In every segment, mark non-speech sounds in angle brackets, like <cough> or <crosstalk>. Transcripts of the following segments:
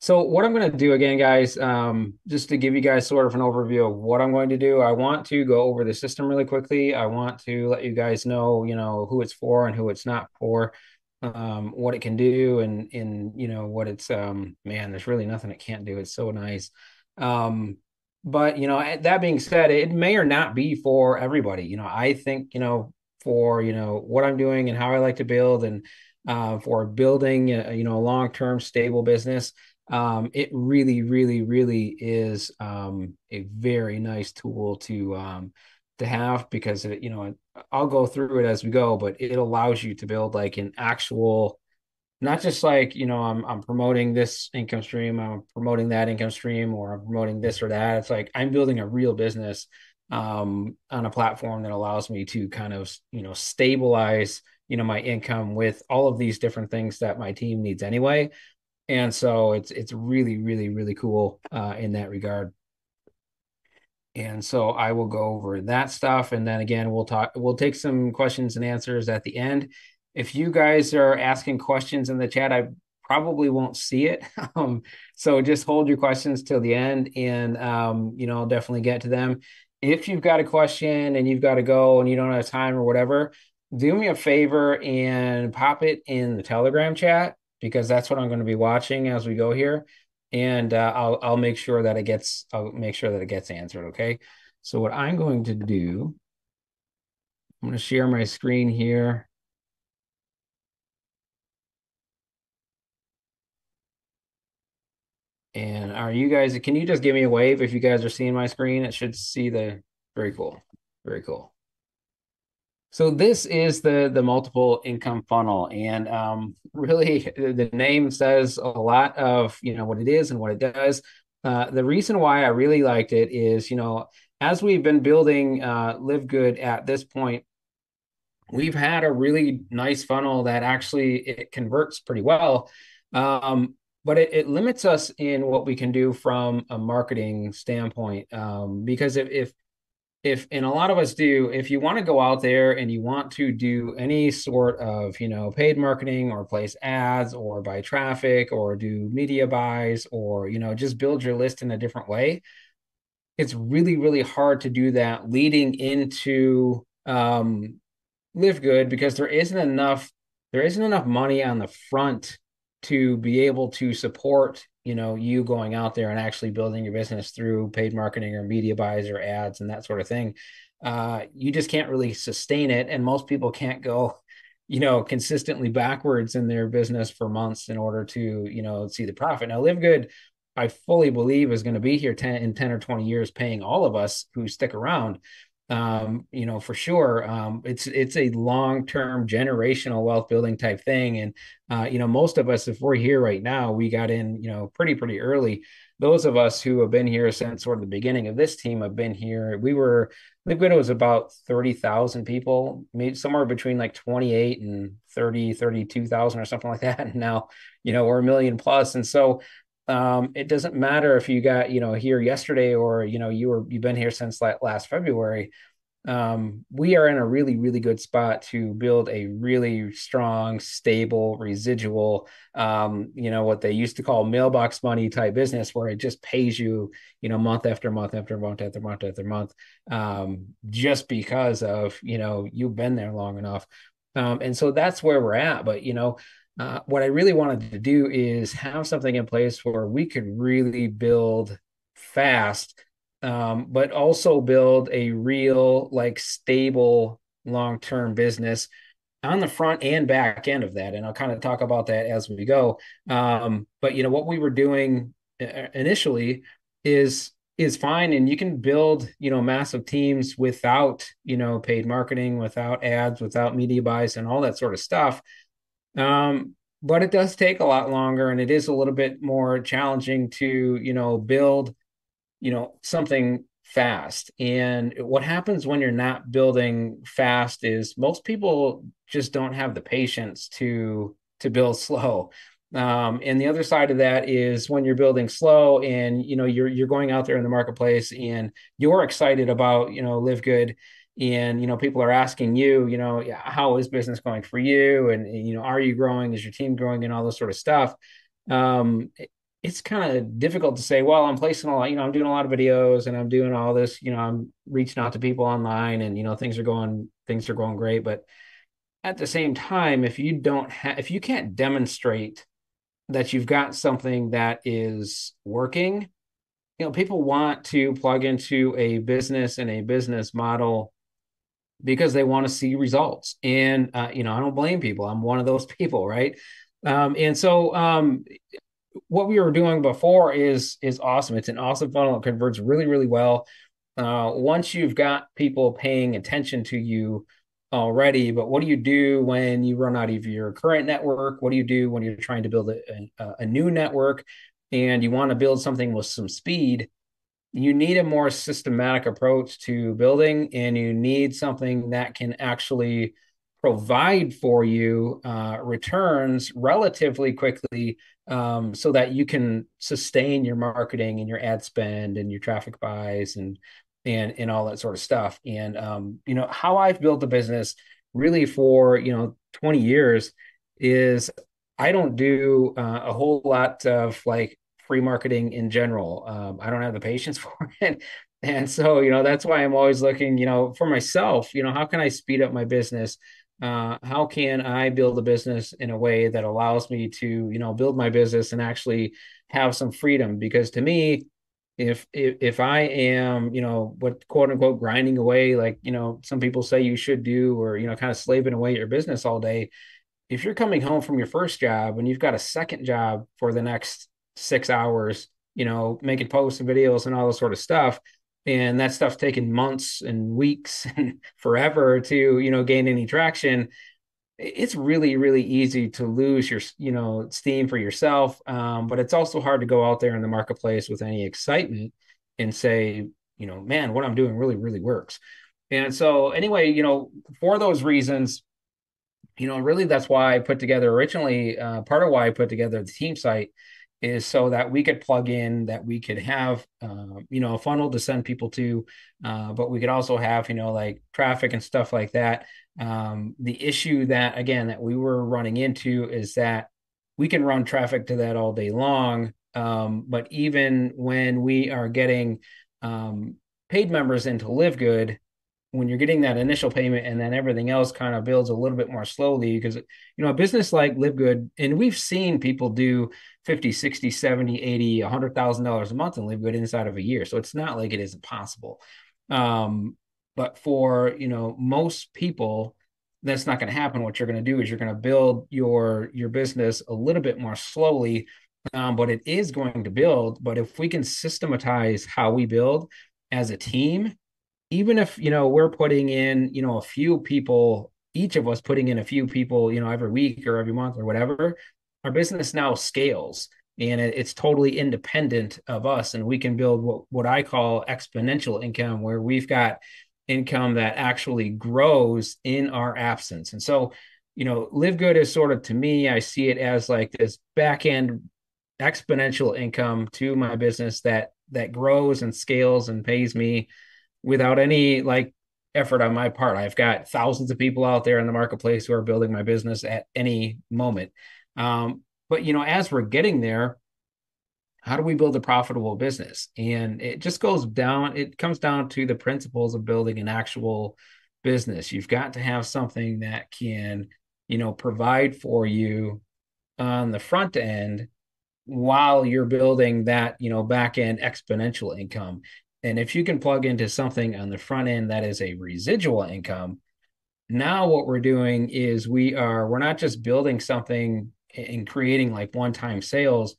So what I'm going to do again, guys, um, just to give you guys sort of an overview of what I'm going to do, I want to go over the system really quickly. I want to let you guys know, you know, who it's for and who it's not for, um, what it can do, and and you know what it's. Um, man, there's really nothing it can't do. It's so nice. Um, but you know, that being said, it may or not be for everybody. You know, I think you know for you know what I'm doing and how I like to build and uh, for building uh, you know a long-term stable business um, it really, really, really is um, a very nice tool to um, to have because it, you know I'll go through it as we go, but it allows you to build like an actual, not just like you know I'm I'm promoting this income stream, I'm promoting that income stream, or I'm promoting this or that. It's like I'm building a real business um, on a platform that allows me to kind of you know stabilize you know my income with all of these different things that my team needs anyway and so it's it's really really really cool uh, in that regard. And so i will go over that stuff and then again we'll talk we'll take some questions and answers at the end. If you guys are asking questions in the chat i probably won't see it. <laughs> Um, so just hold your questions till the end and um, you know I'll definitely get to them. If you've got a question and you've got to go and you don't have time or whatever do me a favor and pop it in the telegram chat because that's what I'm going to be watching as we go here. And uh, I'll I'll make sure that it gets I'll make sure that it gets answered. Okay. So what I'm going to do, I'm going to share my screen here. And are you guys, can you just give me a wave if you guys are seeing my screen? It should see the, very cool. Very cool. So this is the the multiple income funnel, and um, really <laughs> the name says a lot of you know what it is and what it does. Uh, the reason why I really liked it is you know as we've been building uh, Live Good at this point, we've had a really nice funnel that actually it converts pretty well. Um, but it, it, limits us in what we can do from a marketing standpoint um, because if, if if and a lot of us do if you want to go out there and you want to do any sort of you know paid marketing or place ads or buy traffic or do media buys or you know just build your list in a different way it's really really hard to do that leading into um live good because there isn't enough there isn't enough money on the front to be able to support you know you going out there and actually building your business through paid marketing or media buys or ads and that sort of thing uh, you just can't really sustain it. And most people can't go <laughs> you know consistently backwards in their business for months in order to you know see the profit. Now live good i fully believe is going to be here 10 in 10 or 20 years paying all of us who stick around um, you know, for sure. Um, it's it's a long term generational wealth building type thing, and uh, you know, most of us, if we're here right now, we got in, you know, pretty pretty early. Those of us who have been here since sort of the beginning of this team have been here. We were, I think it was about thirty thousand people, maybe somewhere between like twenty eight and 30, 32,000 or something like that. <laughs> And now, you know, we're a million plus, and so um, it doesn't matter if you got you know here yesterday or you know you were you've been here since last February. Um, we are in a really really good spot to build a really strong, stable, residual. Um, you know what they used to call mailbox money type business, where it just pays you you know month after month after month after month after month, um, just because of you know you've been there long enough. Um, and so that's where we're at. But you know, uh, what I really wanted to do is have something in place where we could really build fast, um, but also build a real, like, stable long term business on the front and back end of that. And I'll kind of talk about that as we go. Um, but you know what we were doing uh, initially is is fine and you can build you know massive teams without you know paid marketing without ads without media buys and all that sort of stuff um, but it does take a lot longer and it is a little bit more challenging to, you know, build, you know, something fast. And what happens when you're not building fast is most people just don't have the patience to to build <laughs> slow. Um, and the other side of that is when you're building slow and you know you're you're going out there in the marketplace and you're excited about you know live good and you know people are asking you you know how is business going for you? And you know are you growing? Is your team growing? and all this sort of stuff. Um, it's kind of difficult to say, well, I'm placing a lot, you know, I'm doing a lot of videos and I'm doing all this, you know, I'm reaching out to people online and, you know, things are going, things are going great. But at the same time, if you don't have, if you can't demonstrate that you've got something that is working, you know, people want to plug into a business and a business model because they want to see results. And, uh, you know, I don't blame people. I'm one of those <laughs> people, right? Um, and so, um, what we were doing before is is awesome. It's an awesome funnel. It converts really, really well. Uh, once you've got people paying attention to you already, but what do you do when you run out of your current network? What do you do when you're trying to build a, a, a new network and you want to build something with some speed? You need a more systematic approach to building, and you need something that can actually provide for you uh, returns relatively quickly um, so that you can sustain your marketing and your ad spend and your traffic buys and and and all that sort of stuff. And um, you know how i've built the business really for you know 20 years is i don't do uh, a whole lot of like free marketing in general um, i don't have the patience <laughs> for it and so you know that's why i'm always looking you know for myself you know how can i speed up my business uh, how can I build a business in a way that allows me to, you know, build my business and actually have some freedom? Because to me, if if if I am, you know, what quote unquote grinding away, like you know, some people say you should do, or you know, kind of slaving away at your business all day. If you're coming home from your first job and you've got a second job for the next six hours, you know, making posts and videos and all this sort of stuff, and that stuff's taken months and weeks <laughs> and forever to you know gain any traction it's really really easy to lose your you know steam for yourself. Um, but it's also hard to go out there in the marketplace with any excitement and say you know man what i'm doing really really works. And so anyway you know for those reasons you know really that's why i put together originally uh, part of why i put together the team site is so that we could plug in that we could have uh, you know a funnel to send people to uh, but we could also have you know like traffic and stuff like that. Um, the issue that again that we were running into is that we can run traffic to that all day long um, but even when we are getting um, paid members into live good when you're getting that initial payment and then everything else kind of builds a little bit more slowly because you know a business like live good and we've seen people do 50 60 70 80 100 thousand dollars a month and live good inside of a year. So it's not like it is impossible um, but for you know most people that's not going to happen. What you're going to do is you're going to build your your business a little bit more slowly um, but it is going to build. But if we can systematize how we build as a team even if you know we're putting in you know a few people each of us putting in a few people you know every week or every month or whatever our business now scales and it's totally independent of us. And we can build what, what i call exponential income where we've got income that actually grows in our absence. And so you know live good is sort of to me i see it as like this back end exponential income to my business that that grows and scales and pays me without any like effort on my part. I've got thousands of people out there in the marketplace who are building my business at any moment. Um, but you know, as we're getting there, how do we build a profitable business? And it just goes down, it comes down to the principles of building an actual business. You've got to have something that can, you know, provide for you on the front end while you're building that, you know, back end exponential income. And if you can plug into something on the front end that is a residual income, now what we're doing is we are we're not just building something and creating like one-time sales,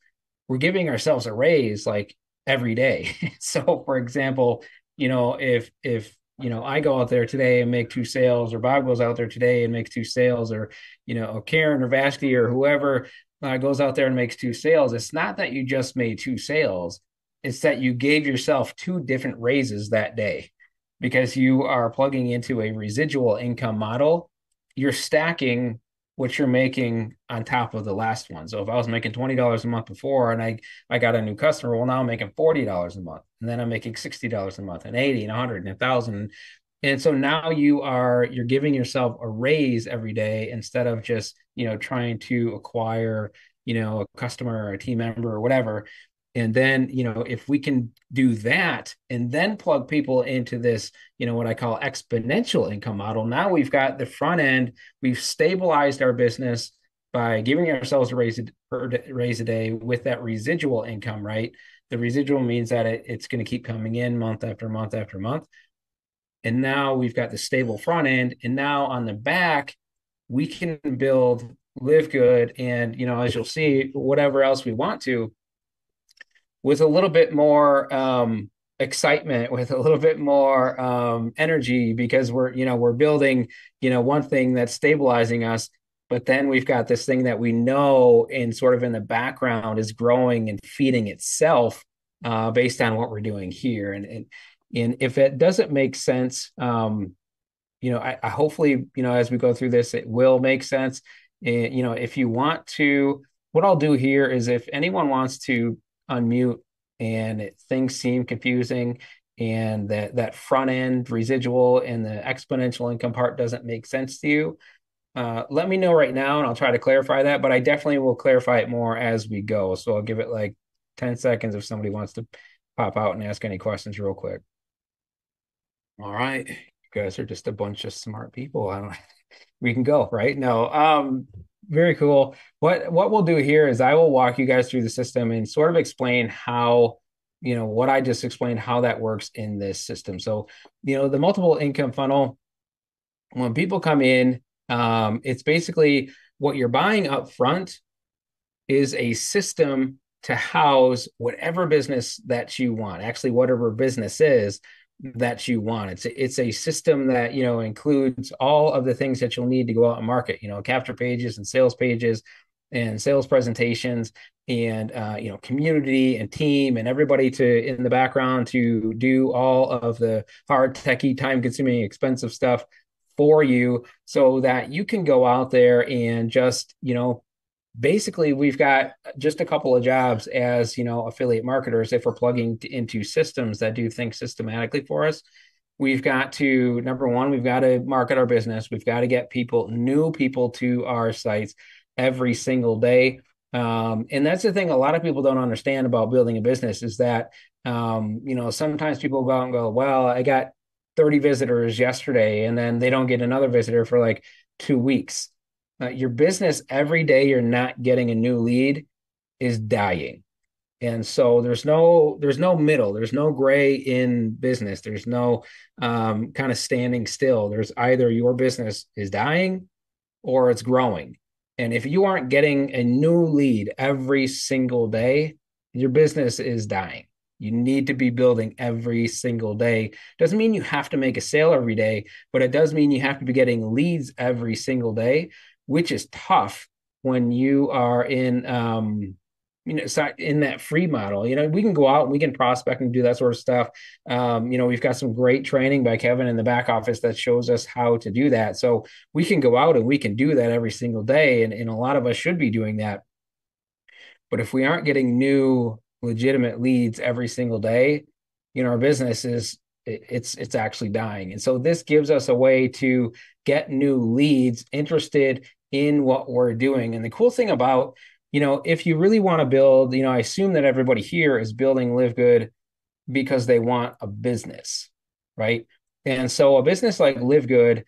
we're giving ourselves a raise like every day. <laughs> so for example, you know, if if you know, I go out there today and make two sales, or Bob goes out there today and makes two sales, or you know, or Karen or Vasky or whoever uh, goes out there and makes two sales. It's not that you just made two sales; it's that you gave yourself two different raises that day because you are plugging into a residual income model. You're stacking what you're making on top of the last one. So if I was making twenty dollars a month before, and I I got a new customer, well now I'm making forty dollars a month, and then I'm making sixty dollars a month, and eighty, and a hundred, and a thousand. And so now you are you're giving yourself a raise every day instead of just you know trying to acquire you know, a customer or a team member or whatever. And then, you know, if we can do that and then plug people into this, you know, what I call exponential income model, now we've got the front end, we've stabilized our business by giving ourselves a raise a, raise a day with that residual income, right? The residual means that it, it's going to keep coming in month after month after month. And now we've got the stable front end. And now on the back, we can build live good and you know as you'll see whatever else we want to with a little bit more um, excitement with a little bit more um, energy because we're you know we're building you know one thing that's stabilizing us but then we've got this thing that we know in sort of in the background is growing and feeding itself uh, based on what we're doing here. And and and if it doesn't make sense um, you know I, I hopefully you know as we go through this it will make sense. And you know if you want to what i'll do here is if anyone wants to unmute and it, things seem confusing and that that front end residual and the exponential income part doesn't make sense to you. Uh, let me know right now and i'll try to clarify that but i definitely will clarify it more as we go. So i'll give it like 10 seconds if somebody wants to pop out and ask any questions real quick. All right. You guys are just a bunch of smart people. I don't <laughs> we can go right? No um very cool. What what we'll do here is i will walk you guys through the system and sort of explain how you know what i just explained how that works in this system. So you know the multiple income funnel when people come in um, it's basically what you're buying up front is a system to house whatever business that you want. Actually whatever business is that you want. It's a, it's a system that you know includes all of the things that you'll need to go out and market. You know, capture pages and sales pages and sales presentations and uh, you know community and team and everybody to in the background to do all of the hard techy time consuming expensive stuff for you so that you can go out there and just you know basically we've got just a couple of jobs as you know affiliate marketers if we're plugging into systems that do things systematically for us. We've got to number one we've got to market our business. We've got to get people new people to our sites every single day. Um, and that's the thing a lot of people don't understand about building a business is that um, you know sometimes people go out and go well i got 30 visitors yesterday and then they don't get another visitor for like two weeks uh, your business every day you're not getting a new lead is dying. And so there's no there's no middle. There's no gray in business. There's no um, kind of standing still. There's either your business is dying or it's growing. And if you aren't getting a new lead every single day your business is dying. You need to be building every single day. Doesn't mean you have to make a sale every day but it does mean you have to be getting leads every single day which is tough when you are in um, you know in that free model you know we can go out and we can prospect and do that sort of stuff. Um, you know we've got some great training by kevin in the back office that shows us how to do that. So we can go out and we can do that every single day and, and a lot of us should be doing that. But if we aren't getting new legitimate leads every single day you know our business is it's it's actually dying. And so this gives us a way to get new leads interested in what we're doing. And the cool thing about, you know, if you really want to build, you know, I assume that everybody here is building Live Good because they want a business, right? And so a business like Live Good,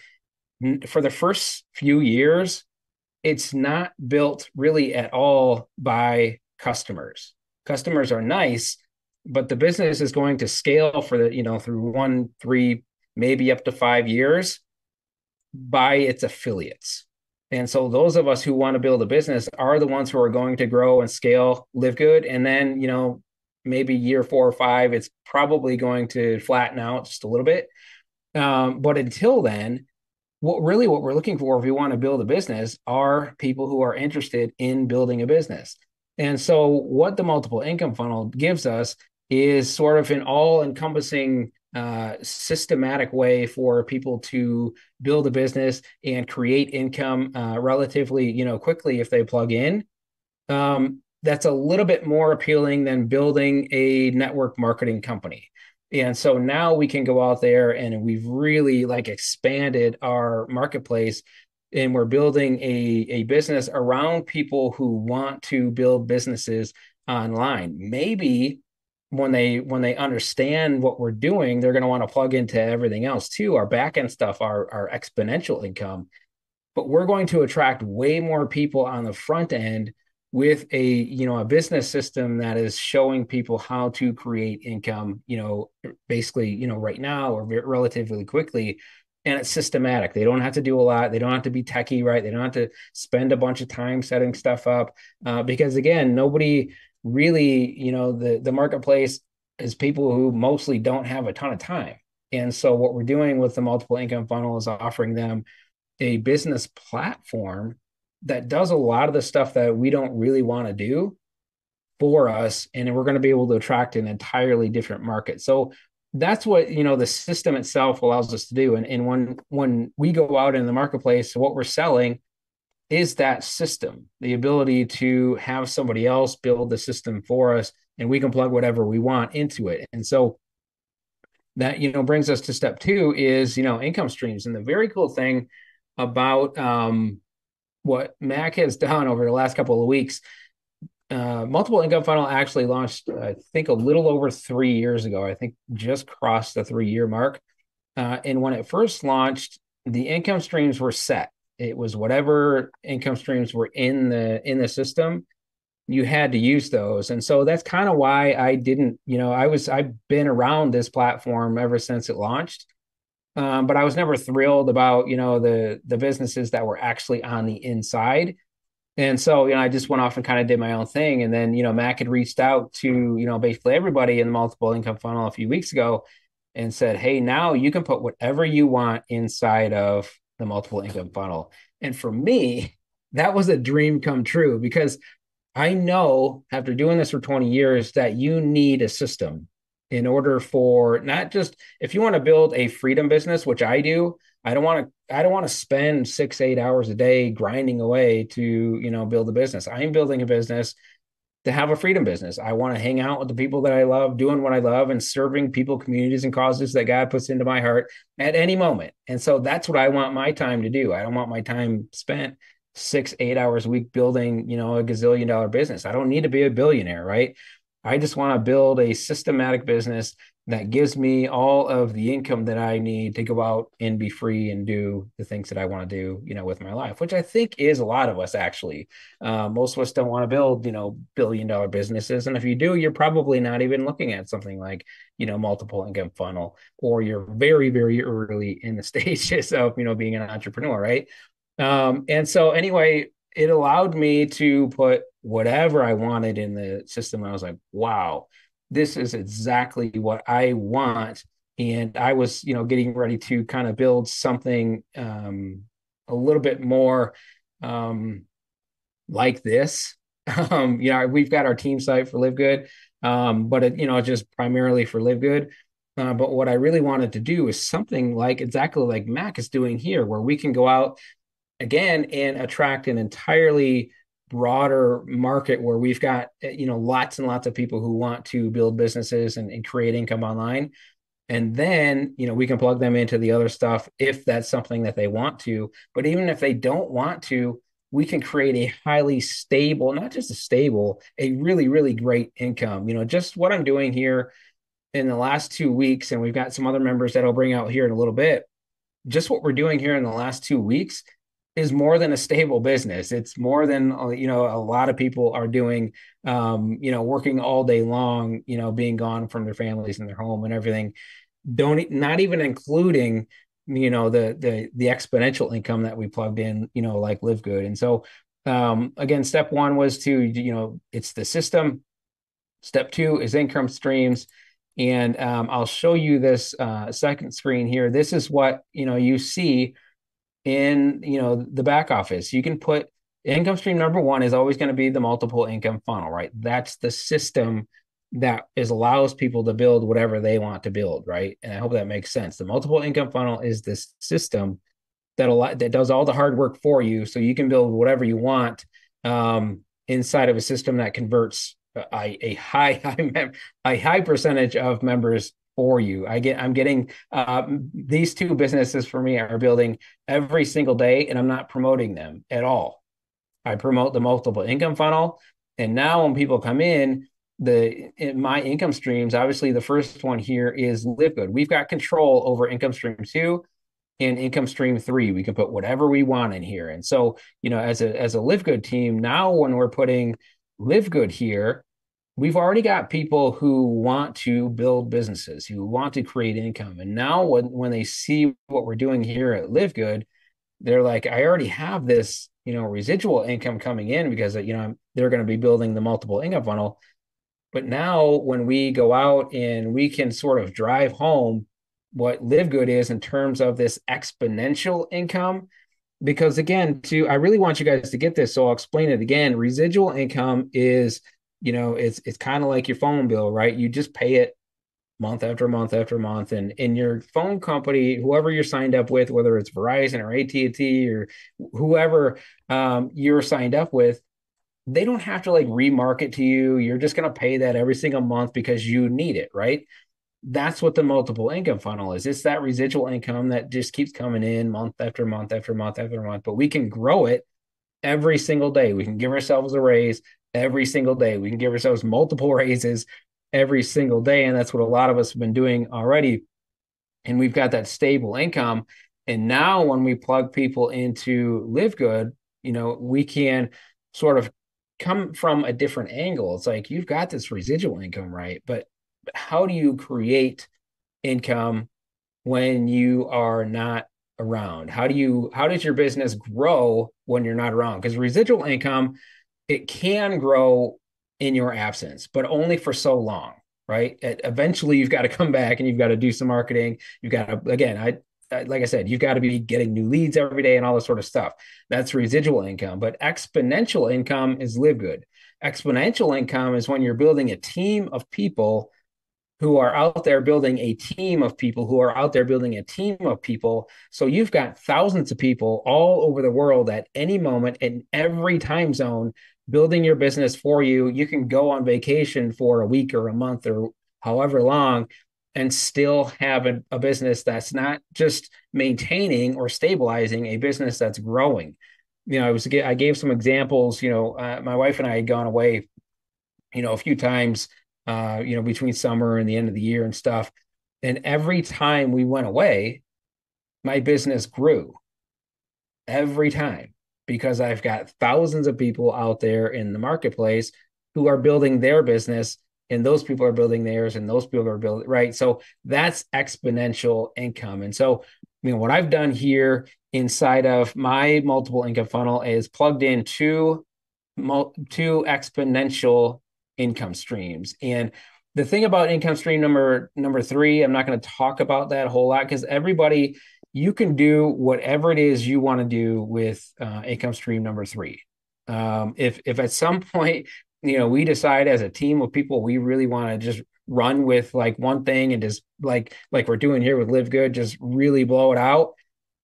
for the first few years, it's not built really at all by customers. Customers are nice, but the business is going to scale for the, you know, through one, three, maybe up to five years by its affiliates. And so those of us who want to build a business are the ones who are going to grow and scale, live good. And then, you know, maybe year four or five, it's probably going to flatten out just a little bit. Um, but until then, what really what we're looking for if we want to build a business are people who are interested in building a business. And so what the multiple income funnel gives us is sort of an all encompassing uh, systematic way for people to build a business and create income uh, relatively, you know, quickly if they plug in. Um, that's a little bit more appealing than building a network marketing company. And so now we can go out there and we've really like expanded our marketplace and we're building a, a business around people who want to build businesses online. Maybe when they when they understand what we're doing, they're going to want to plug into everything else too. Our backend stuff, our our exponential income, but we're going to attract way more people on the front end with a you know a business system that is showing people how to create income you know basically you know right now or relatively quickly. And it's systematic. They don't have to do a lot. They don't have to be techie right? They don't have to spend a bunch of time setting stuff up uh, because again nobody really you know the the marketplace is people who mostly don't have a ton of time. And so what we're doing with the multiple income funnel is offering them a business platform that does a lot of the stuff that we don't really want to do for us and we're going to be able to attract an entirely different market. So that's what you know the system itself allows us to do. And, and when when we go out in the marketplace what we're selling is that system the ability to have somebody else build the system for us and we can plug whatever we want into it and so that you know brings us to step two is you know income streams and the very cool thing about um, what Mac has done over the last couple of weeks. Uh, multiple income funnel actually launched, I think, a little over three years ago. I think just crossed the three year mark. Uh, and when it first launched, the income streams were set. It was whatever income streams were in the in the system, you had to use those. And so that's kind of why I didn't, you know, I was I've been around this platform ever since it launched. Um, but I was never thrilled about you know the the businesses that were actually on the inside. And so, you know, I just went off and kind of did my own thing. And then, you know, Mac had reached out to, you know, basically everybody in the multiple income funnel a few weeks ago and said, Hey, now you can put whatever you want inside of the multiple income funnel. And for me, that was a dream come true because I know after doing this for 20 years that you need a system in order for not just if you want to build a freedom business which i do i don't want to i don't want to spend six eight hours a day grinding away to you know build a business i'm building a business to have a freedom business. I want to hang out with the people that i love doing what i love and serving people communities and causes that god puts into my heart at any moment. And so that's what i want my time to do. I don't want my time spent six eight hours a week building you know a gazillion dollar business. I don't need to be a billionaire right? I just want to build a systematic business that gives me all of the income that I need to go out and be free and do the things that I want to do, you know, with my life, which I think is a lot of us actually. Uh, most of us don't want to build, you know, billion dollar businesses. And if you do, you're probably not even looking at something like, you know, multiple income funnel, or you're very, very early in the <laughs> stages of, you know, being an entrepreneur, right? Um, and so anyway, it allowed me to put whatever I wanted in the system. I was like, wow, this is exactly what I want. And I was, you know, getting ready to kind of build something um, a little bit more um, like this. <laughs> Um, you know, we've got our team site for Live Good, um, but it, you know, just primarily for Live Good. Uh, but what I really wanted to do is something like exactly like Mac is doing here, where we can go out again and attract an entirely broader market where we've got eh, you know lots and lots of people who want to build businesses and, and, create income online. And then you know we can plug them into the other stuff if that's something that they want to. But even if they don't want to we can create a highly stable not just a stable a really really great income. You know just what i'm doing here in the last two weeks and we've got some other members that i'll bring out here in a little bit. Just what we're doing here in the last two weeks is more than a stable business. It's more than uh, you know a lot of people are doing. Um, you know, working all day long. You know, being gone from their families and their home and everything. Don't not even including you know the the the exponential income that we plugged in. You know, like Live Good. And so um, again, step one was to you know it's the system. Step two is income streams. And um, I'll show you this uh, second screen here. This is what you know you see in you know the back office. You can put income stream number one is always going to be the multiple income funnel right? That's the system that is allows people to build whatever they want to build right? And i hope that makes sense. The multiple income funnel is this system that a lot that does all the hard work for you so you can build whatever you want um, inside of a system that converts a, a high <laughs> high a high percentage of members for you. I get I'm getting uh, these two businesses for me are building every single day, and I'm not promoting them at all. I promote the multiple income funnel, and now when people come in, the in my income streams, obviously the first one here is Live Good. We've got control over income stream two and income stream three. We can put whatever we want in here. And so, you know, as a as a Live Good team, now when we're putting Live Good here, we've already got people who want to build businesses, who want to create income. And now when, when they see what we're doing here at Live Good, they're like, I already have this, you know, residual income coming in because, you know, they're going to be building the multiple income funnel. But now when we go out and we can sort of drive home what Live Good is in terms of this exponential income, because again, to I really want you guys to get this, so I'll explain it again. Residual income is you know it's it's kind of like your phone bill right? You just pay it month after month after month and in your phone company whoever you're signed up with whether it's verizon or at&t or whoever um, you're signed up with they don't have to like remarket to you. You're just going to pay that every single month because you need it right? That's what the multiple income funnel is. It's that residual income that just keeps coming in month after month after month after month but we can grow it every single day. We can give ourselves a raise every single day. We can give ourselves multiple <laughs> raises every single day. And that's what a lot of us have been doing already. And we've got that stable income. And now when we plug people into Live Good, you know, we can sort of come from a different angle. It's like you've got this residual income, right? But how do you create income when you are not around? How do you how does your business grow when you're not around? Because residual income it can grow in your absence, but only for so long, right? It, eventually, you've got to come back and you've got to do some marketing. You've got to, again, I, like I said, you've got to be getting new leads every day and all this sort of stuff. That's residual income, but exponential income is live good. Exponential income is when you're building a team of people who are out there building a team of people who are out there building a team of people. So you've got thousands of people all over the world at any moment in every time zone building your business for you. You can go on vacation for a week or a month or however long and still have a, a business that's not just maintaining or stabilizing a business that's growing. You know, I was I gave some examples. You know, uh, my wife and I had gone away, you know, a few times, uh, you know, between summer and the end of the year and stuff. And every time we went away, my business grew. Every time because I've got thousands of people out there in the marketplace who are building their business and those people are building theirs and those people are building right? So that's exponential income. And so you know what i've done here inside of my multiple income funnel is plugged in two two exponential income streams. And the thing about income stream number number three i'm not going to talk about that a whole lot because everybody you can do whatever it is you want to do with uh, income stream number three. Um, if if at some <laughs> point you know we decide as a team of people we really want to just run with like one thing and just like like we're doing here with Live Good, just really blow it out.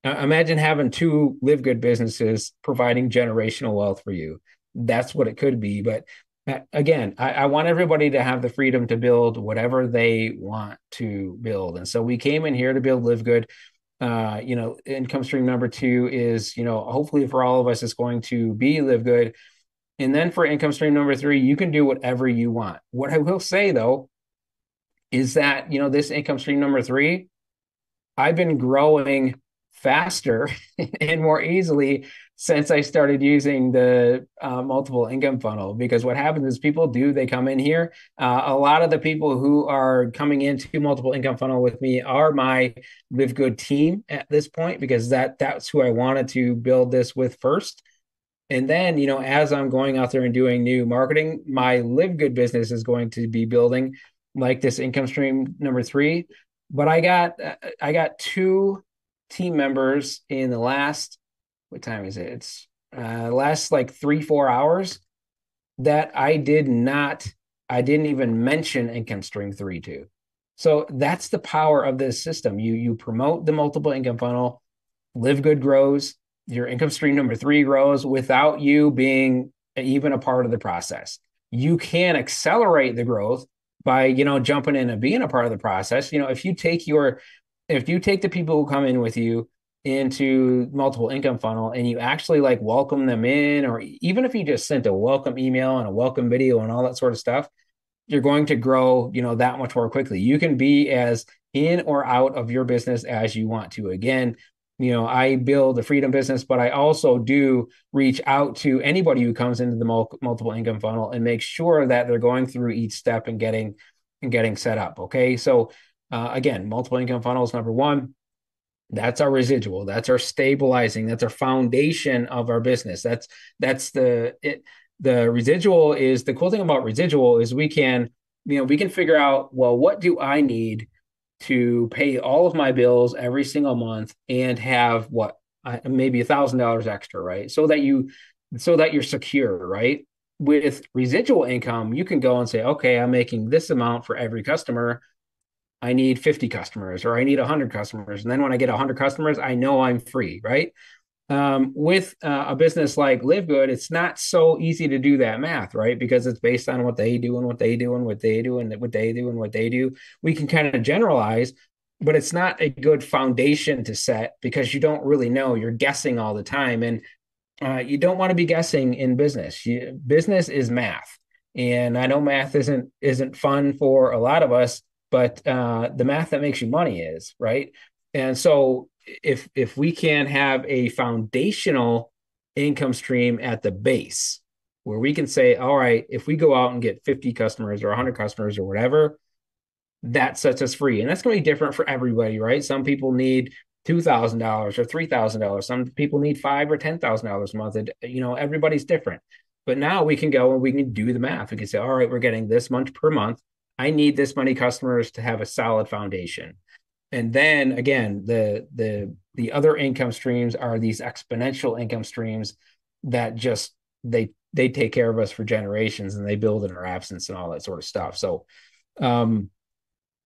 Uh, imagine having two Live Good businesses providing generational wealth for you. That's what it could be. But uh, again, I, I, want everybody to have the freedom to build whatever they want to build. And so we came in here to build Live Good uh, you know, income stream number two is, you know, hopefully for all of us, it's going to be live good. And then for income stream number three, you can do whatever you want. What I will say though is that, you know, this income stream number three, I've been growing faster <laughs> and more easily since I started using the uh, multiple income funnel. Because what happens is people do, they come in here. Uh, a lot of the people who are coming into multiple income funnel with me are my Live Good team at this point, because that that's who I wanted to build this with first. And then, you know, as I'm going out there and doing new marketing, my Live Good business is going to be building like this income stream number three. But I got I got two team members in the last what time is it? It's uh last like three, four hours that I did not, I didn't even mention income stream three to. So that's the power of this system. You you promote the multiple income funnel, live good grows, your income stream number three grows without you being even a part of the process. You can accelerate the growth by you know jumping in and being a part of the process you know if you take your if you take the people who come in with you into multiple income funnel and you actually like welcome them in or even if you just sent a welcome email and a welcome video and all that sort of stuff you're going to grow you know that much more quickly. You can be as in or out of your business as you want to. Again you know i build a freedom business but i also do reach out to anybody who comes into the mul- multiple income funnel and make sure that they're going through each step and getting and getting set up okay? So uh, again multiple income funnels number one that's our residual. That's our stabilizing. That's our foundation of our business. That's that's the it the residual is the cool thing about residual is we can you know we can figure out well what do i need to pay all of my bills every single month and have what? Maybe a thousand dollars extra right? So that you so that you're secure right? With residual income you can go and say okay i'm making this amount for every customer i need 50 customers or i need 100 customers and then when i get 100 customers i know i'm free right um, with uh, a business like Live Good, it's not so easy to do that math, right? Because it's based on what they do and what they do and what they do and what they do and what they do. We can kind of generalize, but it's not a good foundation to set because you don't really know. You're guessing all the time, and uh, you don't want to be guessing in business. You, business is math, and I know math isn't isn't fun for a lot of us, but uh, the math that makes you money is right. And so if if we can have a foundational income stream at the base where we can say all right if we go out and get 50 customers or 100 customers or whatever that sets us free. And that's going to be different for everybody right? Some people need $2000 or $3000 some people need five or $10000 a month. You know everybody's different. But now we can go and we can do the math. We can say all right we're getting this much per month i need this many customers to have a solid foundation. And then again the the the other income streams are these exponential income streams that just they they take care of us for generations and they build in our absence and all that sort of stuff. So um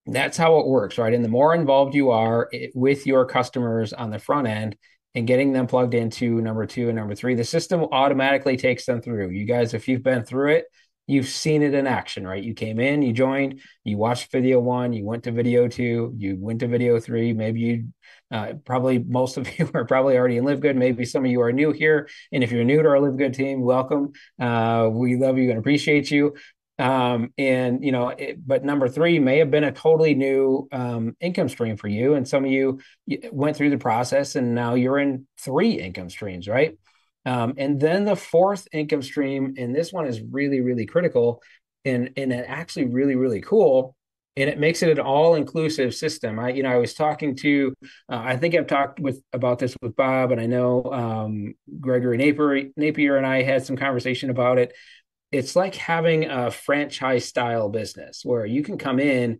that's how it works right? And the more involved you are with your customers on the front end and getting them plugged into number two and number three the system automatically takes them through. You guys if you've been through it you've seen it in action, right? You came in, you joined, you watched video one, you went to video two, you went to video three. Maybe you uh, probably most of <laughs> you are probably already in Live Good. Maybe some of you are new here, and if you're new to our Live Good team, welcome. Uh, we love you and appreciate you. Um, and you know, it, but number three may have been a totally new um, income stream for you, and some of you went through the process, and now you're in three income streams, right? Um, and then the fourth income stream, and this one is really, really critical and, and actually really, really cool. And it makes it an all-inclusive system. I, you know, I was talking to, uh, I think I've talked with about this with Bob, and I know um, Gregory Napier, Napier and I had some conversation about it. It's like having a franchise style business where you can come in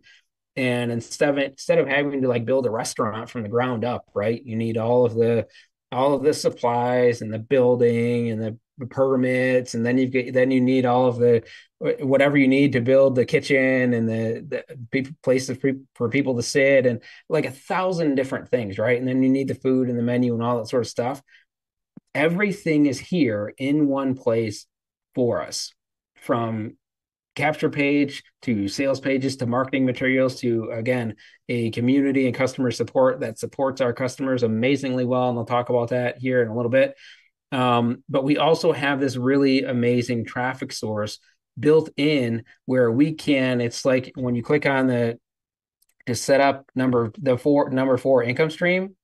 and instead of instead of having to like build a restaurant from the ground up, right? You need all of the all of the supplies and the building and the permits and then you get then you need all of the whatever you need to build the kitchen and the, the places for, for people to sit and like a thousand different things right? And then you need the food and the menu and all that sort of stuff. Everything is here in one place for us from capture page to sales pages to marketing materials to again a community and customer support that supports our customers amazingly well and i'll talk about that here in a little bit. Um, but we also have this really amazing traffic source built in where we can it's like when you click on the to set up number the four number four income stream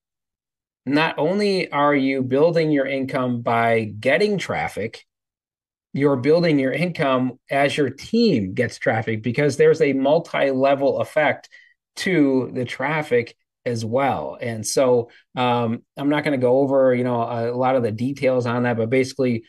not only are you building your income by getting traffic you're building your income as your team gets traffic because there's a multi-level effect to the traffic as well. And so um, I'm not going to go over, you know, a, lot of the details on that, but basically,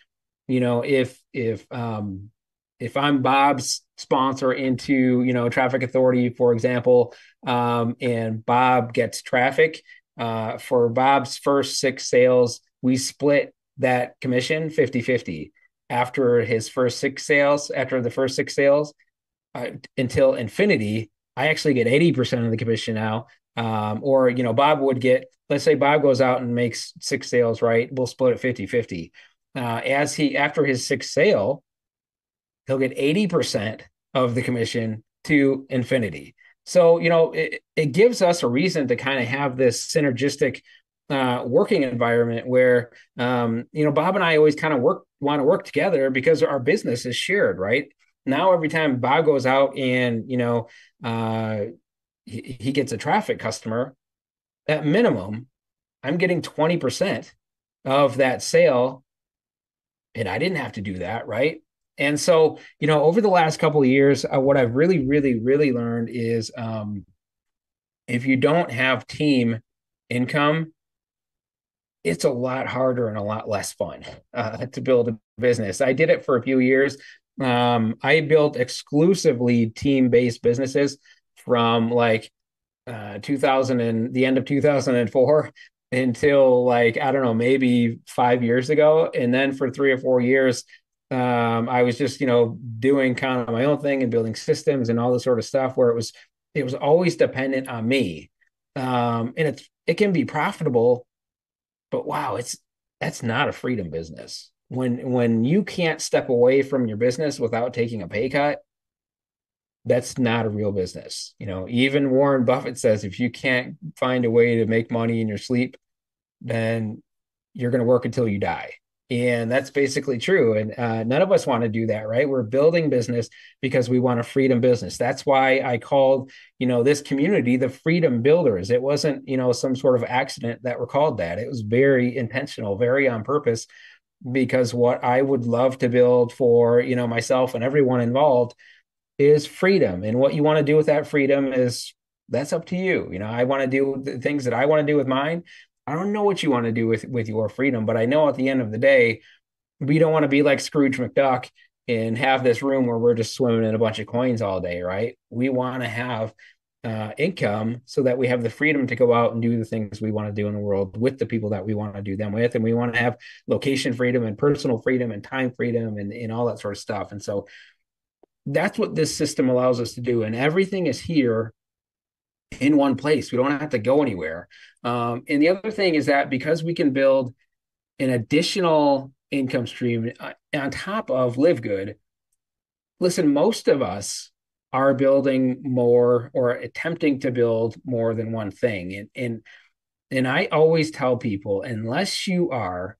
you know, if if um, if I'm Bob's sponsor into, you know, Traffic Authority, for example, um, and Bob gets traffic uh, for Bob's first six sales, we split that commission 50 50 after his first six sales, after the first six sales, uh, until infinity, I actually get 80% of the commission now. Um, or, you know, Bob would get, let's say Bob goes out and makes six sales, right? We'll split it 50 50. Uh, as he, after his sixth sale, he'll get 80% of the commission to infinity. So, you know, it, it gives us a reason to kind of have this synergistic uh, working environment where, um, you know, Bob and I always kind of work, want to work together because our business is shared, right? Now, every time Bob goes out and, you know, uh, he, he gets a traffic customer, at minimum, I'm getting 20% of that sale. And I didn't have to do that, right? And so, you know, over the last couple of years, uh, what I've really, really, really learned is um, if you don't have team income, it's a lot harder and a lot less fun uh, to build a business. I did it for a few years. Um, I built exclusively team based businesses from like uh, 2000 and the end of 2004 until like I don't know maybe five years ago, and then for three or four years, um, I was just, you know, doing kind of my own thing and building systems and all this sort of stuff where it was it was always dependent on me. Um, and it's it can be profitable, but wow, it's that's not a freedom business. When when you can't step away from your business without taking a pay cut, that's not a real business. You know, even Warren Buffett says if you can't find a way to make money in your sleep, then you're going to work until you die and that's basically true. And uh, none of us want to do that right? We're building business because we want a freedom business. That's why i called you know this community the freedom builders. It wasn't you know some sort of accident that we're called that. It was very intentional very on purpose because what i would love to build for you know myself and everyone involved is freedom. And what you want to do with that freedom is that's up to you. You know i want to do the things that i want to do with mine I don't know what you want to do with with your freedom, but I know at the end of the day, we don't want to be like Scrooge McDuck and have this room where we're just swimming in a bunch of coins all day, right? We want to have uh, income so that we have the freedom to go out and do the things we want to do in the world with the people that we want to do them with. And we want to have location freedom and personal freedom and time freedom and, and all that sort of stuff. And so that's what this system allows us to do. And everything is here in one place. We don't have to go anywhere. Um, and the other thing is that because we can build an additional income stream uh, on top of Live Good, listen, most of us are building more or attempting to build more than one thing. And and and I always tell people, unless you are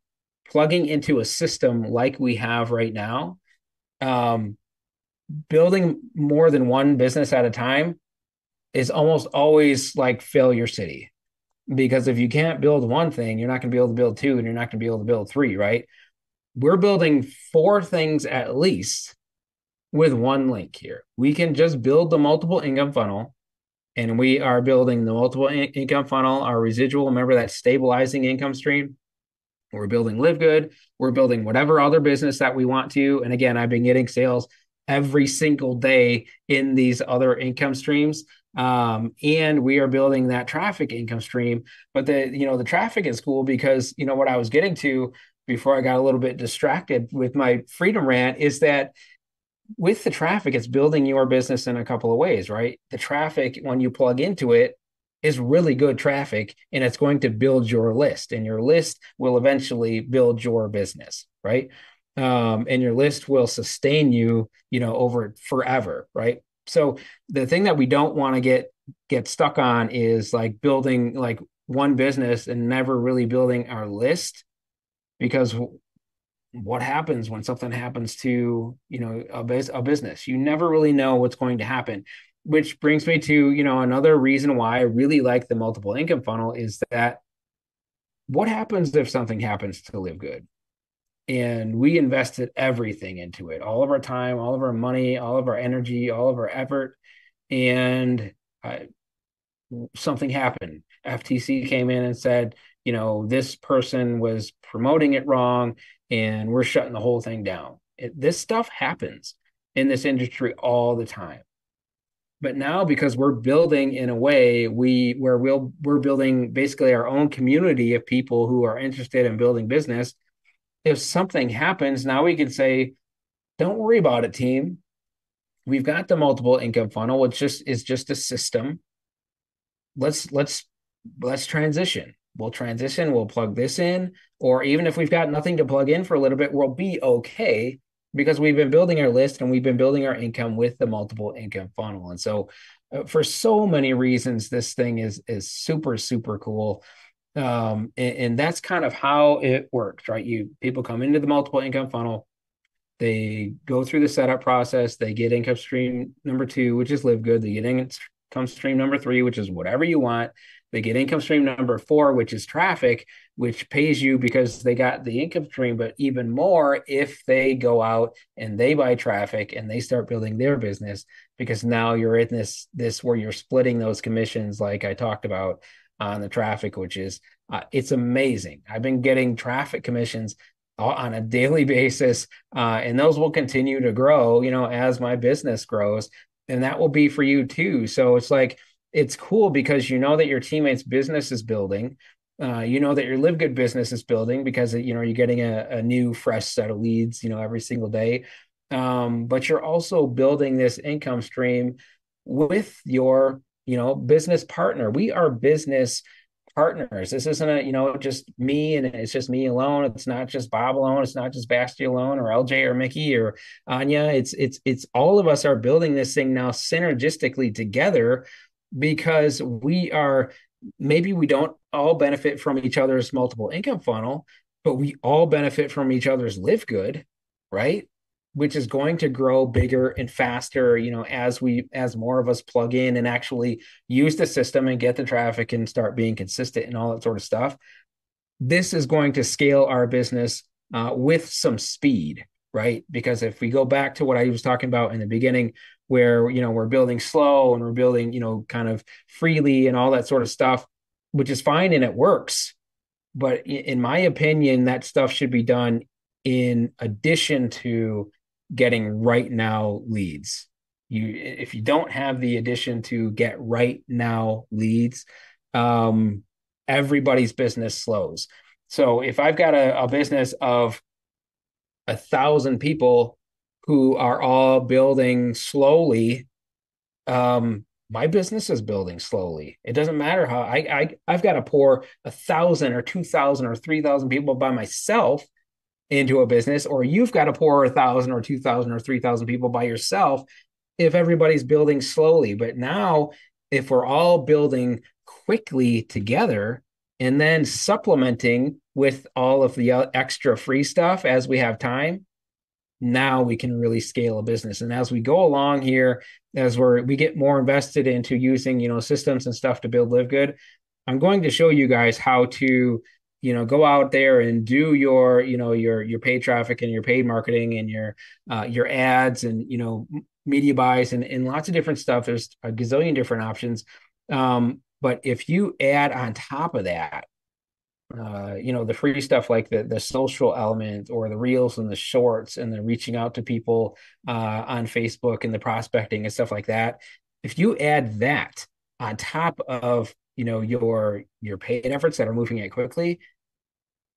plugging into a system like we have right now, um, building more than one business at a time is almost always like failure city because if you can't build one thing, you're not going to be able to build two and you're not going to be able to build three, right? We're building four things at least with one link here. We can just build the multiple income funnel and we are building the multiple in- income funnel, our residual, remember that stabilizing income stream. We're building Live Good. We're building whatever other business that we want to. And again, I've been getting sales every single day in these other income streams um, and we are building that traffic income stream but the you know the traffic is cool because you know what i was getting to before i got a little bit distracted with my freedom rant is that with the traffic it's building your business in a couple of ways right? The traffic when you plug into it is really good traffic and it's going to build your list and your list will eventually build your business right? Um, and your list will sustain you you know over forever right so the thing that we don't want to get get stuck on is like building like one business and never really building our list because what happens when something happens to you know a, a business? You never really know what's going to happen which brings me to you know another reason why i really like the multiple income funnel is that what happens if something happens to live good and we invested everything into it all of our time all of our money all of our energy all of our effort. And uh, something happened. Ftc came in and said you know this person was promoting it wrong and we're shutting the whole thing down. It, this stuff happens in this industry all the time. But now because we're building in a way we where we'll we're building basically our own community of people who are interested in building business if something happens, now we can say, don't worry about it, team. We've got the multiple income funnel, which just is just a system. Let's let's let's transition. We'll transition, we'll plug this in, or even if we've got nothing to plug in for a little bit, we'll be okay because we've been building our list and we've been building our income with the multiple income funnel. And so uh, for so many reasons, this thing is is super, super cool. Um, and, and that's kind of how it works, right? You people come into the multiple income funnel, they go through the setup process, they get income stream number two, which is live good, they get income stream number three, which is whatever you want. They get income stream number four, which is traffic, which pays you because they got the income stream, but even more if they go out and they buy traffic and they start building their business because now you're in this this where you're splitting those commissions like I talked about on the traffic, which is uh, it's amazing. I've been getting traffic commissions on a daily <laughs> basis, uh, and those will continue to grow, you know, as my business grows, and that will be for you too. So it's like it's cool because you know that your teammates' business is building. Uh, you know that your live good business is building because you know you're getting a, a new fresh set of leads you know every single day um, but you're also building this income stream with your you know business partner. We are business partners. This isn't a you know just me and it's just me alone. It's not just bob alone. It's not just basti alone or lj or mickey or anya. It's it's it's all of us are building this thing now synergistically together because we are maybe we don't all benefit from each other's multiple income funnel, but we all benefit from each other's live good, right? Which is going to grow bigger and faster, you know, as we as more of us plug in and actually use the system and get the traffic and start being consistent and all that sort of stuff. This is going to scale our business uh, with some speed, right? Because if we go back to what I was talking about in the beginning, where you know we're building slow and we're building you know kind of freely and all that sort of stuff which is fine and it works but in my opinion that stuff should be done in addition to getting right now leads you if you don't have the addition to get right now leads um everybody's business slows so if i've got a, a business of a thousand people who are all building slowly. Um, my business is building slowly. It doesn't matter how I, I I've got to pour a thousand or two thousand or three thousand people by myself into a business, or you've got to pour a thousand or two thousand or three thousand people by yourself if everybody's building slowly. But now, if we're all building quickly together and then supplementing with all of the extra free stuff as we have time, now we can really scale a business and as we go along here as we're we get more invested into using you know systems and stuff to build live good i'm going to show you guys how to you know go out there and do your you know your your paid traffic and your paid marketing and your uh, your ads and you know media buys and, and lots of different stuff there's a gazillion different options um, but if you add on top of that uh, you know the free stuff like the the social element or the reels and the shorts and the reaching out to people uh, on Facebook and the prospecting and stuff like that. If you add that on top of you know your your paid efforts that are moving it quickly,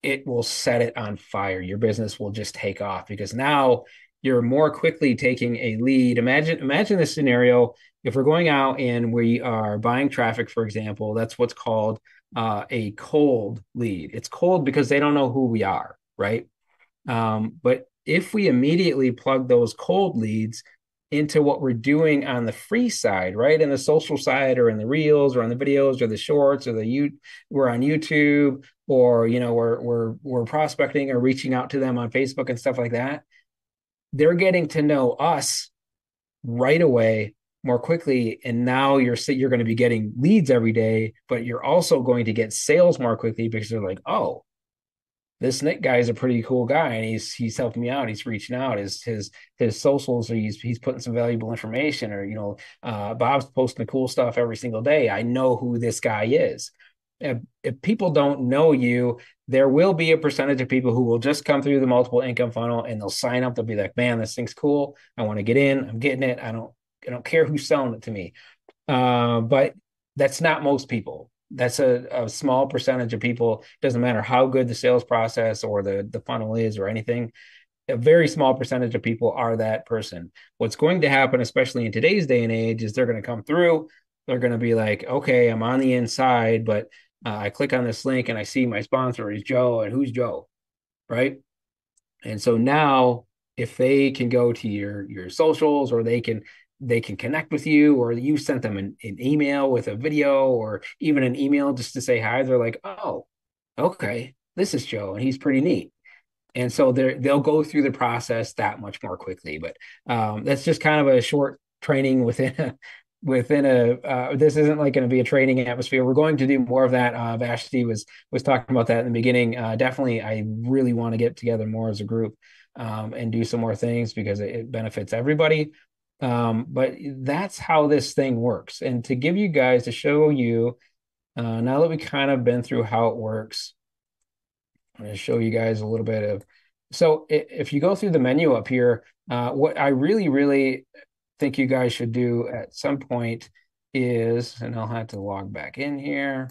it will set it on fire. Your business will just take off because now you're more quickly taking a lead. Imagine imagine this scenario if we're going out and we are buying traffic, for example. That's what's called uh, a cold lead. It's cold because they don't know who we are, right? Um, but if we immediately plug those cold leads into what we're doing on the free side, right, in the social side, or in the reels, or on the videos, or the shorts, or the you, we're on YouTube, or you know, we're we're we're prospecting or reaching out to them on Facebook and stuff like that. They're getting to know us right away more quickly and now you're you're going to be getting leads every day but you're also going to get sales more quickly because they're like oh this Nick guy is a pretty cool guy and he's he's helping me out. He's reaching out. His his his socials or he's he's putting some valuable information or you know uh, Bob's posting the cool stuff every single day. I know who this guy is. If, if people don't know you there will be a percentage of people who will just come through the multiple income funnel and they'll sign up. They'll be like man this thing's cool. I want to get in. I'm getting it. I don't I don't care who's selling it to me. Uh, but that's not most people. That's a, a small percentage of people. Doesn't matter how good the sales process or the the funnel is or anything. A very small percentage of people are that person. What's going to happen, especially in today's day and age, is they're going to come through. They're going to be like, okay, I'm on the inside, but uh, I click on this link and I see my sponsor is Joe, and who's Joe, right? And so now if they can go to your your socials or they can they can connect with you or you sent them an, an email with a video or even an email just to say hi they're like oh okay this is joe and he's pretty neat. And so they they'll go through the process that much more quickly but um, that's just kind of a short training within a within a uh, this isn't like going to be a training atmosphere. We're going to do more of that uh, vashti was was talking about that in the beginning. Uh, definitely i really want to get together more as a group um, and do some more things because it, it benefits everybody um, but that's how this thing works and to give you guys to show you uh, now that we kind of been through how it works I'm going to show you guys a little bit of. So if you go through the menu up here, uh, what I really, really think you guys should do at some point is, and I'll have to log back in here.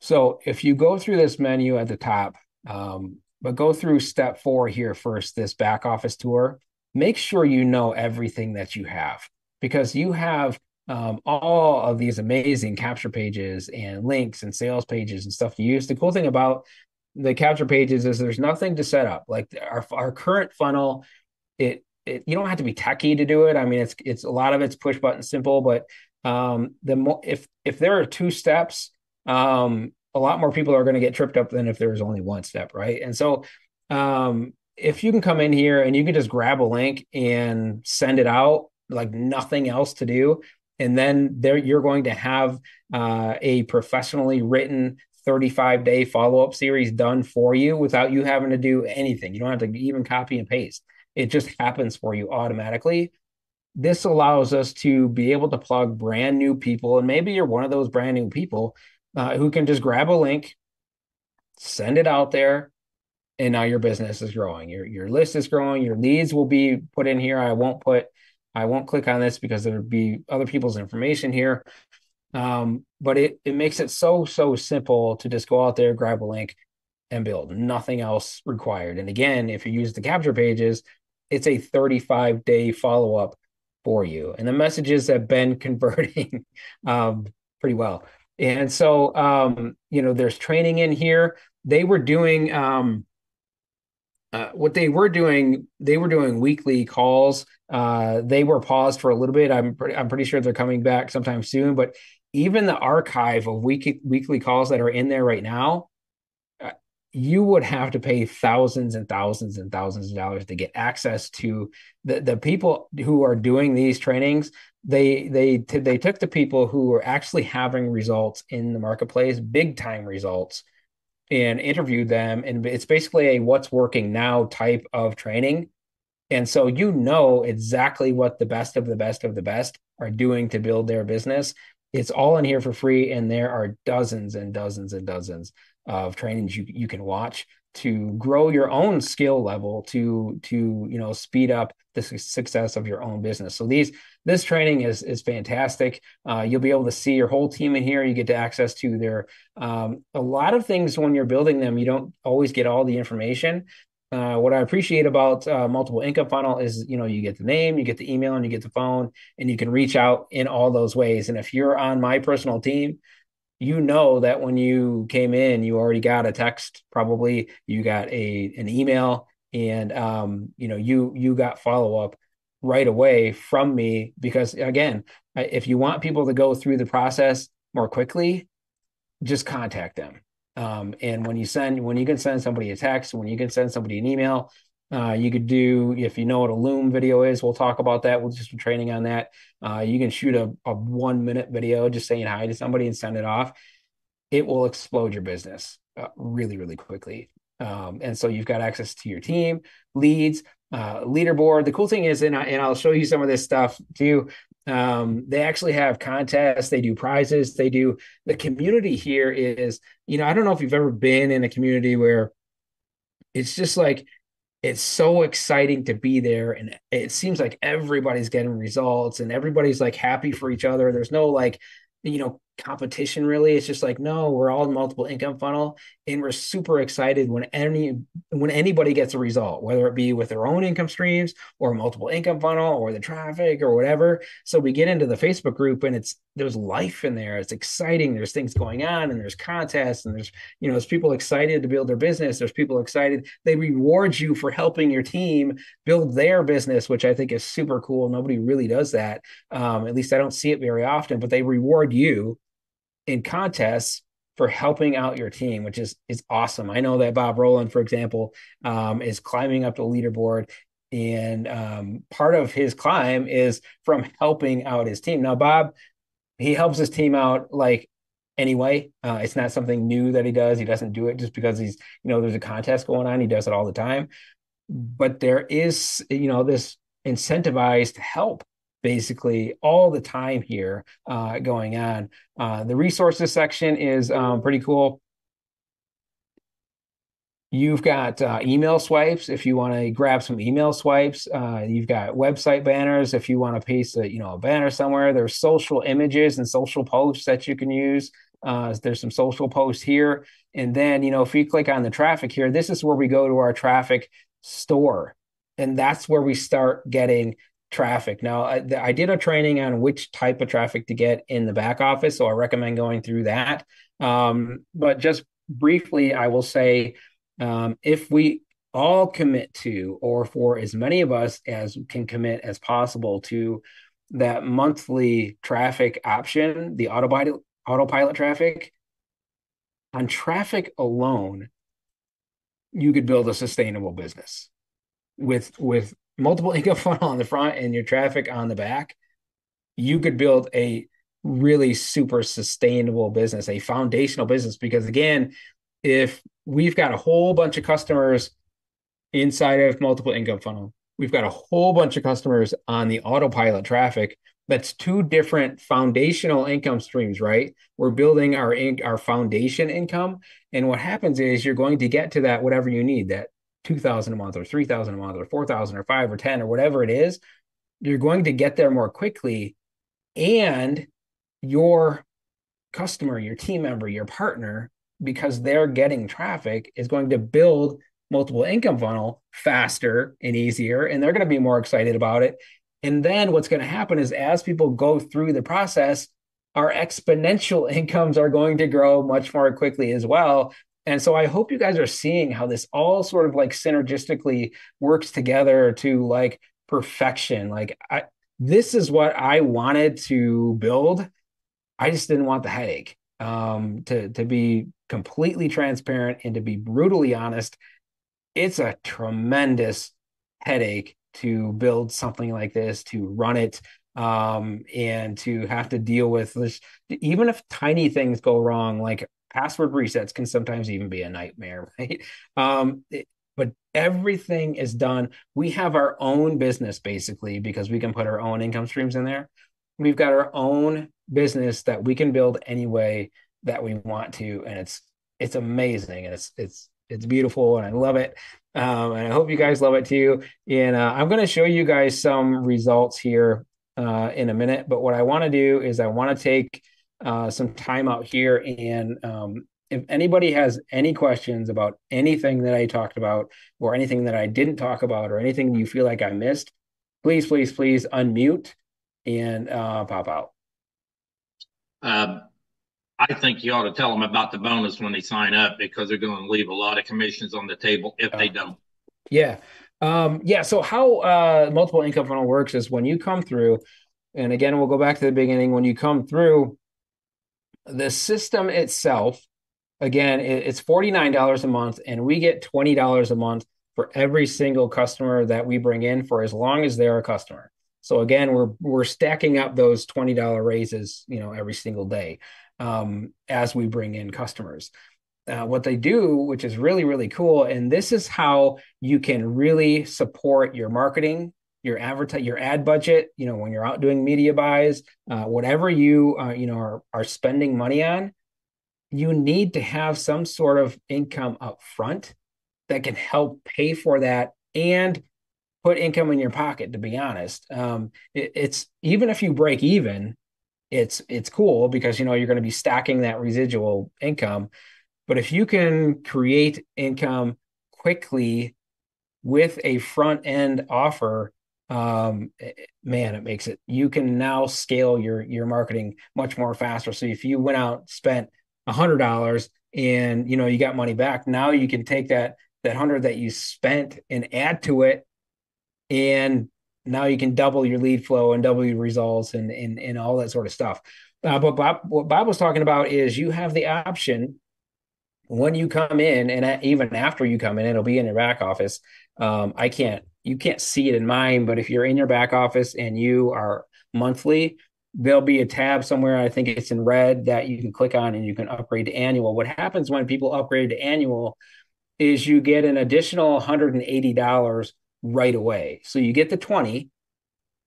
So if you go through this menu at the top, um, but go through step four here first, this back office tour, make sure you know everything that you have because you have um, all of these amazing capture pages and links and sales pages and stuff to use. The cool thing about the capture pages is there's nothing to set up. Like our our current funnel, it, it you don't have to be techie to do it. I mean, it's it's a lot of it's push button simple, but um, the more if if there are two steps, um, a lot more people are going to get tripped up than if there was only one step, right? And so um, if you can come in here and you can just grab a link and send it out like nothing else to do and then there you're going to have uh, a professionally written 35 day follow up series done for you without you having to do anything. You don't have to even copy and paste. It just happens for you automatically. This allows us to be able to plug brand new people, and maybe you're one of those brand new people uh, who can just grab a link, send it out there, and now your business is growing. Your your list is growing. Your leads will be put in here. I won't put I won't click on this because there would be other people's information here. Um, but it it makes it so so simple to just go out there, grab a link, and build. Nothing else required. And again, if you use the capture pages, it's a 35 day follow up for you. And the messages have been <laughs> converting um, pretty well. And so, um, you know, there's training in here. They were doing um, uh, what they were doing. They were doing weekly calls uh, they were paused for a little bit. I'm pretty, I'm pretty sure they're coming back sometime soon. But even the archive of weekly weekly calls that are in there right now, uh, you would have to pay thousands and thousands and thousands of dollars to get access to the the people who are doing these trainings. They they they took the people who were actually having results in the marketplace, big time results, and interviewed them. And it's basically a what's working now type of training and so you know exactly what the best of the best of the best are doing to build their business. It's all in here for free. And there are dozens and dozens and dozens of trainings you, you can watch to grow your own skill level to to you know speed up the success of your own business so these this training is is fantastic. Uh, you'll be able to see your whole team in here. You get to access to their um, a lot of things when you're building them you don't always get all the information. Uh, what I appreciate about uh, multiple income funnel is, you know, you get the name, you get the email, and you get the phone, and you can reach out in all those ways. And if you're on my personal team, you know that when you came in, you already got a text, probably. You got a an email, and um, you know, you you got follow up right away from me because again, if you want people to go through the process more quickly, just contact them um, and when you send, when you can send somebody a text, when you can send somebody an email, uh, you could do, if you know what a Loom video is, we'll talk about that. We'll just training on that. Uh, you can shoot a, a one minute video just saying hi to somebody and send it off. It will explode your business uh, really, really quickly. Um, and so you've got access to your team, leads, uh, leaderboard. The cool thing is, and, I, and I'll show you some of this stuff too. Um, they actually have contests, they do prizes, they do the community here is, you know, I don't know if you've ever been in a community where it's just like it's so exciting to be there and it seems like everybody's getting results and everybody's like happy for each other. There's no like, you know, competition really. It's just like no we're all multiple income funnel and we're super excited when any when anybody gets a result whether it be with their own income streams or multiple income funnel or the traffic or whatever. So we get into the facebook group and it's there's life in there. It's exciting. There's things going on and there's contests and there's you know there's people excited to build their business. There's people excited. They reward you for helping your team build their business which i think is super cool. Nobody really does that. Um, at least i don't see it very often but they reward you in contests for helping out your team, which is is awesome. I know that Bob Roland, for example, um, is climbing up the leaderboard, and um, part of his climb is from helping out his team. Now, Bob, he helps his team out like anyway. Uh, it's not something new that he does. He doesn't do it just because he's you know there's a contest going on. He does it all the time. But there is you know this incentivized help basically all the time here uh, going on. Uh, the resources section is um, pretty cool. You've got uh, email swipes if you want to grab some email swipes. Uh, you've got website banners if you want to paste a you know a banner somewhere. There's social images and social posts that you can use. Uh, there's some social posts here, and then you know if you click on the traffic here, this is where we go to our traffic store, and that's where we start getting traffic. Now, I, I, did a training on which type of traffic to get in the back office, so I recommend going through that. Um, but just briefly, I will say um, if we all commit to, or for as many of us as can commit as possible to that monthly traffic option, the autopilot autopilot traffic, on traffic alone, you could build a sustainable business with with multiple <laughs> income funnel on the front and your traffic on the back, you could build a really super sustainable business, a foundational business. Because again, if we've got a whole bunch of customers inside of multiple income funnel, we've got a whole bunch of customers on the autopilot traffic. That's two different foundational income streams, right? We're building our our foundation income, and what happens is you're going to get to that whatever you need that 2000 a month or 3000 a month or 4000 or 5 or 10 or whatever it is you're going to get there more quickly. And your customer your team member your partner because they're getting traffic is going to build multiple income funnel faster and easier and they're going to be more excited about it. And then what's going to happen is as people go through the process our exponential <laughs> incomes are going to grow much more quickly as well and so I hope you guys are seeing how this all sort of like synergistically works together to like perfection. Like I this is what I wanted to build. I just didn't want the headache. Um, to to be completely transparent and to be brutally honest, it's a tremendous headache to build something like this, to run it, um, and to have to deal with this. Even if tiny things go wrong, like password resets can sometimes even be a nightmare, <laughs> right? Um, it, but everything is done. We have our own business basically because we can put our own income streams in there. We've got our own business that we can build any way that we want to, and it's it's amazing and it's it's it's beautiful and I love it. Um, and I hope you guys love it too. And uh, I'm going to show you guys some results here uh, in a minute. But what I want to do is I want to take uh, some time out here. And um, if anybody has any questions about anything that I talked about, or anything that I didn't talk about, or anything you feel like I missed, please, please, please unmute and uh, pop out. Uh, I think you ought to tell them about the bonus when they sign up because they're going to leave a lot of commissions on the table if they uh, don't. Yeah. Um, yeah. So how uh, multiple income funnel works is when you come through, and again, we'll go back to the beginning. When you come through, the system itself, again, it's $49 a month, and we get $20 a month for every single customer that we bring in for as long as they're a customer. So again, we're we're stacking up those $20 raises, you know, every single day um, as we bring in customers. Uh, what they do, which is really, really cool. And this is how you can really support your marketing your advertise your ad budget you know when you're out doing media buys uh, whatever you uh, you know are, are spending money on you need to have some sort of income up front that can help pay for that and put income in your pocket to be honest um, it, it's even if you break even it's it's cool because you know you're going to be stacking that residual income. But if you can create income quickly with a front end offer, um, man, it makes it. You can now scale your your marketing much more faster. So if you went out spent a hundred dollars and you know you got money back, now you can take that that hundred that you spent and add to it, and now you can double your lead flow and double your results and and, and all that sort of stuff. Uh, but Bob, what Bob was talking about is you have the option when you come in, and even after you come in, it'll be in your back office. Um, I can't, you can't see it in mine, but if you're in your back office and you are monthly, there'll be a tab somewhere. I think it's in red that you can click on and you can upgrade to annual. What happens when people upgrade to annual is you get an additional $180 right away. So you get the 20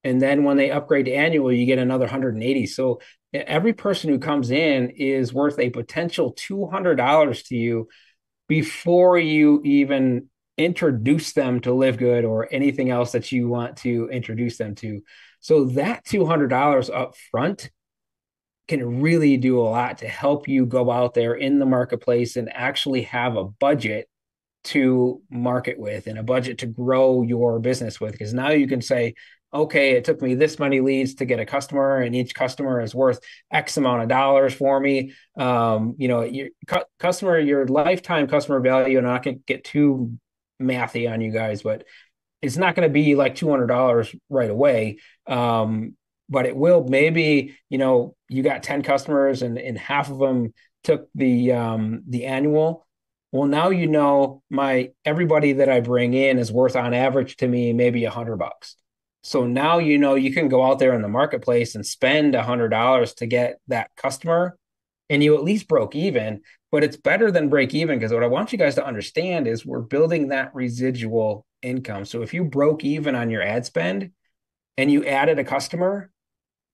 and then when they upgrade to annual you get another 180 so every person who comes in is worth a potential $200 to you before you even introduce them to live good or anything else that you want to introduce them to. So that $200 up front can really do a lot to help you go out there in the marketplace and actually have a budget to market with and a budget to grow your business with. Because now you can say okay it took me this many leads to get a customer and each customer is worth x amount of dollars for me. Um, you know your cu- customer your lifetime customer value and not to get too mathy on you guys but it's not going to be like $200 right away. Um, but it will maybe you know you got 10 customers and, and half of them took the um, the annual. Well now you know my everybody that i bring in is worth on average to me maybe a hundred bucks. So now you know you can go out there in the marketplace and spend a hundred dollars to get that customer and you at least broke even but it's better than break even because what i want you guys to understand is we're building that residual income so if you broke even on your ad spend and you added a customer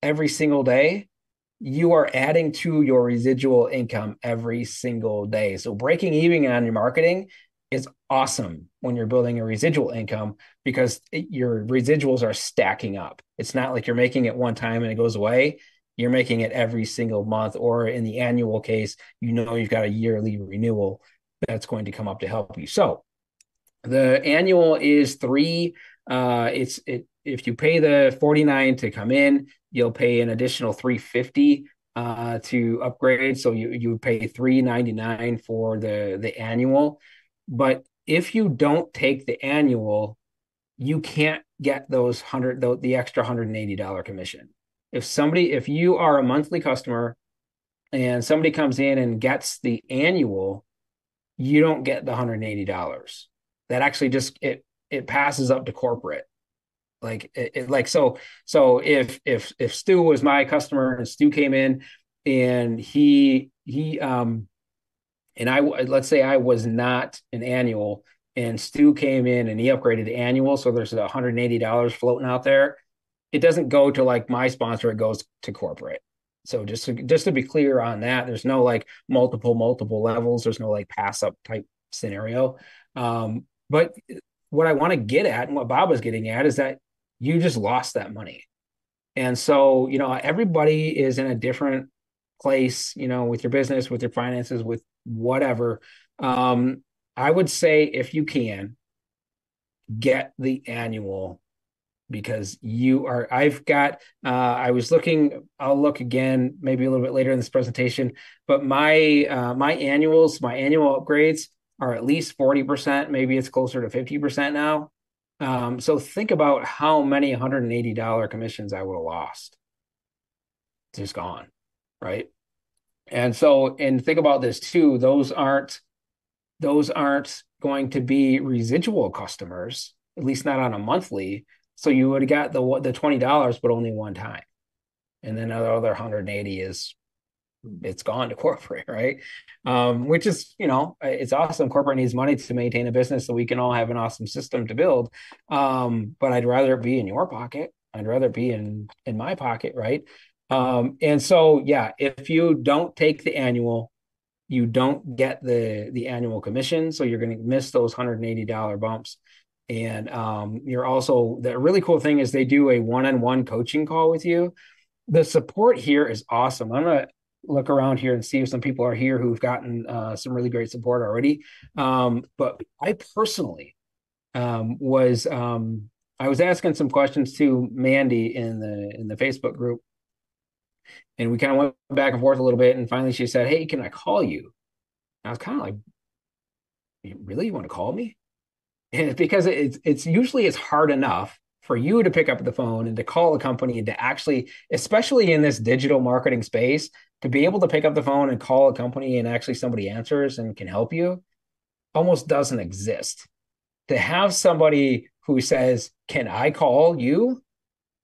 every single day you are adding to your residual income every single day. So breaking even on your marketing is awesome when you're building a residual income because it, your residuals are stacking up. It's not like you're making it one time and it goes away. You're making it every single month, or in the annual case, you know you've got a yearly renewal that's going to come up to help you. So the annual is three. Uh, it's it if you pay the 49 to come in, you'll pay an additional 350 uh, to upgrade. So you you would pay 399 for the the annual. But if you don't take the annual, you can't get those hundred the, the extra $180 commission. If somebody if you are a monthly customer and somebody comes in and gets the annual, you don't get the $180. That actually just it it passes up to corporate like it, it, like so so if if if stu was my customer and stu came in and he he um and i let's say i was not an annual and stu came in and he upgraded to annual so there's $180 floating out there it doesn't go to like my sponsor it goes to corporate so just to, just to be clear on that there's no like multiple multiple levels there's no like pass up type scenario um but what i want to get at and what bob was getting at is that you just lost that money. And so, you know, everybody is in a different place, you know, with your business, with your finances, with whatever. Um, I would say if you can get the annual because you are i've got uh, i was looking i'll look again maybe a little bit later in this presentation but my uh, my annuals my annual upgrades are at least 40% maybe it's closer to 50% now um, so think about how many $180 commissions I would have lost. Just gone, right? And so, and think about this too. Those aren't those aren't going to be residual customers, at least not on a monthly. So you would have got the the twenty dollars, but only one time, and then the other 180 is it's gone to corporate, <laughs> right? Um, which is, you know, it's awesome. Corporate needs money to maintain a business so we can all have an awesome system to build. Um, but I'd rather it be in your pocket. I'd rather be in in my pocket, right? Um, and so, yeah, if you don't take the annual, you don't get the the annual commission, so you're going to miss those hundred and eighty dollar bumps. And um, you're also the really cool thing is they do a one on one coaching call with you the support here is awesome. I'm gonna look around here and see if some people are here who've gotten uh, some really great support already. Um, but I personally um, was um, I was asking some questions to Mandy in the in the Facebook group, and we kind of went back and forth a little bit. And finally, she said, "Hey, can I call you?" I was kind of like, "Really? You want to call me?" And it's because it's it's usually it's hard enough for you to pick up the phone and to call a company and to actually, especially in this digital marketing space, to be able to pick up the phone and call a company and actually somebody answers and can help you almost doesn't exist. To have somebody who says, Can I call you?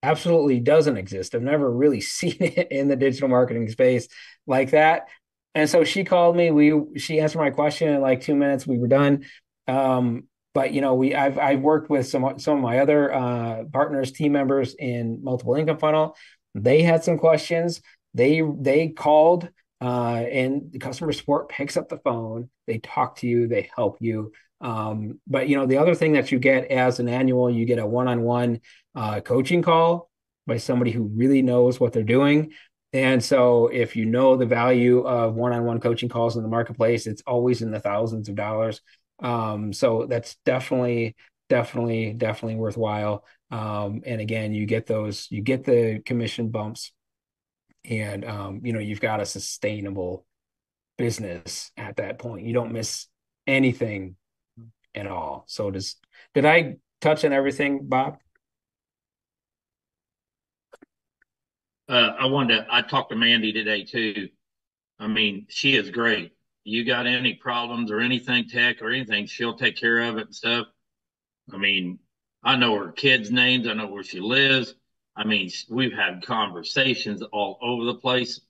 absolutely doesn't exist. I've never really <laughs> seen it in the digital marketing space like that. And so she called me. We she answered my question in like two minutes. We were done. Um, but you know, we I've I've worked with some some of my other uh, partners, team members in multiple income funnel. They had some questions. They they called uh, and the customer support picks up the phone. They talk to you. They help you. Um, but you know, the other thing that you get as an annual, you get a one-on-one uh, coaching call by somebody who really knows what they're doing. And so, if you know the value of one-on-one coaching calls in the marketplace, it's always in the thousands of dollars. Um, so that's definitely, definitely, definitely worthwhile. Um, and again, you get those, you get the commission bumps, and um, you know you've got a sustainable business at that point. You don't miss anything at all. So does did I touch on everything, Bob? Uh, I wanted to. I talked to Mandy today too. I mean, she is great. You got any problems or anything tech or anything, she'll take care of it and stuff. I mean, I know her kids' names. I know where she lives. I mean, we've had conversations all over the place.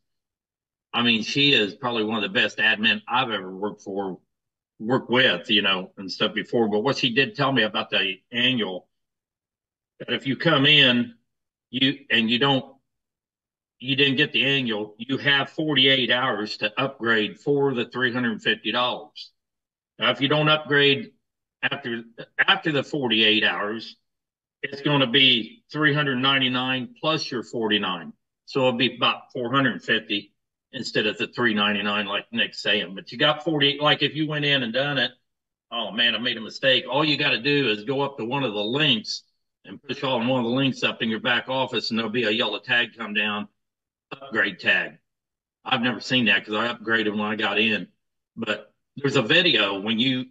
I mean, she is probably one of the best admin I've ever worked for work with, you know, and stuff before. But what she did tell me about the annual, that if you come in, you and you don't, you didn't get the annual, you have 48 hours to upgrade for the $350. Now, if you don't upgrade after after the 48 hours, it's going to be 399 plus your 49. So it'll be about 450 instead of the 399 like Nick's saying. But you got 48 like if you went in and done it, oh man, I made a mistake. All you got to do is go up to one of the links and push all one of the links up in your back office and there'll be a yellow tag come down, upgrade tag. I've never seen that because I upgraded when I got in. But there's a video when you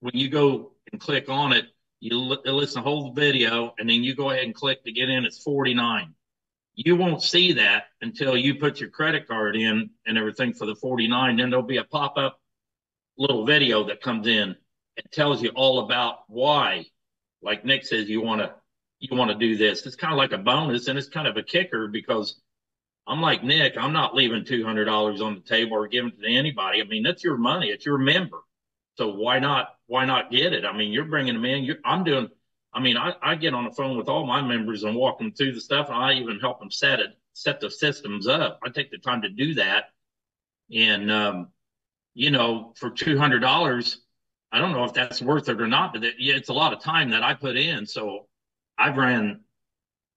when you go and click on it, you listen the whole video and then you go ahead and click to get in. It's 49 you won't see that until you put your credit card in and everything for the 49 then there'll be a pop-up little video that comes in and tells you all about why like nick says you want to you want to do this it's kind of like a bonus and it's kind of a kicker because i'm like nick i'm not leaving $200 on the table or giving it to anybody. I mean that's your money. It's your member. So why not why not get it? I mean you're bringing them in. I'm doing I mean, I, I get on the phone with all my members and walk them through the stuff, and I even help them set it, set the systems up. I take the time to do that, and um, you know, for two hundred dollars, I don't know if that's worth it or not, but it, it's a lot of time that I put in. So I've ran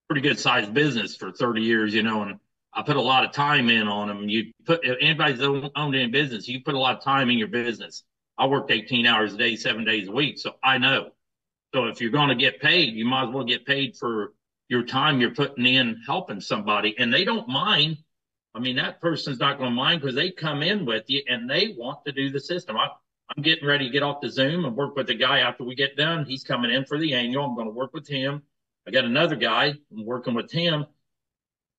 pretty good sized business for thirty years, you know, and I put a lot of time in on them. You put anybody's owned any business, you put a lot of time in your business. I worked eighteen hours a day, seven days a week, so I know so if you're going to get paid, you might as well get paid for your time you're putting in helping somebody. And they don't mind. I mean, that person's not going to mind because they come in with you and they want to do the system. I, I'm getting ready to get off the Zoom and work with the guy after we get done. He's coming in for the annual. I'm going to work with him. I got another guy. I'm working with him.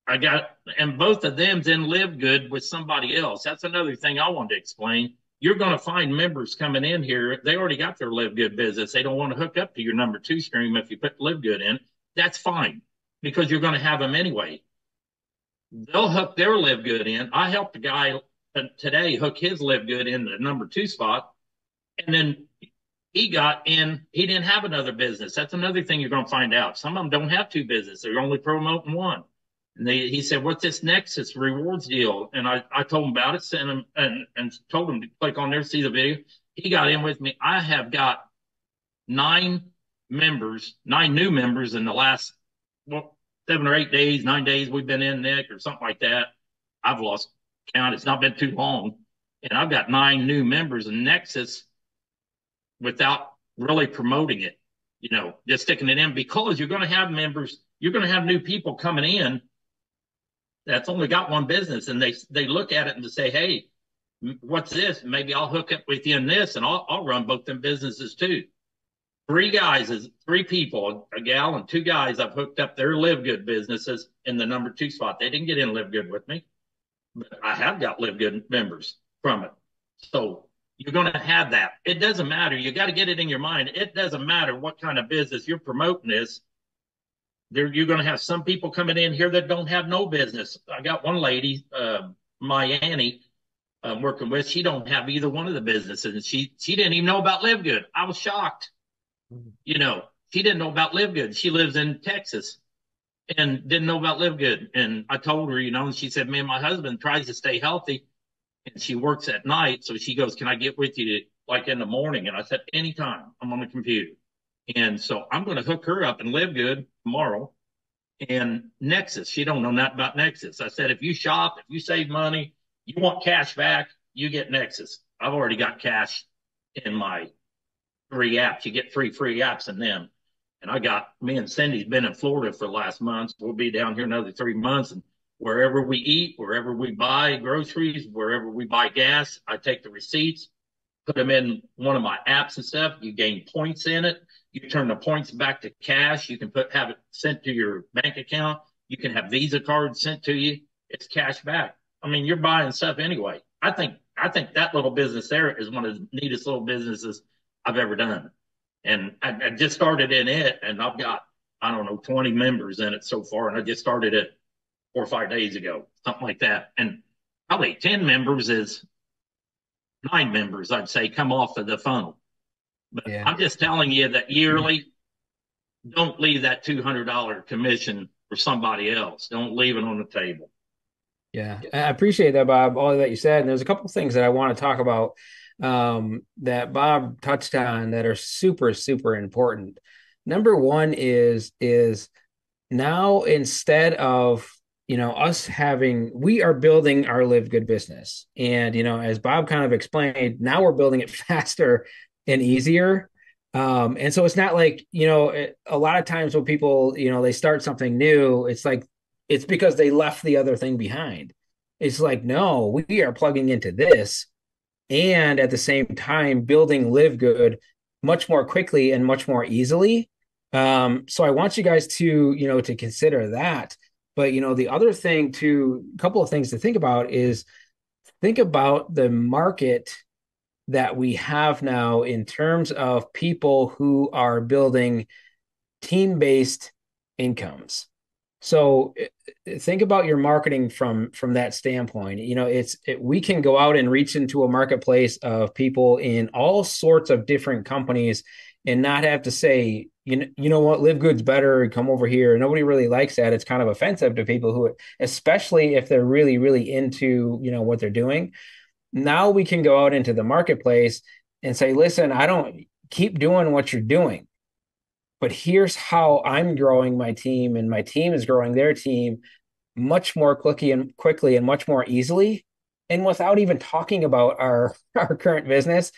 I got, and both of them's in live good with somebody else. That's another thing I wanted to explain you're going to find members coming in here. They already got their live good business. They don't want to hook up to your number two stream if you put live good in. That's fine because you're going to have them anyway. They'll hook their live good in. I helped a guy uh, today hook his live good in the number two spot. And then he got in, he didn't have another business. That's another thing you're going to find out. Some of them don't have two businesses. They're only promoting one. And they, he said, what's this Nexus rewards deal? And I, I told him about it, sent him and, and told him to click on there, see the video. He got in with me. I have got nine members, nine new members in the last, well, seven or eight days, nine days we've been in, Nick, or something like that. I've lost count. It's not been too long. And I've got nine new members in Nexus without really promoting it, you know, just sticking it in because you're going to have members, you're going to have new people coming in that's only got one business and they, they look at it and say, Hey, what's this? Maybe I'll hook up with you in this and I'll, I'll run both them businesses too. Three guys is three people, a gal and two guys I've hooked up their live good businesses in the number two spot. They didn't get in live good with me, but I have got live good members from it. So you're going to have that. It doesn't matter. You got to get it in your mind. It doesn't matter what kind of business you're promoting this. There, you're going to have some people coming in here that don't have no business. I got one lady, uh, my Annie, I'm working with. She don't have either one of the businesses, and she she didn't even know about Live Good. I was shocked. Mm-hmm. You know, she didn't know about Live Good. She lives in Texas and didn't know about Live Good. And I told her, you know, and she said, "Man, my husband tries to stay healthy." and she works at night. So she goes, Can I get with you to, like in the morning? And I said, Anytime. I'm on the computer. And so I'm going to hook her up and live good tomorrow. And Nexus, she don't know nothing about Nexus. I said, if you shop, if you save money, you want cash back, you get Nexus. I've already got cash in my three apps. You get three free apps in them. And I got me and Cindy's been in Florida for the last month. We'll be down here another three months. And wherever we eat, wherever we buy groceries, wherever we buy gas, I take the receipts, put them in one of my apps and stuff. You gain points in it. You turn the points back to cash. You can put have it sent to your bank account. You can have Visa cards sent to you. It's cash back. I mean, you're buying stuff anyway. I think I think that little business there is one of the neatest little businesses I've ever done. And I, I just started in it, and I've got I don't know 20 members in it so far, and I just started it four or five days ago, something like that. And probably 10 members is nine members, I'd say, come off of the funnel. But yeah. I'm just telling you that yearly, don't leave that $200 commission for somebody else. Don't leave it on the table. Yeah, I appreciate that, Bob, all that you said. And there's a couple things that I want to talk about um, that Bob touched on that are super, super important. Number one is is now instead of you know us having we are building our live good business and you know as bob kind of explained now we're building it <laughs> faster and easier. Um and so it's not like you know it, a lot of times when people you know they start something new it's like it's because they left the other thing behind. It's like no we are plugging into this and at the same time building live good much more quickly and much more easily. Um so i want you guys to you know to consider that. But you know, the other thing to a couple of things to think about is think about the market that we have now in terms of people who are building team-based incomes. So eh, eh, think about your marketing from from that standpoint. You know, it's it, we can go out and reach into a marketplace of people in all sorts of different companies and not have to say you know, you know what, live good's better, come over here. Nobody really likes that. It's kind of offensive to people who, especially if they're really, really into, you know, what they're doing. Now we can go out into the marketplace and say, listen, I don't keep doing what you're doing, but here's how I'm growing my team and my team is growing their team much more quickly and quickly and much more easily. And without even talking about our, <laughs> our current business,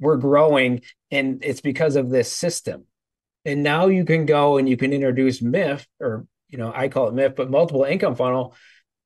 we're growing and it's because of this system and now you can go and you can introduce MIF, or you know, I call it MIF, but multiple income funnel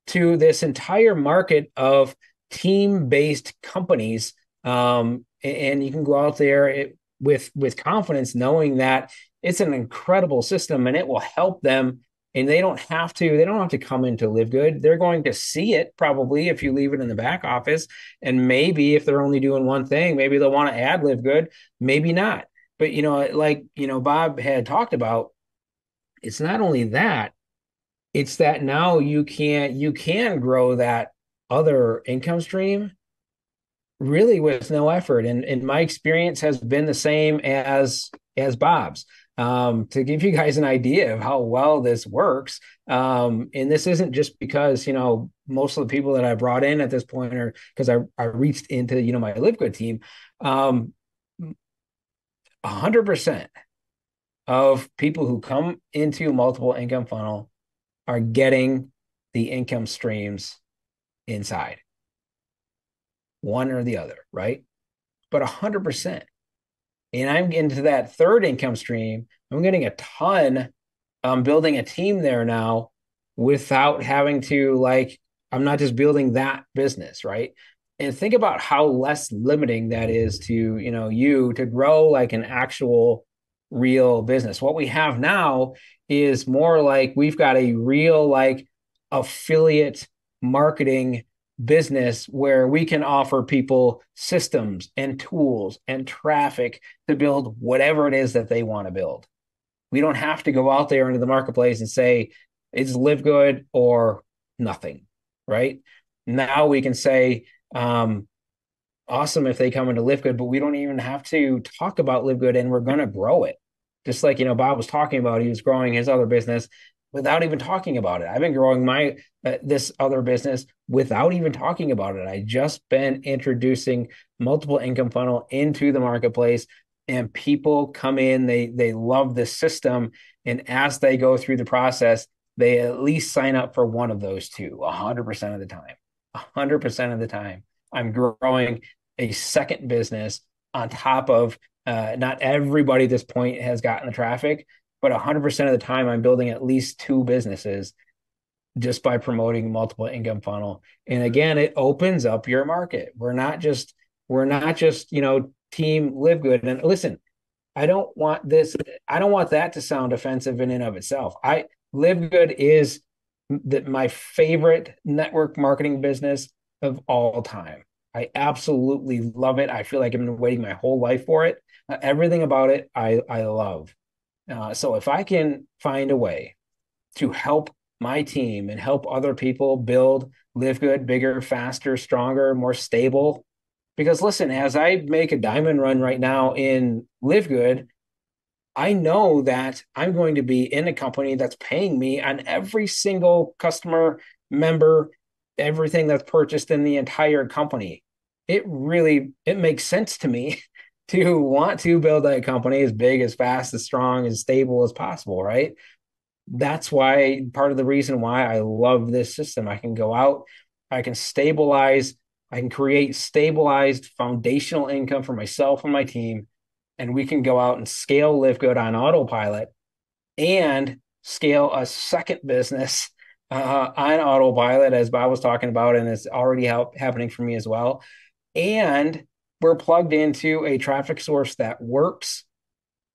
to this entire market of team-based companies. Um, and you can go out there with with confidence, knowing that it's an incredible system and it will help them. And they don't have to, they don't have to come in to live good. They're going to see it probably if you leave it in the back office. And maybe if they're only doing one thing, maybe they'll want to add live good, maybe not. But you know, like you know, Bob had talked about, it's not only that, it's that now you can you can grow that other income stream really with no effort. And and my experience has been the same as as Bob's. Um, to give you <laughs> guys an idea of how well this works. Um, and this isn't just because, you know, most of the people that I brought in at this point are because I, I reached into, you know, my Good team. Um, 100% of people who come into multiple income funnel are getting the income streams inside one or the other, right? But 100%. And I'm getting to that third income stream. I'm getting a ton. I'm building a team there now without having to, like, I'm not just building that business, right? And think about how less limiting that is to, you know, you to grow like an actual real business. What we have now is more like we've got a real, like, affiliate marketing business where we can offer people systems and tools and traffic to build whatever it is that they want to build. We don't have to go out there into the marketplace and say it's live good or nothing, right? Now we can say, um, awesome if they come into live good, but we don't even have to talk about live good and we're going to grow it. Just like, you know, Bob was talking about, he was growing his other business without even talking about it. I've been growing my uh, this other business without even talking about it. I just been introducing multiple income funnel into the marketplace and people come in they they love this system and as they go through the process they at least sign up for one of those two 100% of the time 100% of the time i'm growing a second business on top of uh, not everybody at this point has gotten the traffic but 100% of the time I'm building at least two businesses just by promoting multiple income funnel. And again, it opens up your market. We're not just we're not just, you know, team live good. And listen, I don't want this I don't want that to sound offensive in and of itself. I live good is that my favorite network marketing business of all time. I absolutely love it. I feel like I've been waiting my whole life for it. Uh, everything about it I I love. Uh, so if I can find a way to help my team and help other people build, live good, bigger, faster, stronger, more stable. Because listen, as I make a diamond run right now in live good, I know that I'm going to be in a company that's paying me on every single customer member, everything that's purchased in the entire company. It really it makes sense to me <laughs> to want to build a company as big, as fast, as strong, as stable as possible, right? That's why part of the reason why I love this system. I can go out, I can stabilize, I can create stabilized foundational income for myself and my team, and we can go out and scale Live Good on autopilot and scale a second business <laughs> uh, on autopilot, as Bob was talking about, and it's already happening for me as well. And we're plugged into a traffic source that works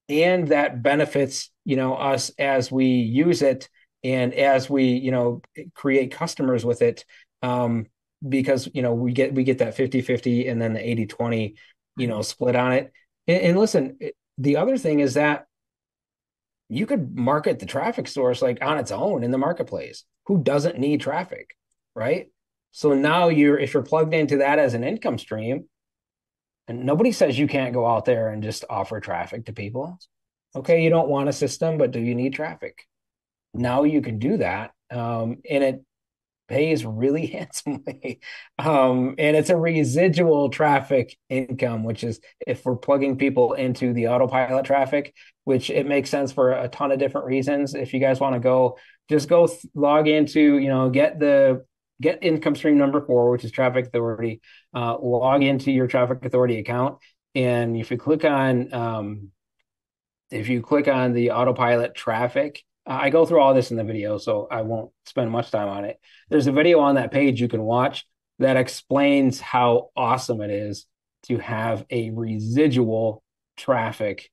and that benefits you know us as we use it and as we you know create customers with it um, because you know we get we get that 50 50 and then the 80 20 you know split on it. And, and listen the other thing is that you could market the traffic source like on its own in the marketplace. Who doesn't need traffic right? So now you're if you're plugged into that as an income stream and nobody says you can't go out there and just offer traffic to people. Okay, you don't want a system, but do you need traffic? Now you can do that. Um, and it pays really <laughs> handsomely. Um, and it's a residual traffic income, which is if we're plugging people into the autopilot traffic, which it makes sense for a ton of different reasons. If you guys want to go, just go th- log into, you know, get the get income stream number four, which is traffic authority, uh, log into your traffic authority account. And if you click on, um, if you click on the autopilot traffic, uh, I go through all this in the video, so I won't spend much time on it. There's a video on that page you can watch that explains how awesome it is to have a residual traffic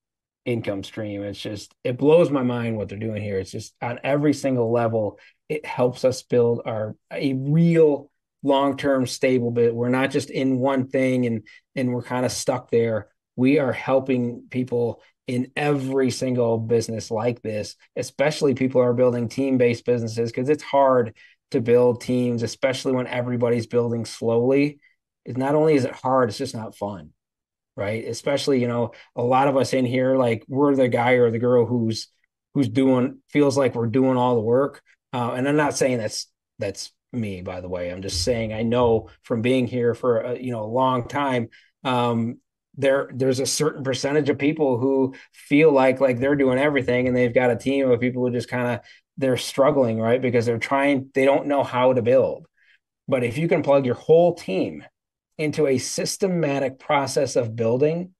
income stream. It's just, it blows my mind what they're doing here. It's just on every single level, it helps us build our a real long-term stable bit. We're not just in one thing and and we're kind of stuck there. We are helping people in every single business like this, especially people are building team-based businesses because it's hard to build teams, especially when everybody's building slowly. It's not only is it hard, it's just not fun. Right. Especially, you know, a lot of us in here, like we're the guy or the girl who's who's doing feels like we're doing all the work uh, and I'm not saying that's that's me, by the way. I'm just saying I know from being here for a, you know a long time. Um, there there's a certain percentage of people who feel like like they're doing everything and they've got a team of people who just kind of they're struggling, right? Because they're trying, they don't know how to build. But if you can plug your whole team into a systematic process of building,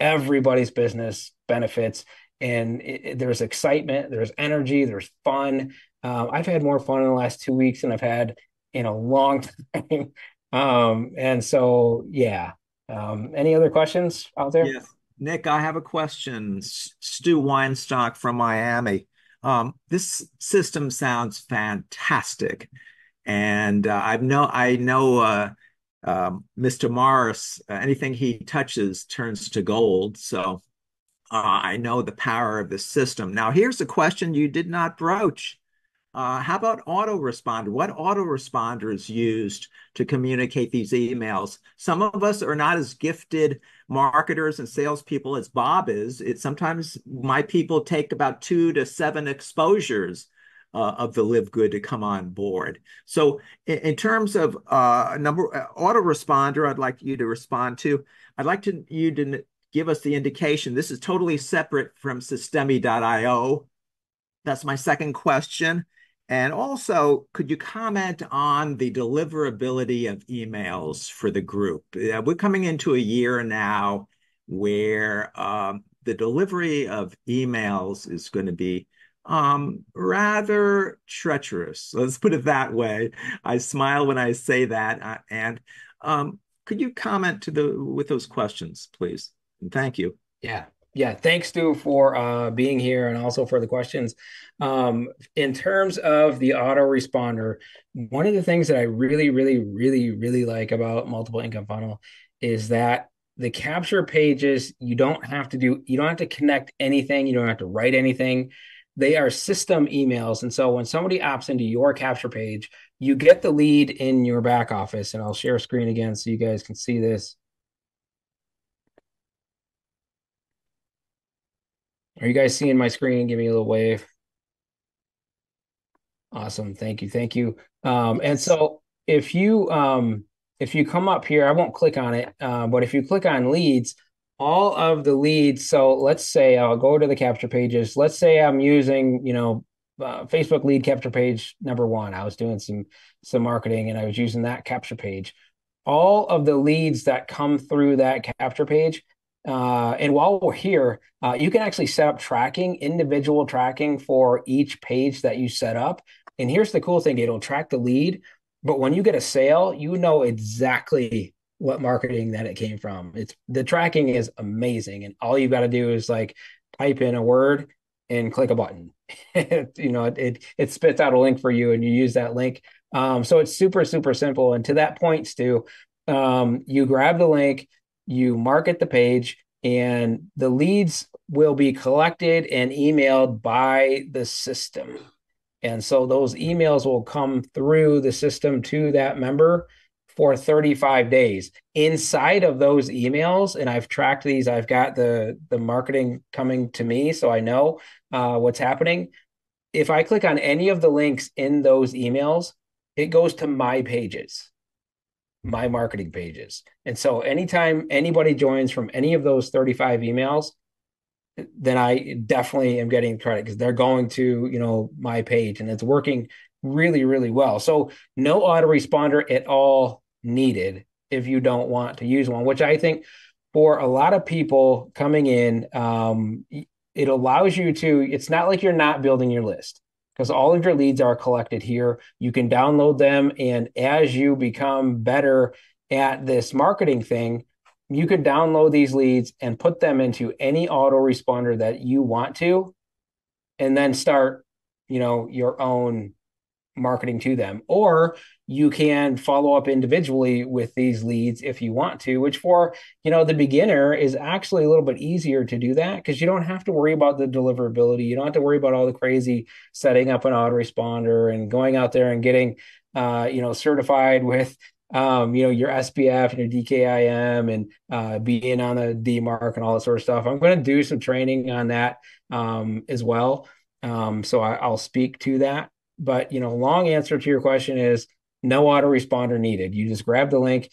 everybody's business benefits and it, it, there's excitement, there's energy, there's fun. Um, I've had more fun in the last two weeks than I've had in a long <laughs> time. um, and so, yeah. Um, any other questions out there? Yes. Nick, I have a question. Stu Weinstock from Miami. Um, this system sounds fantastic, and uh, I know I know uh, um, Mr. Morris. Uh, anything he touches turns to gold. So uh, I know the power of the system. Now, here's a question you did not broach. Uh, how about autoresponder? What autoresponder is used to communicate these emails? Some of us are not as gifted marketers and salespeople as Bob is. It sometimes my people take about two to seven exposures uh, of the Live Good to come on board. So, in, in terms of uh, number uh, autoresponder, I'd like you to respond to. I'd like to you to give us the indication. This is totally separate from Systeme.io. That's my second question. And also, could you comment on the deliverability of emails for the group? Uh, we're coming into a year now where um, the delivery of emails is going to be um, rather treacherous. Let's put it that way. I smile when I say that. Uh, and um, could you comment to the with those questions, please? And thank you. Yeah, yeah, thanks, Stu, for uh, being here and also for the questions. Um, in terms of the autoresponder, one of the things that I really, really, really, really like about multiple income funnel is that the capture pages, you don't have to do, you don't have to connect anything, you don't have to write anything. They are system emails. And so when somebody opts into your capture page, you get the lead in your back office. And I'll share screen again so you guys can see this. Are you guys seeing my screen? Give me a little wave. Awesome. Thank you. Thank you. Um, and so if you um, if you come up here, I won't click on it, uh, but if you click on leads, all of the leads. So let's say I'll go to the capture pages. Let's say I'm using, you know, uh, Facebook lead capture page number one. I was doing some some marketing and I was using that capture page. All of the leads that come through that capture page uh, and while we're here, uh, you can actually set up tracking, individual tracking for each page that you set up. And here's the cool thing it'll track the lead, but when you get a sale, you know exactly what marketing that it came from. It's the tracking is amazing. And all you've got to do is like type in a word and click a button. <laughs> you know, it, it, it spits out a link for you and you use that link. Um, so it's super, super simple. And to that point, Stu, um, you grab the link, you market the page, and the leads will be collected and emailed by the system. And so those emails will come through the system to that member for 35 days. Inside of those emails, and I've tracked these, I've got the the marketing coming to me, so I know uh, what's happening. If I click on any of the links in those emails, it goes to my pages my marketing pages. And so anytime anybody joins from any of those 35 emails, then I definitely am getting credit because they're going to, you know, my page and it's working really, really well. So no autoresponder at all needed if you don't want to use one, which I think for a lot of people coming in, um, it allows you to, it's not like you're not building your list because all of your leads are collected here. You can download them. And as you become better at this marketing thing, you could download these leads and put them into any autoresponder that you want to, and then start, you know, your own marketing to them. Or you can follow up individually with these leads if you want to, which for, you know, the beginner is actually a little bit easier to do that because you don't have to worry about the deliverability. You don't have to worry about all the crazy setting up an autoresponder and going out there and getting, uh, you know, certified with um, you know, your SPF and your DKIM and uh, being on the DMARC and all that sort of stuff. I'm going to do some training on that um, as well. Um, so I, will speak to that. But you know, long answer to your question is no autoresponder needed. You just grab the link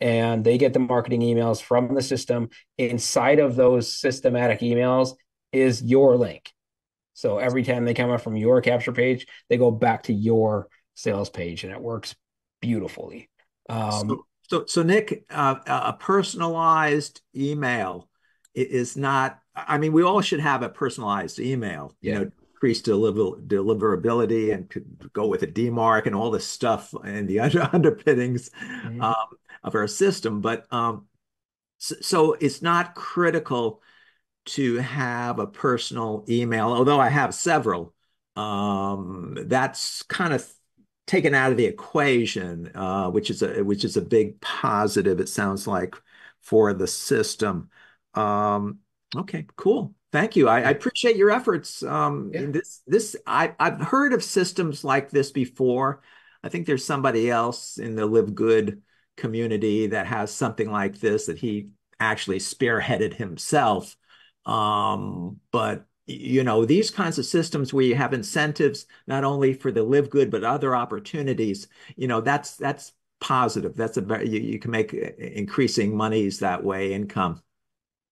and they get the marketing emails from the system. Inside of those systematic emails is your link. So every time they come up from your capture page, they go back to your sales page, and it works beautifully. Um, so, so, so, Nick, uh, a personalized email is not. I mean, we all should have a personalized email. Yeah. You know, increase deliver, deliverability and could go with a DMARC and all this stuff and the <laughs> under, underpinnings mm-hmm. um, of our system. But um, so, so, it's not critical to have a personal email, although I have several. Um, that's kind of taken out of the equation, uh, which is a which is a big positive. It sounds like for the system. Um, okay, cool. Thank you. I, I appreciate your efforts. Um, yeah. This this I I've heard of systems like this before. I think there's somebody else in the Live Good community that has something like this that he actually spearheaded himself. Um, but you know these kinds of systems where you have incentives not only for the live good but other opportunities you know that's that's positive that's a you, you can make increasing monies that way income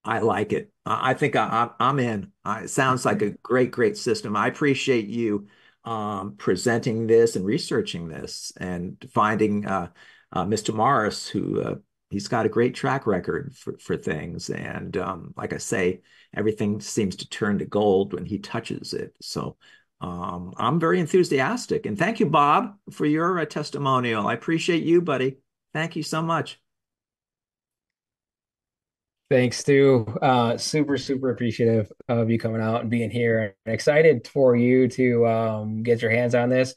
i like it i think I, am in it sounds like a great great system i appreciate you um, presenting this and researching this and finding uh, uh, mr morris who uh, he's got a great track record for, for things. And um, like I say, everything seems to turn to gold when he touches it. So um, I'm very enthusiastic. And thank you, Bob, for your uh, testimonial. I appreciate you, buddy. Thank you so much. Thanks, Stu. Uh, super, super appreciative of you coming out and being here. And excited for you to um, get your hands on this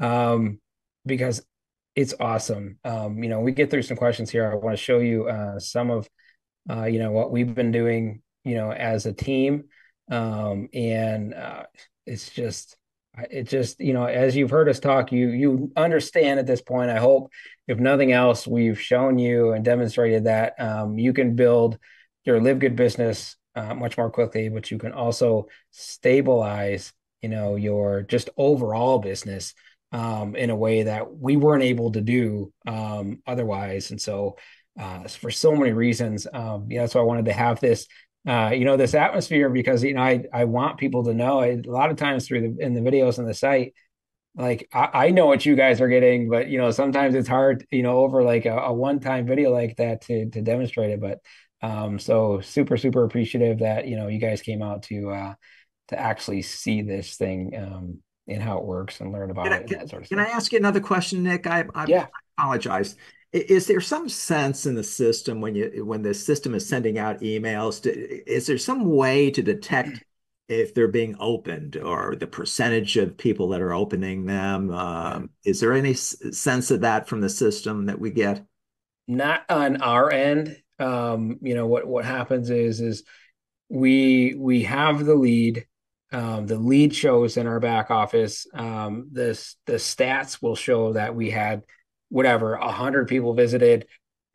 um, because it's awesome. Um, you know, we get through some questions here. I want to show you uh, some of, uh, you know, what we've been doing, you know, as a team, um, and uh, it's just, it just, you know, as you've heard us talk, you you understand at this point. I hope, if nothing else, we've shown you and demonstrated that um, you can build your live good business uh, much more quickly, but you can also stabilize, you know, your just overall business um, in a way that we weren't able to do um, otherwise. And so, uh, for so many reasons, um, yeah, that's why I wanted to have this, uh, you know, this atmosphere because you know I I want people to know. a lot of times through the in the videos on the site, like I, I, know what you guys are getting, but you know sometimes it's hard, you know, over like a, a one time video like that to to demonstrate it. But um, so super super appreciative that you know you guys came out to uh, to actually see this thing um, and how it works and learn about can it. I, can, sort of can I ask you another question, Nick? I, I, yeah. I apologize. Is there some sense in the system when you when the system is sending out emails? To, is there some way to detect if they're being opened or the percentage of people that are opening them? Um, is there any sense of that from the system that we get? Not on our end. Um, you know what what happens is is we we have the lead um, the lead shows in our back office. Um, the the stats will show that we had whatever hundred people visited,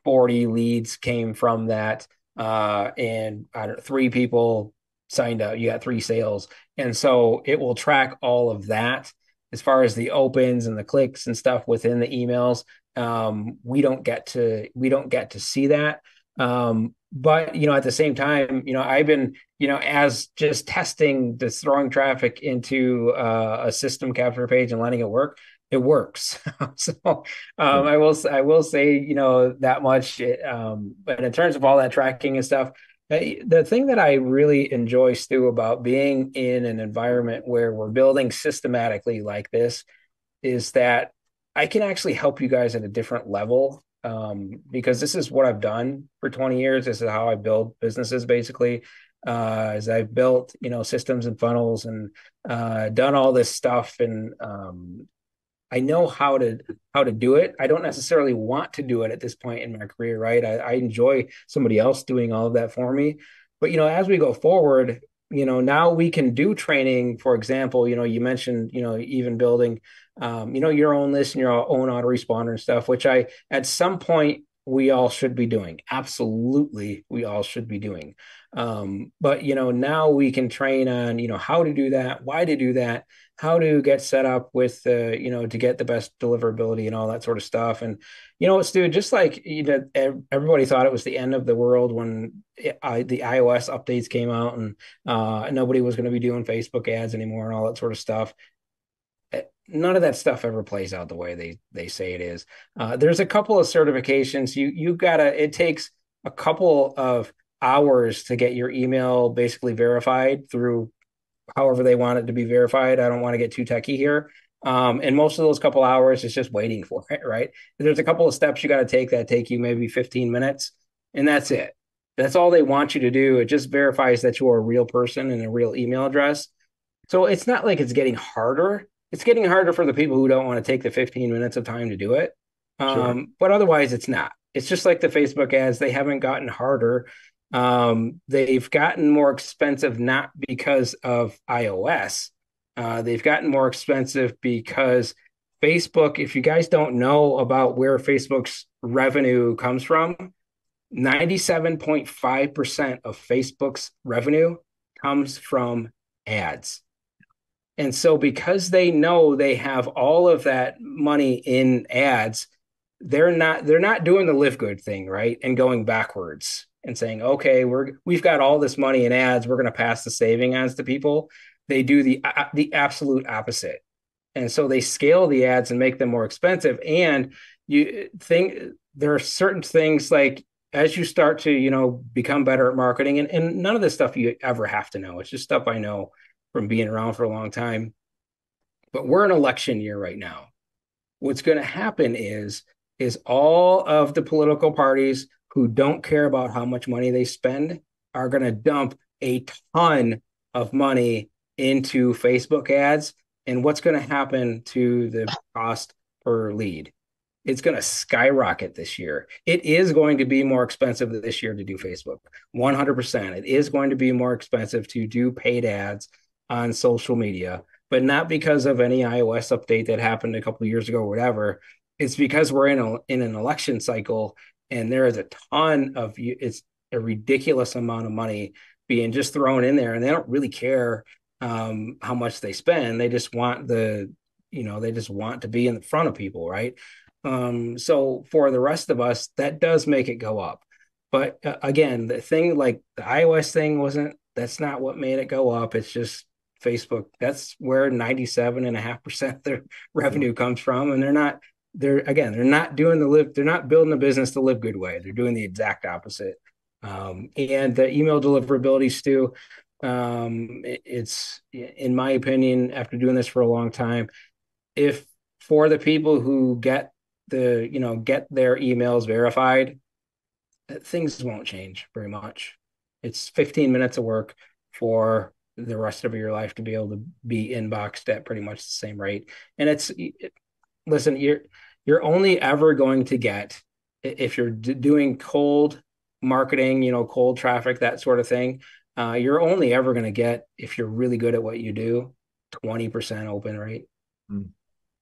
forty leads came from that, uh, and three people signed up. You got three sales, and so it will track all of that as far as the opens and the clicks and stuff within the emails. Um, we don't get to we don't get to see that. Um, but you know at the same time you know i've been you know as just testing this throwing traffic into uh, a system capture page and letting it work it works <laughs> so um, i will i will say you know that much it, um, but in terms of all that tracking and stuff the thing that i really enjoy stu about being in an environment where we're building systematically like this is that i can actually help you guys at a different level um, because this is what I've done for 20 years. This is how I build businesses basically. Uh, as I've built, you know, systems and funnels and uh, done all this stuff, and um, I know how to how to do it. I don't necessarily want to do it at this point in my career, right? I, I enjoy somebody else doing all of that for me. But you know, as we go forward, you know, now we can do training. For example, you know, you mentioned, you know, even building um, you know, your own list and your own autoresponder and stuff, which I at some point we all should be doing. Absolutely, we all should be doing. Um, but you know, now we can train on you know how to do that, why to do that, how to get set up with the uh, you know to get the best deliverability and all that sort of stuff. And you know what, Stu, just like you know, everybody thought it was the end of the world when I, the iOS updates came out and uh, nobody was going to be doing Facebook ads anymore and all that sort of stuff none of that stuff ever plays out the way they they say it is. Uh, there's a couple of certifications. You you gotta. It takes a couple of hours to get your email basically verified through however they want it to be verified. I don't want to get too techy here. Um, and most of those couple hours is just waiting for it, right? There's a couple of steps you got to take that take you maybe 15 minutes, and that's it. That's all they want you to do. It just verifies that you're a real person and a real email address. So it's not like it's getting harder it's getting harder for the people who don't want to take the 15 minutes of time to do it. Um, sure. But otherwise, it's not. It's just like the Facebook ads, they haven't gotten harder. Um, they've gotten more expensive not because of iOS. Uh, they've gotten more expensive because Facebook, if you guys don't know about where Facebook's revenue comes from, 97.5% of Facebook's revenue comes from ads. And so because they know they have all of that money in ads, they're not they're not doing the live good thing, right? And going backwards and saying, "Okay, we're we've got all this money in ads, we're going to pass the saving ads to people." They do the uh, the absolute opposite. And so they scale the ads and make them more expensive and you think there are certain things like as you start to, you know, become better at marketing and, and none of this stuff you ever have to know. It's just stuff I know from being around for a long time. But we're in election year right now. What's going to happen is is all of the political parties who don't care about how much money they spend are going to dump a ton of money into Facebook ads. And what's going to happen to the cost per lead? It's going to skyrocket this year. It is going to be more expensive this year to do Facebook. 100%. It is going to be more expensive to do paid ads on social media, but not because of any iOS update that happened a couple years ago or whatever. It's because we're in a in an election cycle and there is a ton of it's a ridiculous amount of money being just thrown in there and they don't really care um, how much they spend. They just want the you know they just want to be in the front of people, right? Um, so for the rest of us, that does make it go up. But uh, again, the thing like the iOS thing wasn't that's not what made it go up. It's just Facebook. That's where 97.5% of their <laughs> revenue comes from. And they're not, they're again, they're not doing the live, they're not building a business the live good way. They're doing the exact opposite. Um, and the email deliverability, Stu, um, it, it's, in my opinion, after doing this for a long time, if for the people who get the, you know, get their emails verified, things won't change very much. It's 15 minutes of work for the rest of your life to be able to be inboxed at pretty much the same rate. And it's it, listen, you're you're only ever going to get if you're d- doing cold marketing, you know, cold traffic, that sort of thing. Uh, you're only ever going to get if you're really good at what you do, twenty percent open rate. Mm.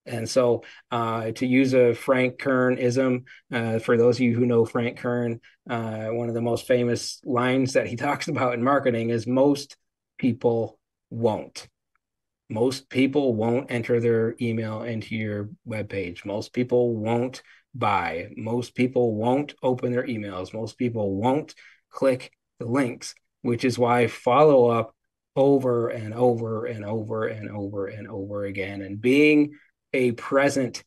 And so, uh, to use a Frank Kern ism, uh, for those of you who know Frank Kern, uh, one of the most famous lines that he <laughs> talks about in marketing is most people won't. Most people won't enter their email into your web page. Most people won't buy. Most people won't open their emails. Most people won't click the links, which is why follow up over and over and over and over and over again and being a present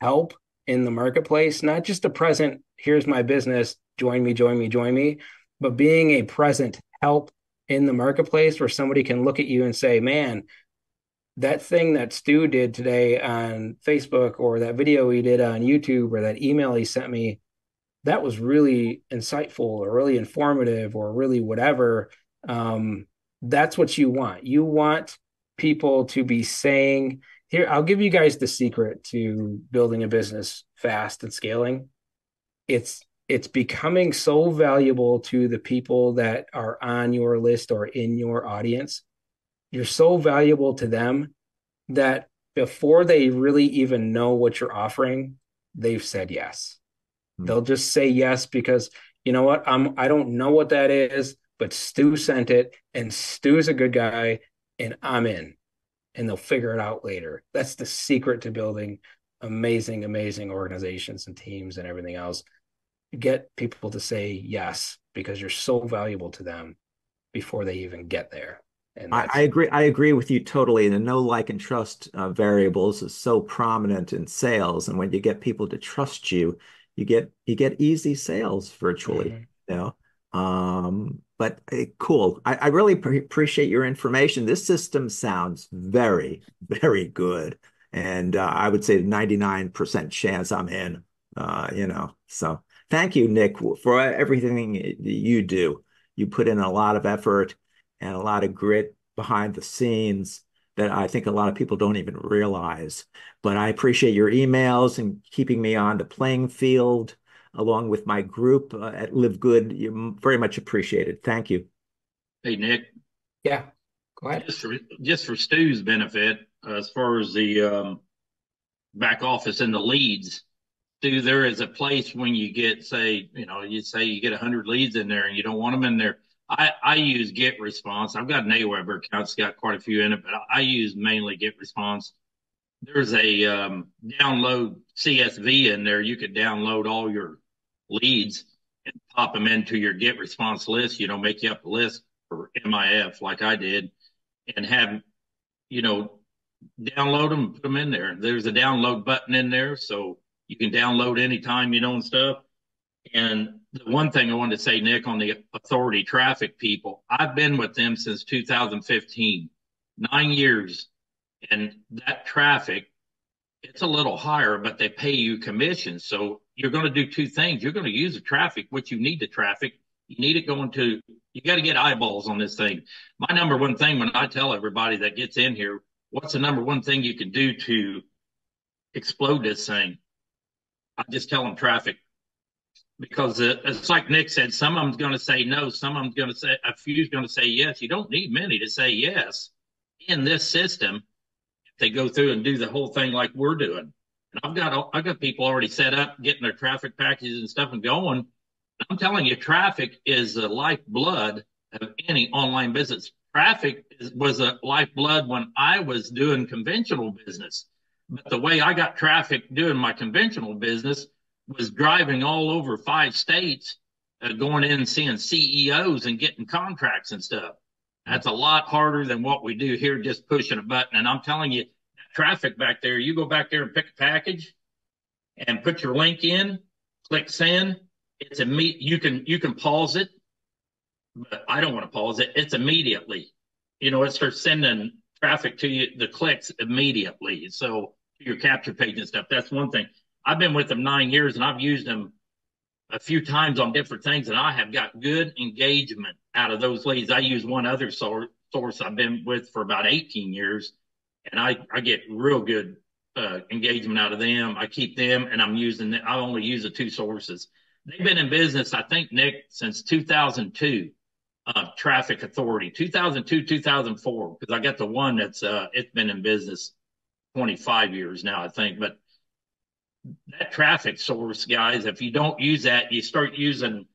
help in the marketplace, not just a present, here's my business, join me, join me, join me, but being a present help in the marketplace where somebody can look at you and say, man, that thing that Stu did today on Facebook or that video he did on YouTube or that email he sent me, that was really insightful or really informative or really whatever. Um, that's what you want. You want people to be saying, here, I'll give you guys the secret to building a business fast and scaling. It's it's becoming so valuable to the people that are on your list or in your audience. You're so valuable to them that before they really even know what you're offering, they've said yes. Mm-hmm. They'll just say yes because you know what? I'm I don't know what that is, but Stu sent it, and Stu is a good guy, and I'm in. And they'll figure it out later. That's the secret to building amazing, amazing organizations and teams and everything else. Get people to say yes because you're so valuable to them before they even get there. And I, I, agree. I agree with you totally. And the know like and trust uh, variables is so prominent in sales, and when you get people to trust you, you get you get easy sales virtually. Mm-hmm. You know, um, but uh, cool. I, I really pre- appreciate your information. This system sounds very, very good, and uh, I would say ninety nine percent chance I'm in. Uh, you know, so thank you, Nick, for everything you do. You put in a lot of effort and a lot of grit behind the scenes that I think a lot of people don't even realize. But I appreciate your emails and keeping me on the playing field along with my group uh, at Live Good. You very much appreciated. Thank you. Hey, Nick. Yeah, go ahead. Just for, just for Stu's benefit, uh, as far as the um, back office and the leads, Stu, there is a place when you get, say, you know, you say you get 100 leads in there and you don't want them in there I, I use Get Response. I've got an Aweber account. It's got quite a few in it, but I use mainly Get Response. There's a um, download CSV in there. You could download all your leads and pop them into your Get Response list. You know, make you up a list for MIF like I did, and have you know download them, put them in there. There's a download button in there, so you can download anytime you know and stuff. And the one thing I wanted to say, Nick, on the authority traffic people, I've been with them since 2015, nine years. And that traffic, it's a little higher, but they pay you commission. So you're going to do two things. You're going to use the traffic, which you need the traffic. You need it going to, you got to get eyeballs on this thing. My number one thing when I tell everybody that gets in here, what's the number one thing you can do to explode this thing? I just tell them traffic because uh, it's like Nick said, some of them's going to say no, some of them's going to say a few's going to say yes. You don't need many to say yes in this system if they go through and do the whole thing like we're doing. And I've got I've got people already set up, getting their traffic packages and stuff and going. I'm telling you, traffic is the lifeblood of any online business. Traffic was a lifeblood when I was doing conventional business. But the way I got traffic doing my conventional business was driving all over five states, uh, going in and seeing CEOs and getting contracts and stuff. That's a lot harder than what we do here, just pushing a button. And I'm telling you, traffic back there, you go back there and pick a package and put your link in, click send. It's immediate. You can, you can pause it, but I don't want to pause it. It's immediately, you know, it starts sending traffic to you, the clicks immediately. So your capture page and stuff. That's one thing. I've been with them nine years and I've used them a few times on different things and I have got good engagement out of those leads. I use one other source, I've been with for about 18 years and I, I get real good uh, engagement out of them. I keep them and I'm using, I only use the two sources. They've been in business, I think, Nick, since 2002. Uh, traffic authority 2002 2004 because i got the one that's uh it's been in business 25 years now i think but that traffic source, guys, if you don't use that, you start using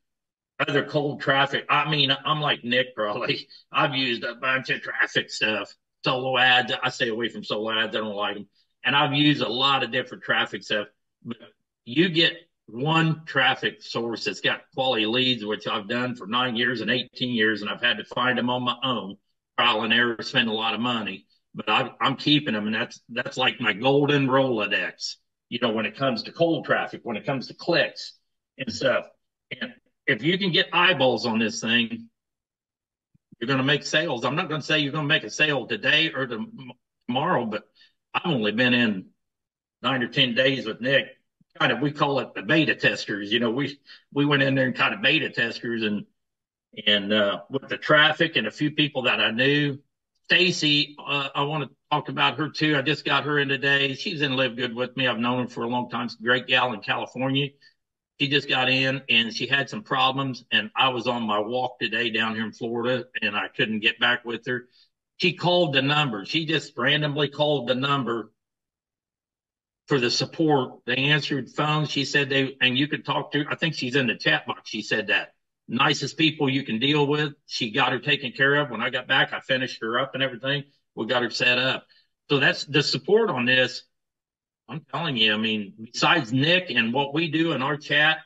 other cold traffic. I mean, I'm like Nick probably. <laughs> I've used a bunch of traffic stuff, solo ads. I stay away from solo ads. I don't like them. And I've used a lot of different traffic stuff. But you get one traffic source that's got quality leads, which I've done for nine years and 18 years, and I've had to find them on my own, trial and error, spend a lot of money. But I, I'm keeping them, and that's that's like my golden Rolodex you know, when it comes to cold traffic, when it comes to clicks and stuff. And if you can get eyeballs on this thing, you're going to make sales. I'm not going to say you're going to make a sale today or tomorrow, but I've only been in nine or 10 days with Nick. Kind of, we call it the beta testers. You know, we, we went in there and kind of beta testers and, and, uh, with the traffic and a few people that I knew, Stacy, uh, I want to talk about her too. I just got her in today. She's in Live Good with me. I've known her for a long time. She's a great gal in California. She just got in and she had some problems. And I was on my walk today down here in Florida and I couldn't get back with her. She called the number. She just randomly called the number for the support. They answered phones. She said they, and you could talk to, I think she's in the chat box. She said that nicest people you can deal with. She got her taken care of. When I got back, I finished her up and everything. We got her set up. So that's the support on this. I'm telling you, I mean, besides Nick and what we do in our chat,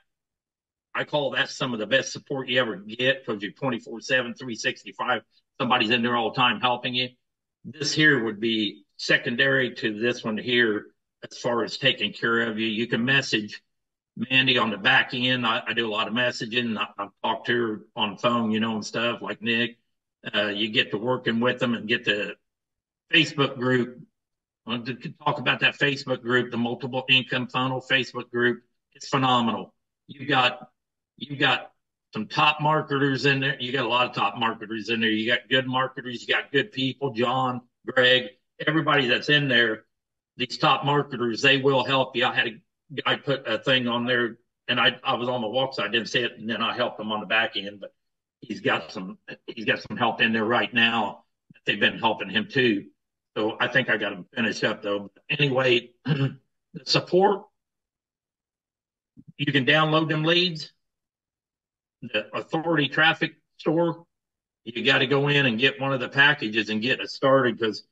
I call that some of the best support you ever get because you're 24 7, 365. Somebody's in there all the time helping you. This here would be secondary to this one here as far as taking care of you. You can message Mandy on the back end. I, I do a lot of messaging. I, talk to her on the phone, you know, and stuff like Nick. Uh, you get to working with them and get the Facebook group. I to talk about that Facebook group, the multiple income funnel Facebook group. It's phenomenal. You've got you've got some top marketers in there. You got a lot of top marketers in there. You got good marketers. You got good people. John, Greg, everybody that's in there. These top marketers, they will help you. I had a guy put a thing on there, and I I was on the walk, so I didn't see it, and then I helped him on the back end. But he's got some he's got some help in there right now. They've been helping him too. So I think I got him finished up though. But anyway, <clears throat> the support you can download them leads the authority traffic store, you got to go in and get one of the packages and get it started because,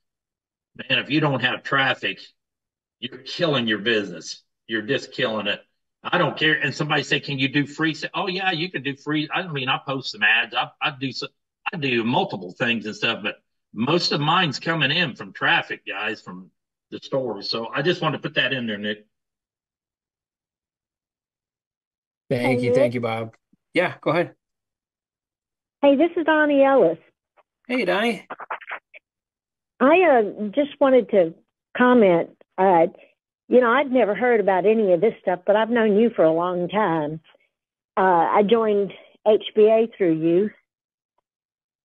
man, if you don't have traffic, you're killing your business. You're just killing it. I don't care. And somebody say, "Can you do free?" Say, "Oh yeah, you can do free." I mean, I post some ads. I, I do some, I do multiple things and stuff, but most of mine's coming in from traffic, guys, from the stores. So I just want to put that in there, Nick. Thank you, thank you, Bob. Yeah, go ahead. Hey, this is Donnie Ellis. Hey, Donnie. I uh, just wanted to comment. Uh, you know, I'd never heard about any of this stuff, but I've known you for a long time. Uh, I joined HBA through you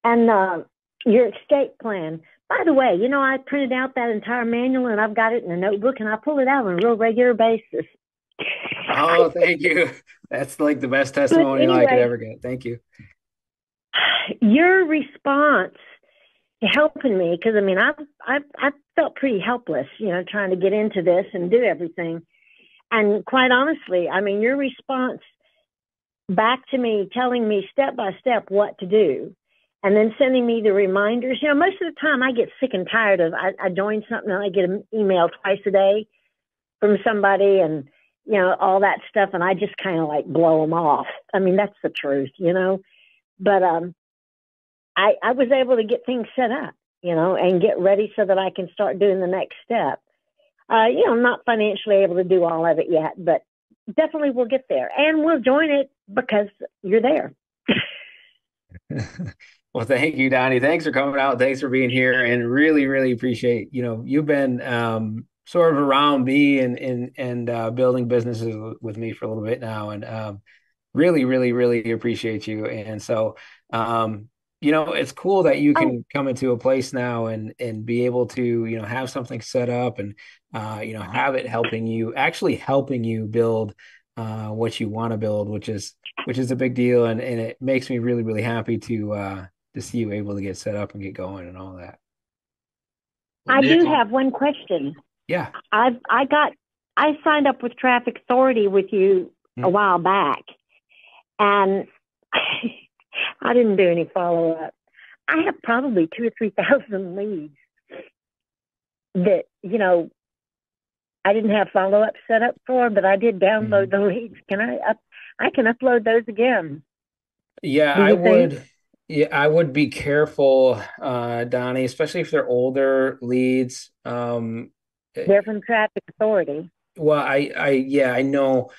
and uh, your escape plan. By the way, you know, I printed out that entire manual and I've got it in a notebook and I pull it out on a real regular basis. Oh, <laughs> thank you. That's like the best testimony anyway, I could ever get. Thank you. Your response to helping me, because I mean, I've, I've, I've felt pretty helpless, you know, trying to get into this and do everything. And quite honestly, I mean, your response back to me, telling me step by step what to do, and then sending me the reminders. You know, most of the time I get sick and tired of I, I join something and I get an email twice a day from somebody and you know, all that stuff, and I just kind of like blow them off. I mean, that's the truth, you know. But um, I I was able to get things set up, you know, and get ready so that I can start doing the next step. Uh, you know, not financially able to do all of it yet, but definitely we'll get there, and we'll join it because you're there. <laughs> well, thank you, Donnie. Thanks for coming out. Thanks for being here, and really, really appreciate. You know, you've been um, sort of around me and and and uh, building businesses with me for a little bit now, and um, really, really, really appreciate you. And so, um, you know, it's cool that you can come into a place now and and be able to you know have something set up and uh, you know have it helping you actually helping you build uh, what you want to build, which is which is a big deal, and and it makes me really really happy to uh, to see you able to get set up and get going and all that. I do have one question. Yeah. I've I got I signed up with Traffic Authority with you mm. a while back, and <laughs> I didn't do any follow up. I have probably two or three <laughs> thousand leads that you know I didn't have follow up set up for, but I did download mm. the leads. Can I up? I can upload those again. Yeah, I think? would. Yeah, I would be careful, uh, Donnie, especially if they're older leads. Um, they're from traffic authority. Well, I, I, yeah, I know.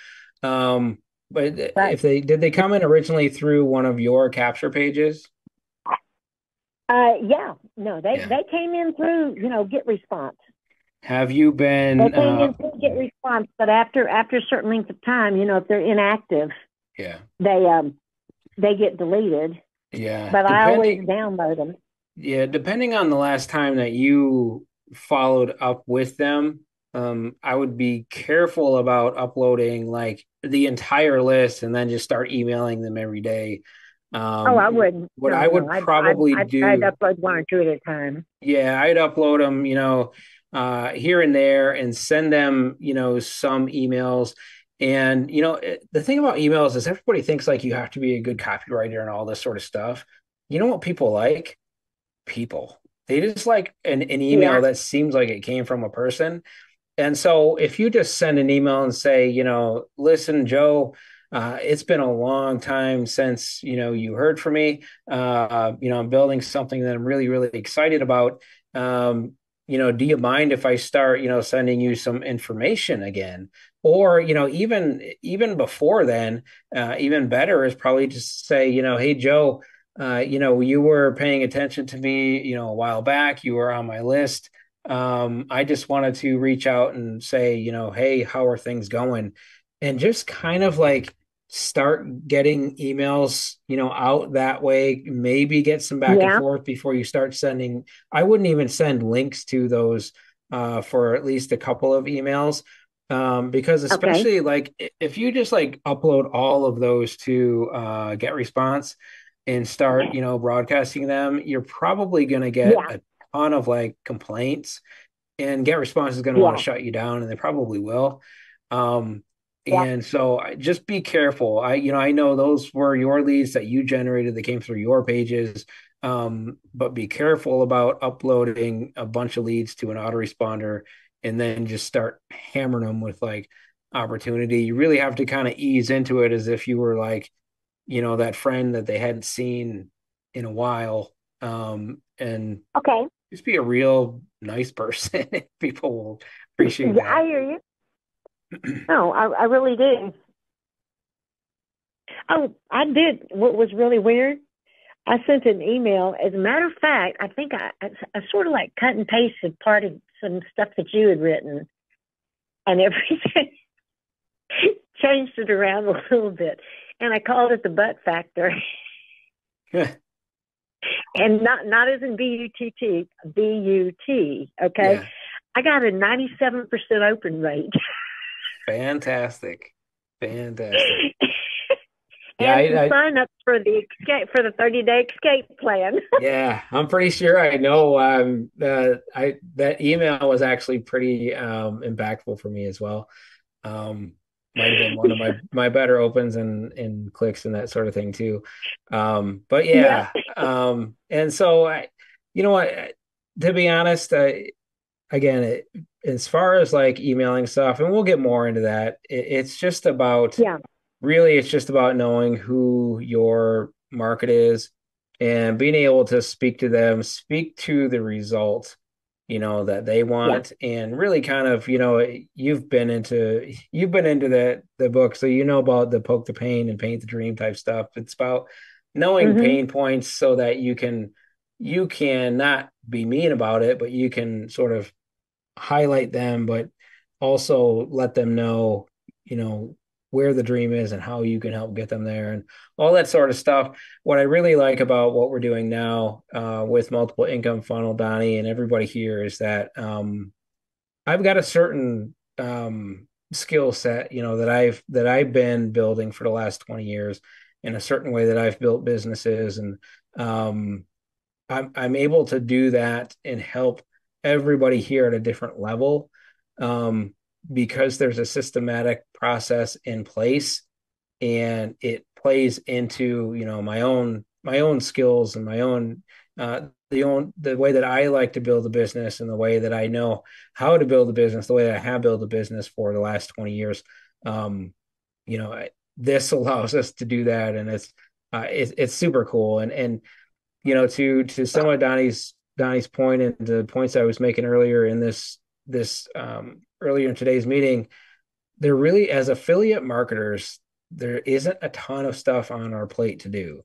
Um, but right. if they did they come in originally through one of your capture pages? Uh, yeah, no, they yeah. they came in through you know GetResponse. Have you been? They came uh, in through GetResponse, but after after a certain length of time, you know, if they're inactive, yeah, they um they get deleted. Yeah, but depending, I always download them. Yeah, depending on the last time that you followed up with them, um, I would be careful about uploading like the entire list and then just start emailing them every day. Um, oh, I wouldn't. What no, I would no. probably I'd, do, I'd, I'd upload one or two at a time. Yeah, I'd upload them. You know, uh, here and there and send them, you know, some emails. And, you know, the thing about emails is everybody thinks like you have to be a good copywriter and all this sort of stuff. You know what people like? People. They just like an, an email yeah. that seems like it came from a person. And so if you just send an email and say, you know, listen, Joe, uh, it's been a long time since you know you heard from me. Uh, you know, I'm building something that I'm really, really excited about. Um, you know, do you mind if I start, you know, sending you some information again? Or, you know, even even before then, uh, even better is probably just say, you know, hey Joe, uh, you know, you were paying attention to me, you know, a while back. You were on my list. Um, I just wanted to reach out and say, you know, hey, how are things going? And just kind of like start getting emails you know out that way maybe get some back yeah. and forth before you start sending i wouldn't even send links to those uh, for at least a couple of emails um, because especially okay. like if you just like upload all of those to uh, GetResponse and start you know broadcasting them you're probably going to get yeah. a ton of like complaints and GetResponse is going to yeah. want to shut you down and they probably will um, yeah. And so just be careful. I, you know, I know those were your leads that you generated that came through your pages. Um, but be careful about uploading a bunch of leads to an autoresponder and then just start hammering them with like opportunity. You really have to kind of ease into it as if you were like, you know, that friend that they hadn't seen in a while. Um, and okay, just be a real nice person. <laughs> People will appreciate yeah, that. I hear you no, I, I really did. Oh, I did. What was really weird? I sent an email. As a matter of fact, I think I, I, I sort of like cut and pasted part of some stuff that you had written, and everything <laughs> changed it around a little bit, and I called it the butt factor. <laughs> and not not as in B U T T, B U T. Okay, yeah. I got a ninety seven percent open rate. <laughs> Fantastic. Fantastic. <laughs> yeah, I, I, sign up for the escape for the 30 day escape plan. <laughs> yeah, I'm pretty sure I know. Um, uh, I that email was actually pretty um, impactful for me as well. Um, might have been one of my <laughs> my better opens and and clicks and that sort of thing too. Um, but yeah, yeah. um, and so I, you know what? To be honest, I, again, it, as far as like emailing stuff, and we'll get more into that, it, it's just about yeah. Really, it's just about knowing who your market is and being able to speak to them, speak to the result, you know, that they want, yeah. and really kind of, you know, you've been into you've been into that the book, so you know about the poke the pain and paint the dream type stuff. It's about knowing mm-hmm. pain points so that you can you can not be mean about it, but you can sort of highlight them, but also let them know, you know, where the dream is and how you can help get them there and all that sort of stuff. What I really like about what we're doing now uh, with multiple income funnel, Donnie, and everybody here is that um, I've got a certain um, skill set, you know, that I've that I've been building for the last 20 years in a certain way that I've built businesses and um, I'm I'm able to do that and help everybody here at a different level um, because there's a systematic process in place and it plays into you know my own my own skills and my own uh, the own the way that I like to build a business and the way that I know how to build a business, the way that I have built a business for the last 20 years. Um, you know, this <laughs> allows us to do that, and it's uh, it's, it's super cool. And and you know, to to some of Donnie's Donnie's point and the points I was making earlier in this this um, earlier in today's meeting, there really as affiliate marketers, there isn't a ton of stuff on our plate to do.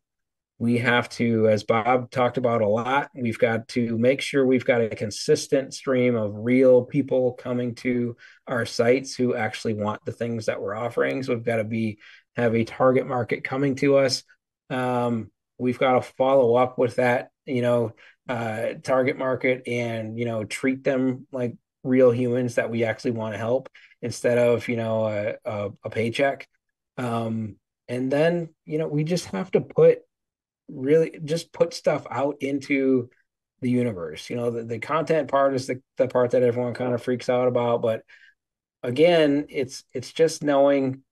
We have to, as Bob talked about a lot, we've got to make sure we've got a consistent stream of real people coming to our sites who actually want the things that we're offering. So we've got to be have a target market coming to us. Um, we've got to follow up with that, you know, uh, target market and you know treat them like real humans that we actually want to help instead of you know a, a, a paycheck um, and then you know we just have to put really just put stuff out into the universe. You know, the, the content part is the, the part that everyone kind of freaks out about. But again, it's it's just knowing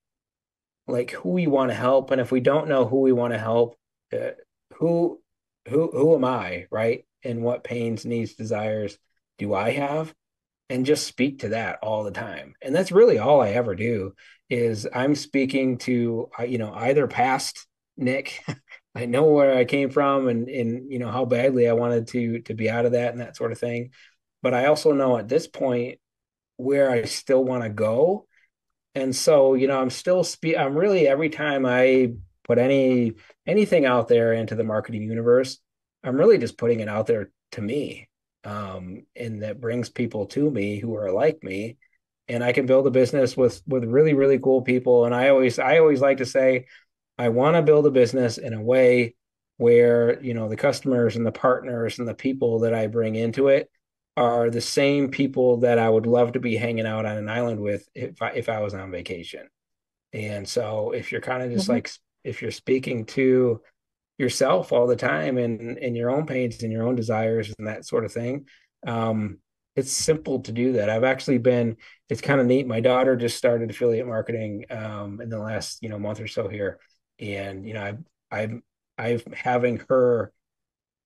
like who we want to help. And if we don't know who we want to help, uh, who who who am I, right? And what pains, needs, desires do I have? And just speak to that all the time. And that's really all I ever do is I'm speaking to uh, you know either past Nick <laughs> I know where I came from and and you know how badly I wanted to to be out of that and that sort of thing. But I also know at this point where I still want to go. And so, you know, I'm still spe- I'm really every time I put any anything out there into the marketing universe, I'm really just putting it out there to me. Um, and that brings people to me who are like me and I can build a business with with really really cool people and I always I always like to say I want to build a business in a way where, you know, the customers and the partners and the people that I bring into it are the same people that I would love to be hanging out on an island with if I, if I was on vacation. And so if you're kind of just mm-hmm. like if you're speaking to yourself all the time and and your own pains and your own desires and that sort of thing, um, it's simple to do that. I've actually been it's kind of neat. My daughter just started affiliate marketing um, in the last you know month or so here, and you know I I'm I'm having her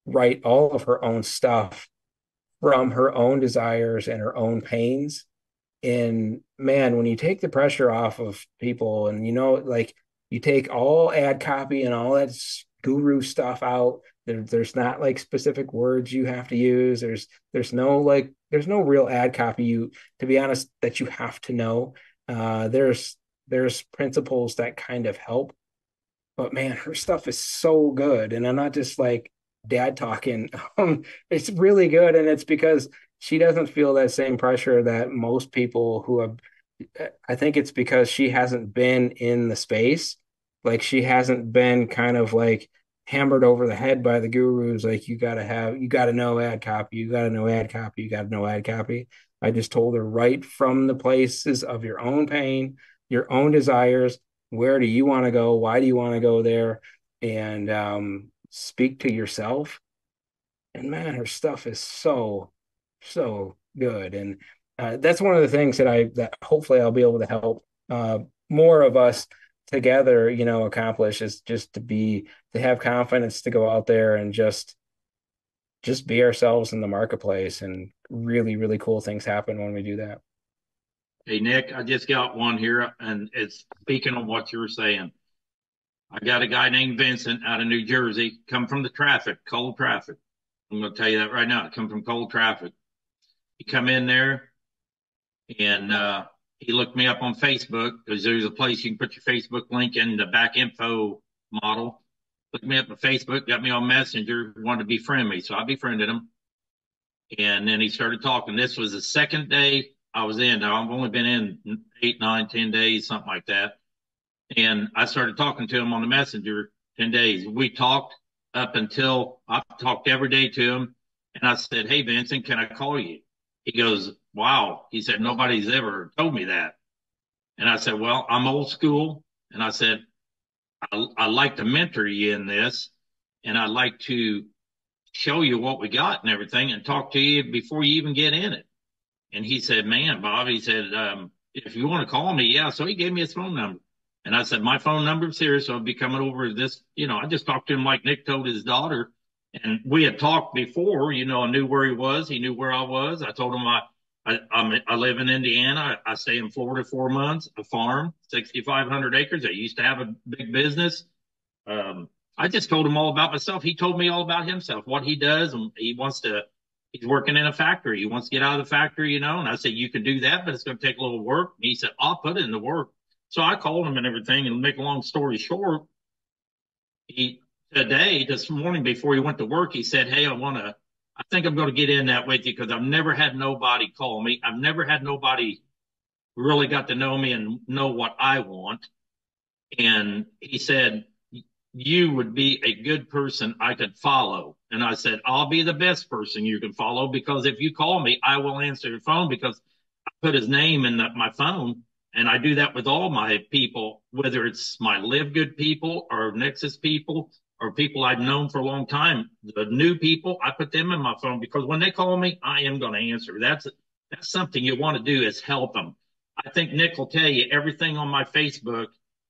write all of her own stuff from her own desires and her own pains and man when you take the pressure off of people and you know like you take all ad copy and all that guru stuff out there, there's not like specific words you have to use there's there's no like there's no real ad copy you to be honest that you have to know uh, there's there's principles that kind of help but man, her stuff is so good. And I'm not just like dad talking. <laughs> Um, it's really good. And it's because she doesn't feel that same pressure that most people who have, I think it's because she hasn't been in the space. Like she hasn't been kind of like hammered over the head by the gurus. Like you got to have, you got to know ad copy, you got to know ad copy, you got to know ad copy. I just told her right from the places of your own pain, your own desires, where do you want to go? Why do you want to go there? And um, speak to yourself. And man her stuff is so so good. And uh, that's one of the things that i that hopefully i'll be able to help uh, more of us together you know accomplish is just to be to have confidence to go out there and just just be ourselves in the marketplace and really really cool things happen when we do that Hey, Nick, I just got one here, and it's speaking on what you were saying. I got a guy named Vincent out of New Jersey, come from the traffic, cold traffic. I'm going to tell you that right now. Come from cold traffic. He come in there, and uh, he looked me up on Facebook because there's a place you can put your Facebook link in the back info model. Looked me up on Facebook, got me on Messenger, wanted to befriend me, so I befriended him. And then he started talking. This was the second day I was in. Now I've only been in eight, nine, ten days, something like that. And I started talking to him on the messenger 10 days. We talked up until I talked every day to him. And I said, Hey, Vincent, can I call you? He goes, Wow. He said, Nobody's ever told me that. And I said, Well, I'm old school. And I said, I, I like to mentor you in this. And I'd like to show you what we got and everything and talk to you before you even get in it. And he said, man, Bob, he said, um, if you want to call me, yeah. So he gave me his phone number. And I said, my phone number's here. So I'll be coming over this, you know, I just talked to him like Nick told his daughter. And we had talked before, you know, I knew where he was. He knew where I was. I told him I, I, I'm, i live in Indiana. I, stay in Florida four months, a farm, 6,500 acres. I used to have a big business. Um, I just told him all about myself. He told me all about himself, what he does. And he wants to, he's working in a factory. He wants to get out of the factory, you know. And I said, you can do that, but it's going to take a little work. And he said, I'll put in the work. So I called him and everything. And make a long story short, he today, this morning before he went to work, he said, Hey, I want to, I think I'm going to get in that with you because I've never had nobody call me. I've never had nobody really got to know me and know what I want. And he said, you would be a good person I could follow. And I said, I'll be the best person you can follow because if you call me, I will answer your phone because I put his name in the, my phone. And I do that with all my people, whether it's my Live Good people or Nexus people or people I've known for a long time. The new people, I put them in my phone because when they call me, I am going to answer. That's that's something you want to do is help them. I think Nick will tell you everything on my Facebook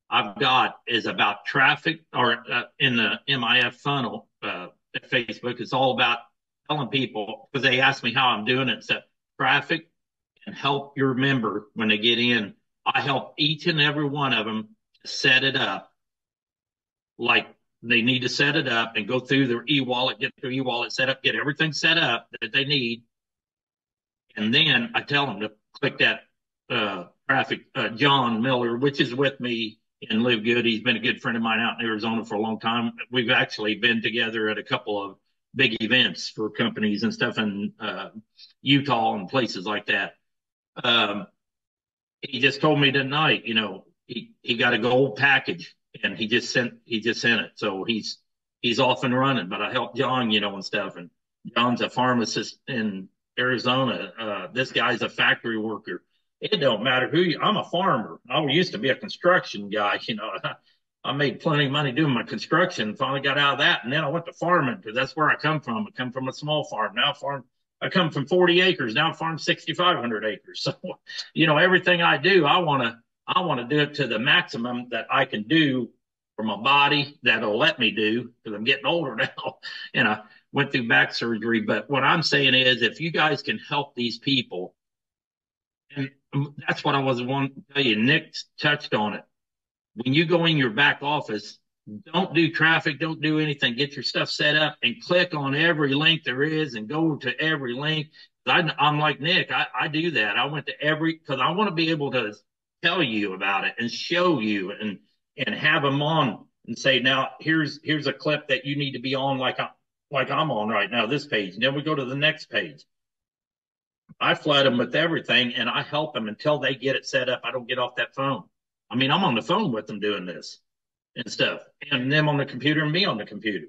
I've got is about traffic or uh, in the MIF funnel uh, at Facebook. It's all about telling people because they ask me how I'm doing it. So traffic and help your member when they get in. I help each and every one of them set it up like they need to set it up and go through their e-wallet, get their e-wallet set up, get everything set up that they need. And then I tell them to click that uh, traffic, uh, John Miller, which is with me in Live Good. He's been a good friend of mine out in Arizona for a long time. We've actually been together at a couple of big events for companies and stuff in uh, Utah and places like that. Um, he just told me tonight, you know, he, he got a gold package and he just sent he just sent it. So he's he's off and running. But I helped John, you know, and stuff. And John's a pharmacist in Arizona. Uh, this guy's a factory worker. It don't matter who you. I'm a farmer. I used to be a construction guy. <laughs> You know, I made plenty of money doing my construction. Finally got out of that, and then I went to farming because that's where I come from. I come from a small farm. Now farm. I come from 40 acres. Now I farm 6,500 acres. <laughs> So, you know, everything I do, I want to I want to do it to the maximum that I can do for my body that'll let me do because I'm getting older <laughs> now and I went through back surgery. But what I'm saying is if you guys can help these people, and that's what I was wanting to tell you. Nick touched on it. When you go in your back office, don't do traffic, don't do anything. Get your stuff set up and click on every link there is and go to every link. I, am like Nick, I, I do that. I went to every because I want to be able to tell you about it and show you and and have them on and say now here's here's a clip that you need to be on like I, like I'm on right now this page. And then we go to the next page. I flood them with everything and I help them until they get it set up. I don't get off that phone. I mean I'm on the phone with them doing this and stuff and them on the computer and me on the computer.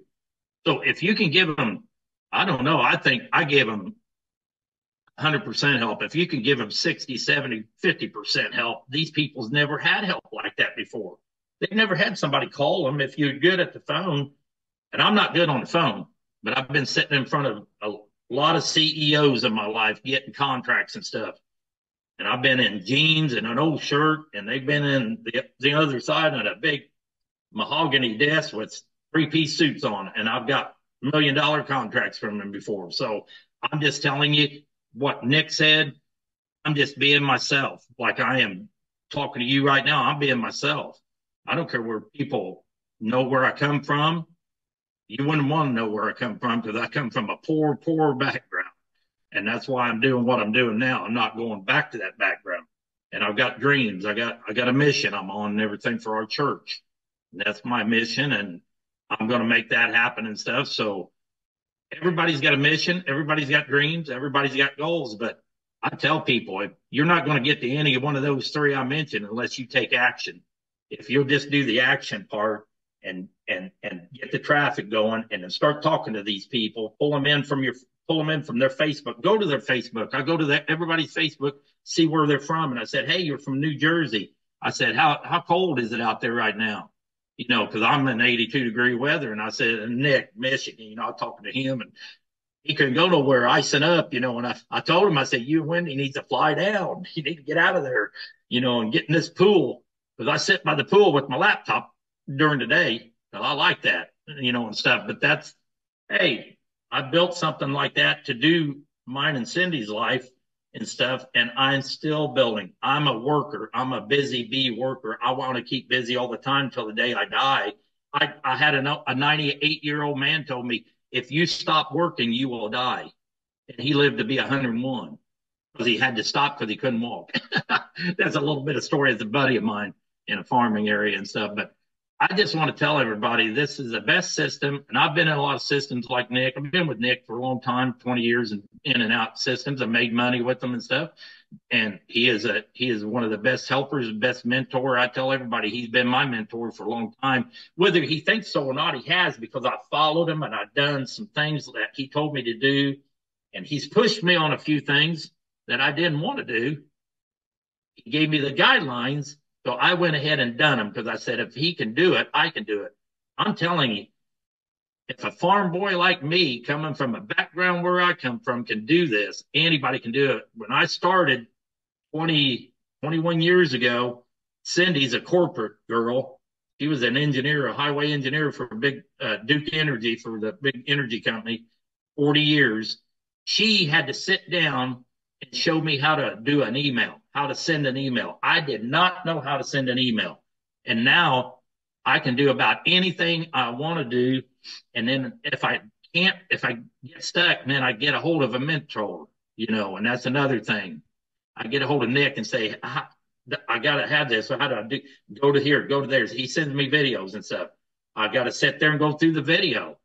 So if you can give them I don't know I think I gave them 100% help. If you can give them 60, 70, 50% help, these people's never had help like that before. They've never had somebody call them if you're good at the phone. And I'm not good on the phone, but I've been sitting in front of a lot of CEOs in my life getting contracts and stuff. And I've been in jeans and an old shirt, and they've been in the, the other side on a big mahogany desk with three piece suits on. And I've got million dollar contracts from them before. So I'm just telling you, what Nick said, I'm just being myself. Like I am talking to you right now, I'm being myself. I don't care where people know where I come from. You wouldn't want to know where I come from because I come from a poor, poor background. And that's why I'm doing what I'm doing now. I'm not going back to that background. And I've got dreams. I got, I got a mission I'm on and everything for our church. And that's my mission. And I'm going to make that happen and stuff. So everybody's got a mission, everybody's got dreams, everybody's got goals, but I tell people you're not going to get to any one of those three I mentioned unless you take action. If you'll just do the action part and and and get the traffic going and then start talking to these people, pull them in from your pull them in from their Facebook, go to their Facebook. I go to the, everybody's Facebook, see where they're from, and I said, hey, you're from New Jersey. I said, how how cold is it out there right now? You know, because I'm in 82 degree weather. And I said, Nick, Michigan, you know, I'm talking to him and he couldn't go nowhere, icing up, you know. And I, I told him, I said, you Wendy needs to fly down. <laughs> You need to get out of there, you know, and get in this pool. Because I sit by the pool with my laptop during the day. And I like that, you know, and stuff. But that's, hey, I built something like that to do mine and Cindy's life and stuff. And I'm still building. I'm a worker. I'm a busy bee worker. I want to keep busy all the time until the day I die. I, I had a, a 98 year old man told me, if you stop working, you will die. And he lived to be 101 because he had to stop because he couldn't walk. <laughs> That's a little bit of story as a buddy of mine in a farming area and stuff. But I just want to tell everybody this is the best system. And I've been in a lot of systems like Nick. I've been with Nick for a long time, 20 years and in and out systems. I made money with them and stuff. And he is a, he is one of the best helpers, best mentor. I tell everybody he's been my mentor for a long time. Whether he thinks so or not, he has because I followed him and I've done some things that he told me to do. And he's pushed me on a few things that I didn't want to do. He gave me the guidelines so I went ahead and done them because I said, if he can do it, I can do it. I'm telling you, if a farm boy like me, coming from a background where I come from, can do this, anybody can do it. When I started 20, 21 years ago, Cindy's a corporate girl. She was an engineer, a highway engineer for a big uh, Duke Energy for the big energy company, 40 years. She had to sit down and show me how to do an email, how to send an email. I did not know how to send an email. And now I can do about anything I want to do and then if I can't, if I get stuck, then I get a hold of a mentor, you know, and that's another thing. I get a hold of Nick and say, I, I got to have this. So how do I do? Go to here, go to there. He sends me videos and stuff. I got to sit there and go through the video.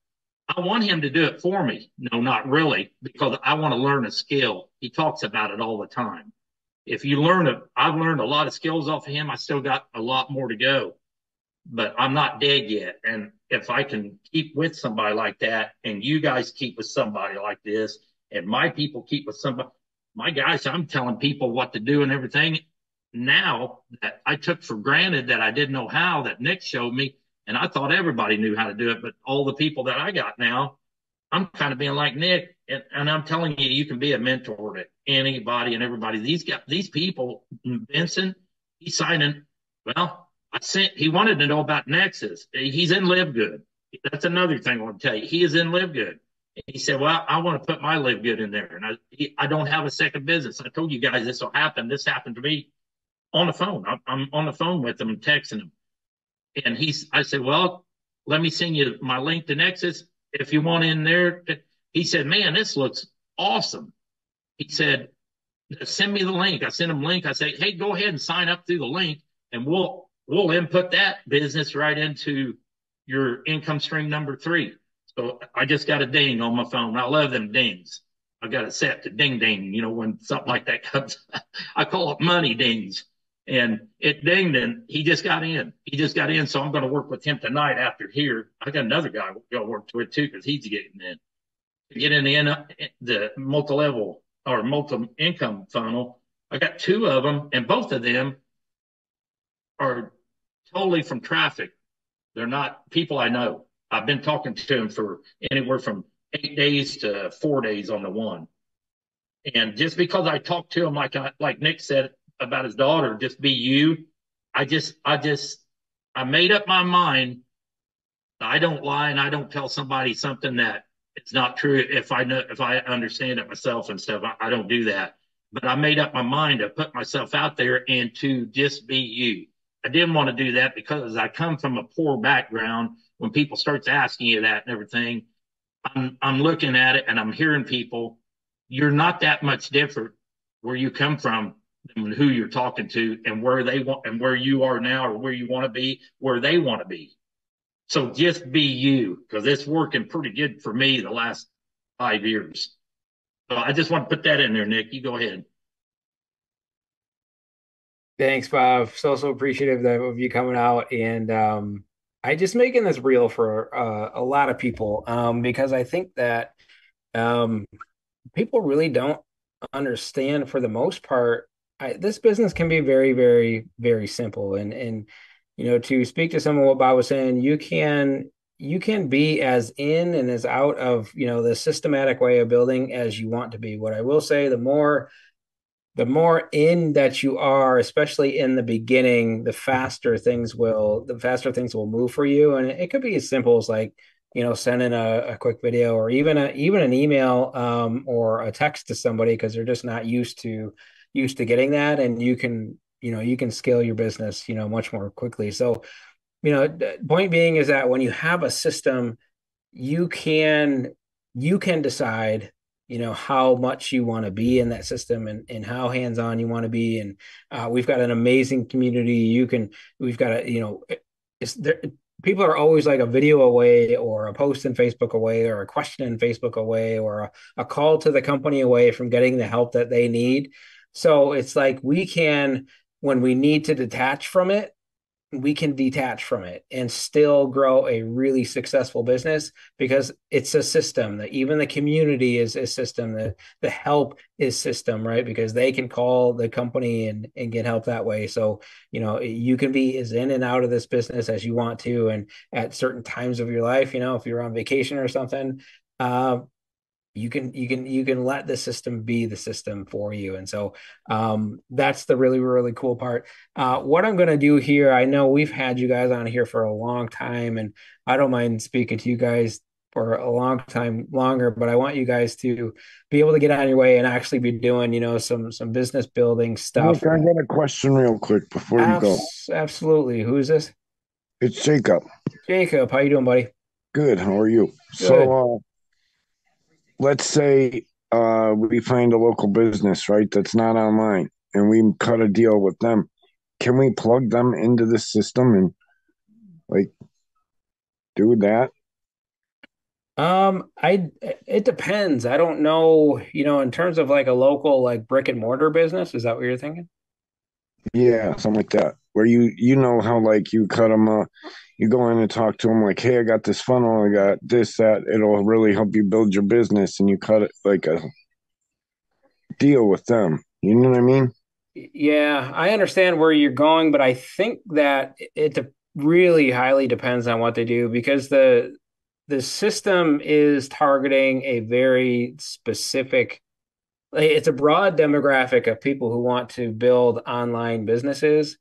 I want him to do it for me. No, not really, because I want to learn a skill. He talks about it all the time. If you learn it, I've learned a lot of skills off of him. I still got a lot more to go, but I'm not dead yet. And if I can keep with somebody like that and you guys keep with somebody like this and my people keep with somebody, my guys, I'm telling people what to do and everything now that I took for granted that I didn't know how that Nick showed me. And I thought everybody knew how to do it, but all the people that I got now, I'm kind of being like Nick. And, and I'm telling you, you can be a mentor to anybody and everybody. These got these people, Vincent, he's signing. Well, I sent, he wanted to know about Nexus. He's in Live Good. That's another thing I want to tell you. He is in Live Good. He said, well, I want to put my Live Good in there. And I, I don't have a second business. I told you guys this will happen. This happened to me on the phone. I'm, I'm on the phone with him texting him. And he's, I said, well, let me send you my link to Nexus. If you want in there, he said, man, this looks awesome. He said, send me the link. I sent him link. I said, hey, go ahead and sign up through the link and we'll we'll input that business right into your income stream number three. So I just got a ding on my phone. I love them dings. I got it set to ding ding. You know, when something like that <laughs> comes, I call it money dings. And it dinged and he just got in. He just got in. So I'm going to work with him tonight after here. I got another guy to work with too because he's getting in. To get in the, the multi level or multi income funnel, I got two of them and both of them are totally from traffic. They're not people I know. I've been talking to them for anywhere from eight days to four days on the one. And just because I talked to him, like I, like Nick said about his daughter, just be you. I just, I just, I made up my mind. I don't lie and I don't tell somebody something that it's not true. If I know, if I understand it myself and stuff, I, I don't do that. But I made up my mind to put myself out there and to just be you. I didn't want to do that because I come from a poor background. When people starts asking you that and everything, I'm I'm looking at it and I'm hearing people, you're not that much different where you come from than who you're talking to and where they want and where you are now or where you want to be, where they want to be. So just be you because it's working pretty good for me the last five years. So I just want to put that in there, Nick. You go ahead. Thanks, Bob. So so appreciative of you coming out and um, I just making this real for uh, a lot of people um, because I think that um, people really don't understand for the most part. I, this business can be very, very, very simple, and and you know to speak to some of what Bob was saying, you can you can be as in and as out of you know the systematic way of building as you want to be. What I will say, the more the more in that you are, especially in the beginning, the faster things will the faster things will move for you. And it could be as simple as like, you know, sending a, a quick video or even a even an email um, or a text to somebody because they're just not used to used to getting that. And you can, you know, you can scale your business, you know, much more quickly. So, you know, the point being is that when you have a system, you can you can decide you know how much you want to be in that system and, and how hands-on you want to be. And uh, we've got an amazing community. You can we've got a you know it's there people are always like a video away or a post in facebook away or a question in facebook away or a, a call to the company away from getting the help that they need. So it's like we can when we need to detach from it we can detach from it and still grow a really successful business because it's a system that even the community is a system that the help is system right? Because they can call the company and, and get help that way. So you know you can be as in and out of this business as you want to and at certain times of your life you know if you're on vacation or something uh, you can you can you can let the system be the system for you. And so um, that's the really really cool part. Uh, what i'm going to do here i know we've had you guys on here for a long time and i don't mind speaking to you guys for a long time longer but i want you guys to be able to get on your way and actually be doing you know some some business building stuff. Look, i got a question real quick before you go? Absolutely. Who's this? It's jacob. Jacob how you doing buddy? Good how are you? Good. so uh let's say uh, we find a local business, right, that's not online, and we cut a deal with them. Can we plug them into the system and like do that? Um, I it depends. I don't know, you know, in terms of like a local like brick and mortar business, is that what you're thinking? Yeah, something like that. Where you you know how like you cut them uh you go in and talk to them like, hey, I got this funnel, I got this, that. It'll really help you build your business, and you cut it like a deal with them. You know what I mean? Yeah, I understand where you're going, but I think that it really highly depends on what they do because the the system is targeting a very specific it's a broad demographic of people who want to build online businesses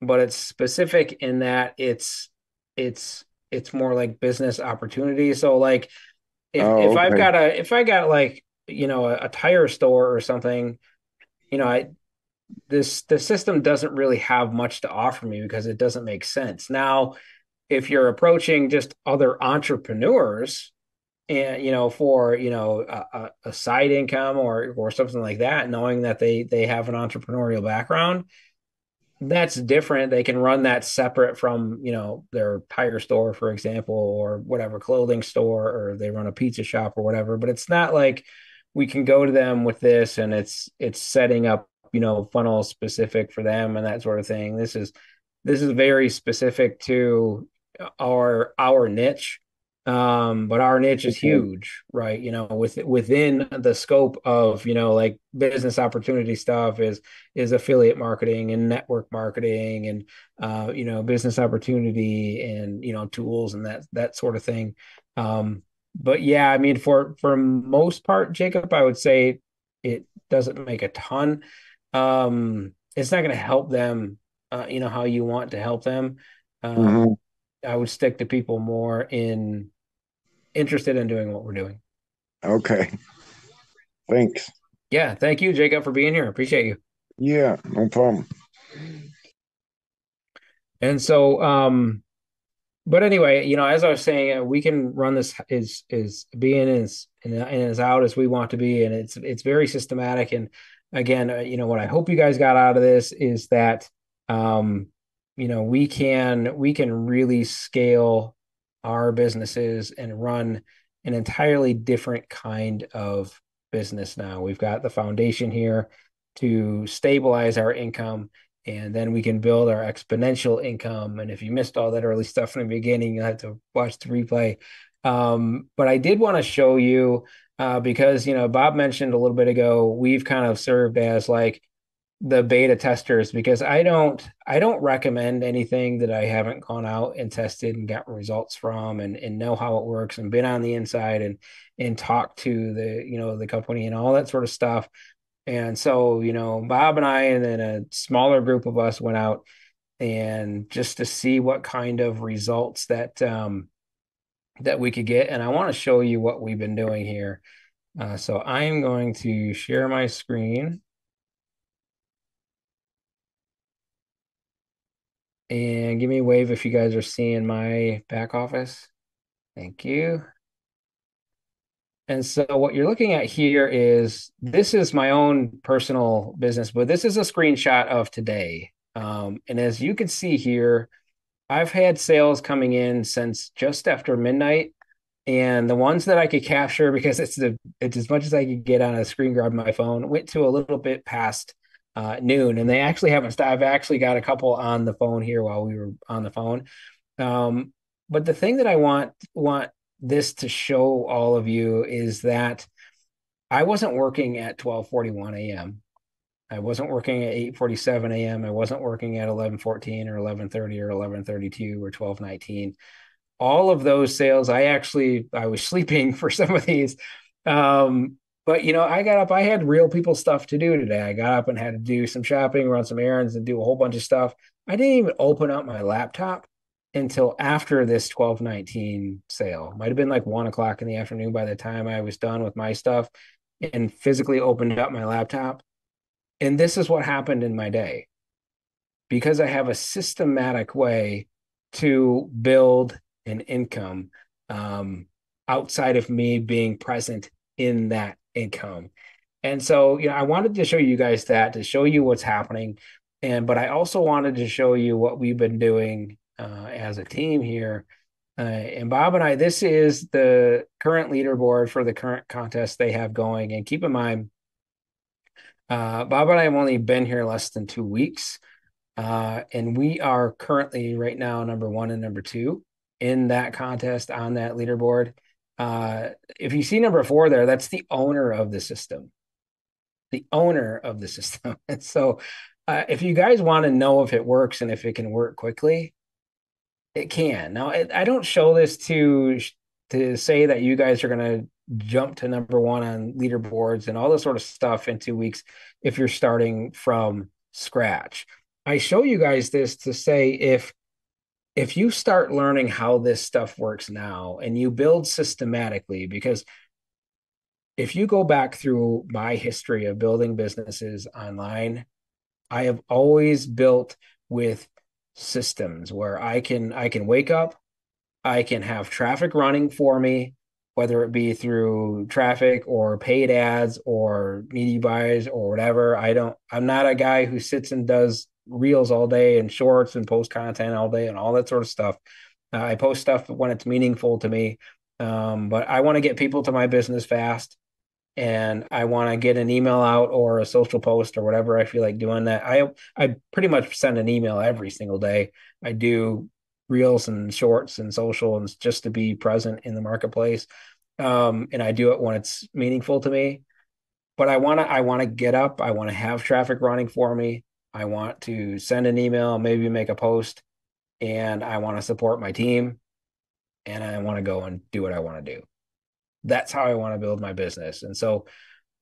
but it's specific in that it's it's it's more like business opportunity. So like if oh, if okay. I've got a if I got like you know a, a tire store or something, you know I this the system doesn't really have much to offer me because it doesn't make sense. Now, if you're approaching just other entrepreneurs and you know for you know a, a, side income or or something like that knowing that they they have an entrepreneurial background that's different. They can run that separate from, you know, their tire store, for example, or whatever clothing store, or they run a pizza shop or whatever. But it's not like we can go to them with this and it's it's setting up, you know, funnel specific for them and that sort of thing. This is this is very specific to our our niche um but our niche is huge right? You know with within the scope of you know like business opportunity stuff is is affiliate marketing and network marketing and uh you know business opportunity and you know tools and that that sort of thing. Um but yeah i mean for for most part jacob i would say it doesn't make a ton. Um it's not going to help them uh you know how you want to help them. Um mm-hmm. I would stick to people more in interested in doing what we're doing. Okay. Thanks. Yeah. Thank you, Jacob, for being here. Appreciate you. Yeah, no problem. And so, um, but anyway, you know, as I was saying, uh, we can run this is is being as and as out as we want to be, and it's it's very systematic. And again, uh, you know, what I hope you guys got out of this is that, um, you know, we can we can really scale our businesses and run an entirely different kind of business now. We've got the foundation here to stabilize our income and then we can build our exponential income. And if you missed all that early stuff in the beginning, you'll have to watch the replay. Um, but I did want to show you uh, because you know Bob mentioned a little bit ago, we've kind of served as like the beta testers because I don't I don't recommend anything that I haven't gone out and tested and got results from and, and know how it works and been on the inside and and talked to the you know the company and all that sort of stuff. And so, you know, Bob and I and then a smaller group of us went out and just to see what kind of results that um that we could get. And I want to show you what we've been doing here. Uh, so I'm going to share my screen. And give me a wave if you guys are seeing my back office. Thank you. And so what you're looking at here is this is my own personal business, but this is a screenshot of today. Um, and as you can see here, I've had sales coming in since just after midnight. And the ones that I could capture because it's the it's as much as I could get on a screen grab my phone went to a little bit past uh, noon, and they actually haven't. St- I've actually got a couple on the phone here while we were on the phone. Um, but the thing that I want want this to show all of you is that I wasn't working at 12:41 a.m. I wasn't working at 8:47 a.m. I wasn't working at 11:14 or 11:30 or 11:32 or 12:19. All of those sales, I actually I was <laughs> sleeping for some of these. Um, but you know, I got up, I had real people stuff to do today. I got up and had to do some shopping, run some errands, and do a whole bunch of stuff. I didn't even open up my laptop until after this 1219 sale. Might have been like one o'clock in the afternoon by the time I was done with my stuff and physically opened up my laptop. And this is what happened in my day because I have a systematic way to build an income um, outside of me being present in that income. And so, you know, I wanted to show you guys that to show you what's happening. And, but I also wanted to show you what we've been doing uh, as a team here. Uh, and Bob and I, this is the current leaderboard for the current contest they have going. And keep in mind, uh, Bob and I have only been here less than two weeks. Uh, and we are currently right now number one and number two in that contest on that leaderboard. Uh, if you see number four there, that's the owner of the system, the owner of the system. <laughs> And so, uh, if you guys want to know if it works and if it can work quickly, it can. Now, it, I don't show this to to say that you guys are going to jump to number one on leaderboards and all this sort of stuff in two weeks if you're starting from scratch. I show you guys this to say if if you start learning how this stuff works now and you build systematically because if you go back through my history of building businesses online i have always built with systems where I can I can wake up, I can have traffic running for me, whether it be through traffic or paid ads or media buys or whatever. I don't I'm not a guy who sits and does reels all day and shorts and post content all day and all that sort of stuff. Uh, I post stuff when it's meaningful to me. Um, but I want to get people to my business fast and I want to get an email out or a social post or whatever I feel like doing that. I I pretty much send an email every single day. I do reels and shorts and social and just to be present in the marketplace. Um, and I do it when it's meaningful to me. But I want to I want to get up. I want to have traffic running for me. I want to send an email, maybe make a post, and I want to support my team. And I want to go and do what I want to do that's how I want to build my business. And so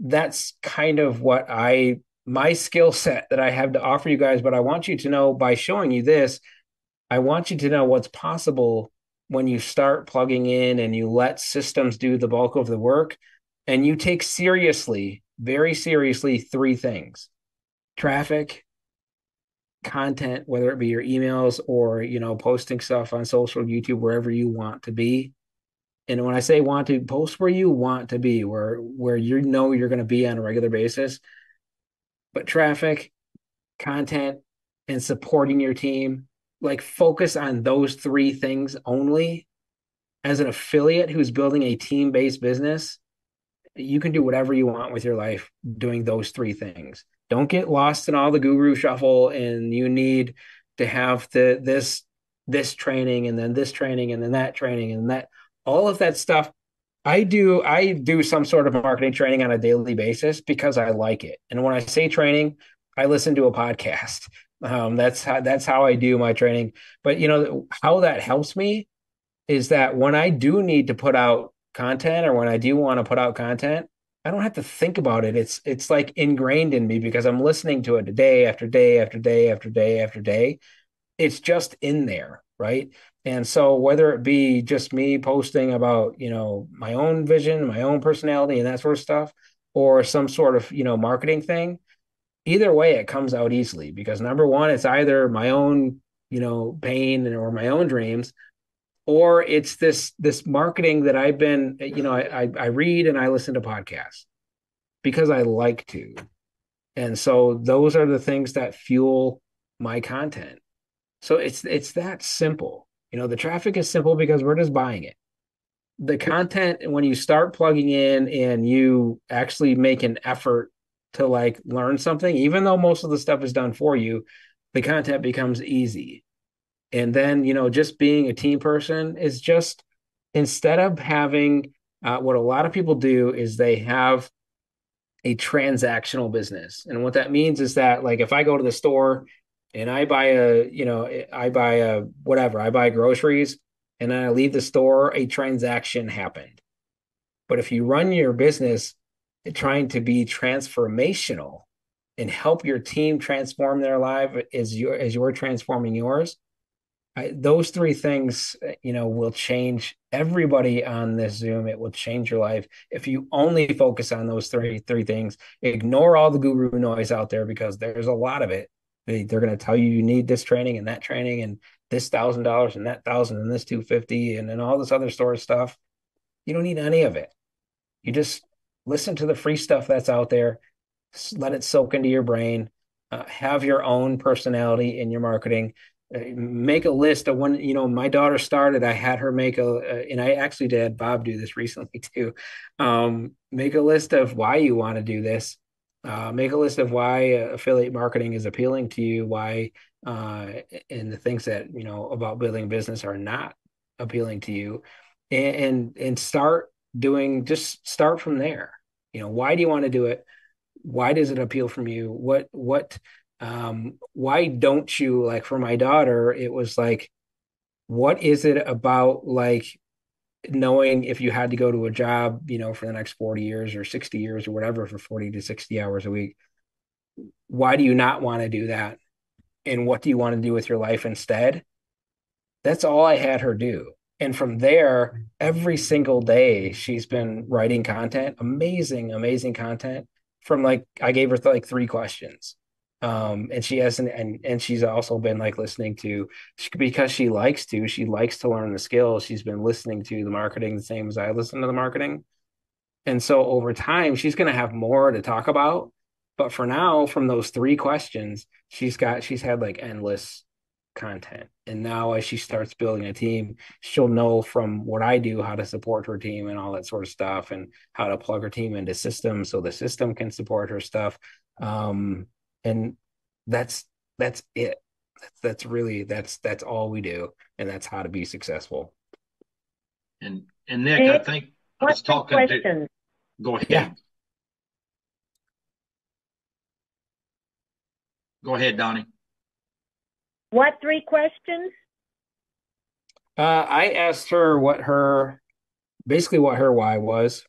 that's kind of what I my skill set that I have to offer you guys. But I want you to know by showing you this, I want you to know what's possible when you start plugging in and you let systems do the bulk of the work and you take seriously, very seriously, three things traffic, content, whether it be your emails or, you know, posting stuff on social, YouTube, wherever you want to be, and when I say want to post where you want to be, where where you know you're going to be on a regular basis, but traffic, content, and supporting your team, like focus on those three things only. As an affiliate who's building a team-based business, you can do whatever you want with your life doing those three things. Don't get lost in all the guru shuffle and you need to have the this this training and then this training and then that training and that all of that stuff I do I do some sort of marketing training on a daily basis because I like it. And when I say training, I listen to a podcast. Um, that's how that's how I do my training. But you know how that helps me is that when I do need to put out content or when I do want to put out content, I don't have to think about it. It's it's like ingrained in me because I'm listening to it day after day after day after day after day. It's just in there, right? And so whether it be just me posting about, you know, my own vision, my own personality and that sort of stuff, or some sort of, you know, marketing thing, either way it comes out easily because number one, it's either my own, you know, pain or my own dreams, or it's this this marketing that I've been, you know, I I, I read and I listen to podcasts because I like to. And so those are the things that fuel my content. So it's it's that simple you know, the traffic is simple because we're just buying it. The content, when you start plugging in and you actually make an effort to like learn something, even though most of the stuff is done for you, the content becomes easy. And then, you know, just being a team person is just instead of having uh, what a lot of people do is they have a transactional business. And what that means is that, like, if I go to the store and I buy a, you know, I buy a whatever, I buy groceries and then I leave the store, a transaction happened. But if you run your business trying to be transformational and help your team transform their life as you as you're transforming yours, I, those three things, you know, will change everybody on this Zoom. It will change your life if you only focus on those three three things. Ignore all the guru noise out there because there's a lot of it. They, they're going to tell you you need this training and that training and this thousand dollars and that thousand and this two fifty and then all this other sort of stuff. You don't need any of it. You just listen to the free stuff that's out there. Let it soak into your brain. Uh, have your own personality in your marketing uh, make a list of when you know my daughter started i had her make a, and i actually did bob do this <laughs> recently too. Um, make a list of why you want to do this. Uh, make a list of why uh, affiliate marketing is appealing to you why uh, and the things that you know about building business are not appealing to you. And, and and start doing just start from there. You know why do you want to do it? Why does it appeal from you? What what um, why don't you like for my daughter it was like what is it about like knowing if you had to go to a job you know for the next 40 years or 60 years or whatever for 40 to 60 hours a week? Why do you not want to do that? And what do you want to do with your life instead? That's all i had her do. And from there every single day she's been writing content amazing amazing content from like i gave her like three questions um and she hasn't and and she's also been like listening to because she likes to she likes to learn the skills. She's been listening to the marketing the same as i listen to the marketing. And so over time she's going to have more to talk about. But for now from those three questions she's got she's had like endless content. And now as she starts building a team she'll know from what i do how to support her team and all that sort of stuff and how to plug her team into systems so the system can support her stuff. Um and that's that's it. That's, that's really that's that's all we do and that's how to be successful. And and nick, nick i think i was talking to go ahead. Yeah. go ahead donnie. What three questions? Uh, i asked her what her basically what her why was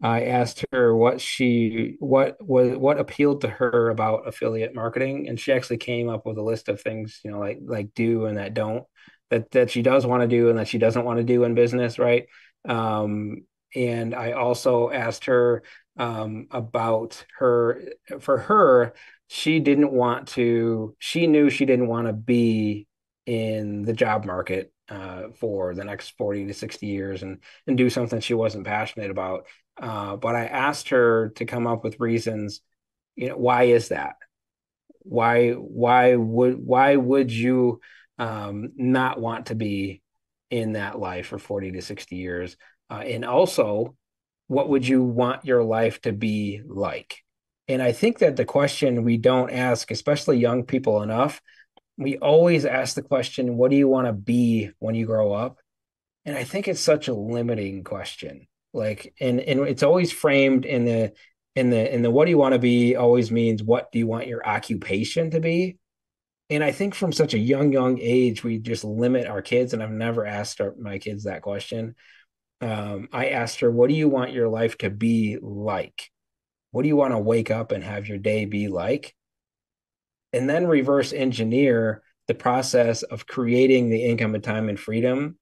I asked her what she what was what appealed to her about affiliate marketing, and she actually came up with a list of things, you know, like like do and that don't that that she does want to do and that she doesn't want to do in business, right? Um, and I also asked her um, about her for her she didn't want to she knew she didn't want to be in the job market uh, for the next 40 to 60 years and and do something she wasn't passionate about uh, but I asked her to come up with reasons. You know, why is that? Why why would why would you um, not want to be in that life for forty to sixty years? Uh, and also, what would you want your life to be like? And I think that the question we don't ask, especially young people, enough. We always ask the question, "What do you want to be when you grow up?" And I think it's such a limiting question like and and it's always framed in the in the in the what do you want to be always means what do you want your occupation to be. And i think from such a young young age we just limit our kids and i've never asked our, my kids that question. Um, i asked her what do you want your life to be like? What do you want to wake up and have your day be like? And then reverse engineer the process of creating the income and time and freedom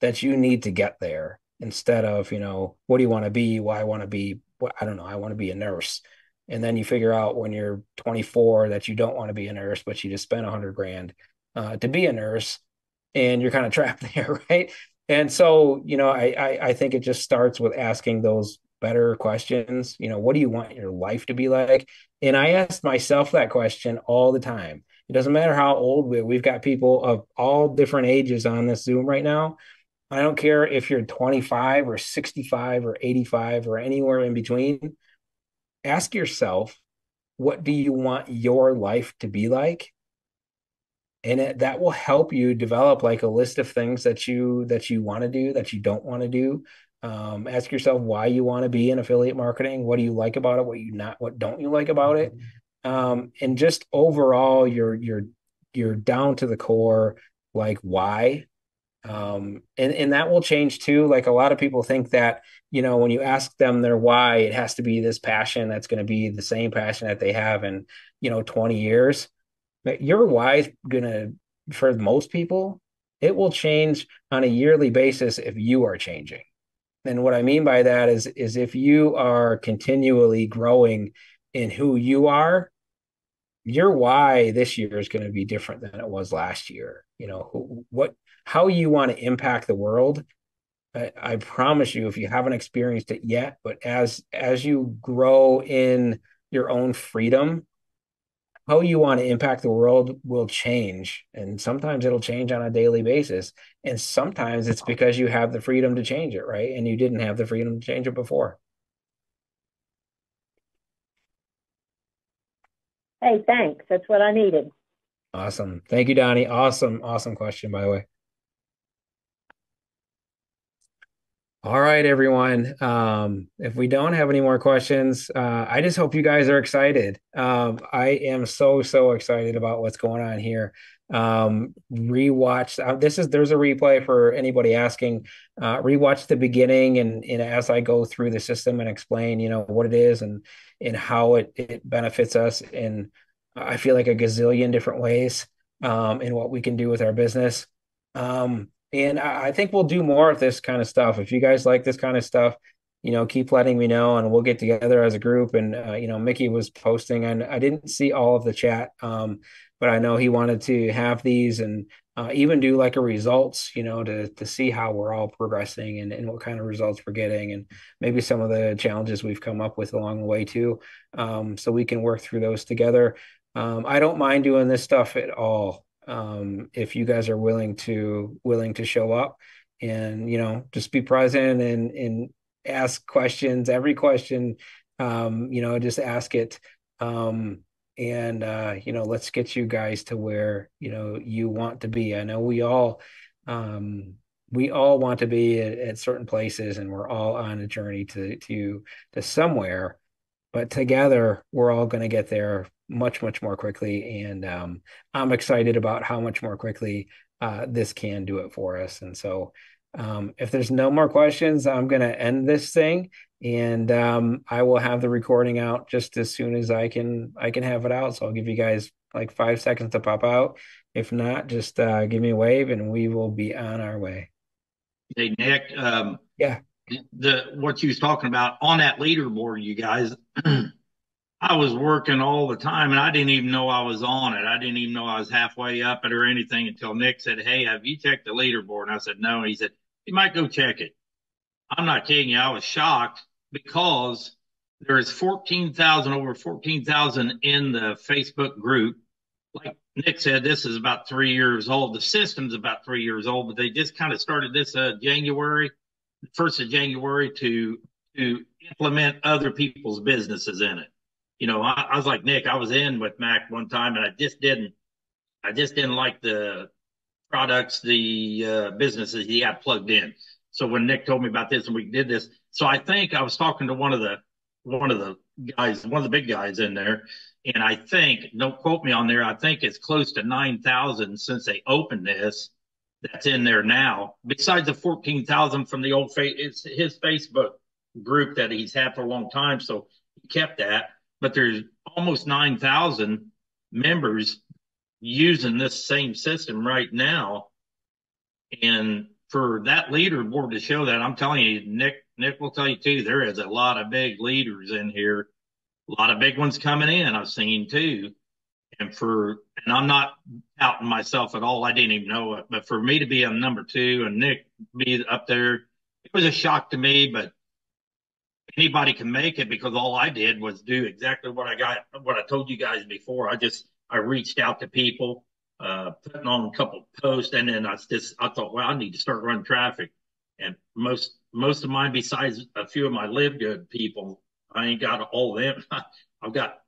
that you need to get there instead of you know what do you want to be? Well i want to be well, i don't know i want to be a nurse. And then you figure out when you're 24 that you don't want to be a nurse but you just spent 100 grand uh, to be a nurse and you're kind of <laughs> trapped there right? And so you know I, I i think it just starts with asking those better questions you know what do you want your life to be like? And i ask myself that question all the time. It doesn't matter how old we we've got people of all different ages on this zoom right now I don't care if you're 25 or 65 or 85 or anywhere in between. Ask yourself, what do you want your life to be like? And it, that will help you develop like a list of things that you that you want to do that you don't want to do. Um, ask yourself why you want to be in affiliate marketing. What do you like about it? What you not what don't you like about it? Um, and just overall you're you're you're down to the core like why um, and and that will change too. Like a lot of people think that you know when you ask them their why it has to be this passion that's going to be the same passion that they have in you know 20 years. But your why is going to for most people it will change on a yearly basis if you are changing. And what i mean by that is is if you are continually growing in who you are your why this year is going to be different than it was last year. You know what how you want to impact the world I, I, promise you if you haven't experienced it yet but as as you grow in your own freedom how you want to impact the world will change. And sometimes it'll change on a daily basis. And sometimes it's because you have the freedom to change it right? And you didn't have the freedom to change it before. Hey thanks. That's what i needed. Awesome. Thank you donnie. Awesome awesome question by the way All right, everyone. Um, if we don't have any more questions, uh, I just hope you guys are excited. Um, I am so so excited about what's going on here. Um, rewatch. Uh, this is there's a replay for anybody asking. Uh, rewatch the beginning and, and as I go through the system and explain, you know, what it is and and how it it benefits us in I feel like a gazillion different ways um, in what we can do with our business. Um, and I, think we'll do more of this kind of stuff. If you guys like this kind of stuff, you know, keep letting me know, and we'll get together as a group. And uh, you know, Mickey was posting, and I didn't see all of the chat, um, but I know he wanted to have these and uh, even do like a results, you know, to to see how we're all progressing and, and what kind of results we're getting, and maybe some of the challenges we've come up with along the way too, um, so we can work through those together. Um, I don't mind doing this stuff at all um, if you guys are willing to willing to show up and you know just be present and and ask questions every question um, you know just ask it. Um, and uh, you know let's get you guys to where you know you want to be. I know we all um, we all want to be at, at certain places and we're all on a journey to to to somewhere but together we're all going to get there much much more quickly and um, i'm excited about how much more quickly uh, this can do it for us. And so um, if there's no more questions i'm going to end this thing and um, i will have the recording out just as soon as i can i can have it out. So i'll give you guys like five seconds to pop out. If not just uh, give me a wave and we will be on our way. Hey nick um, yeah. the what you was talking about on that leaderboard you guys <clears throat> I was working all the time and I didn't even know I was on it. I didn't even know I was halfway up it or anything until Nick said, Hey, have you checked the leaderboard? And I said, No. And he said, You might go check it. I'm not kidding you. I was shocked because there is 14,000, over 14,000 in the Facebook group. Like Nick said, this is about three years old. The system's about three years old, but they just kind of started this uh, January, first of January to to implement other people's businesses in it you know, I, I was like Nick, I was in with Mac one time and I just didn't, I just didn't like the products, the uh, businesses he had plugged in. So when Nick told me about this and we did this, so I think I was talking to one of the one of the guys, one of the big guys in there, and I think don't quote me on there. I think it's close to nine thousand since they opened this. That's in there now. Besides the fourteen thousand from the old face, it's his Facebook group that he's had for a long time, so he kept that but there's almost 9,000 members using this same system right now. And for that leaderboard to show that, I'm telling you, Nick, Nick will tell you too, there is a lot of big leaders in here, a lot of big ones coming in. I've seen too. And for, and I'm not outing myself at all. I didn't even know it, but for me to be on number two and Nick be up there, it was a shock to me, but anybody can make it because all I did was do exactly what I got, what I told you guys before. I just, I reached out to people, uh, putting on a couple posts and then I just, I thought, well, I need to start running traffic. And most, most of mine, besides a few of my LiveGood people, I ain't got all of them. <laughs> I've got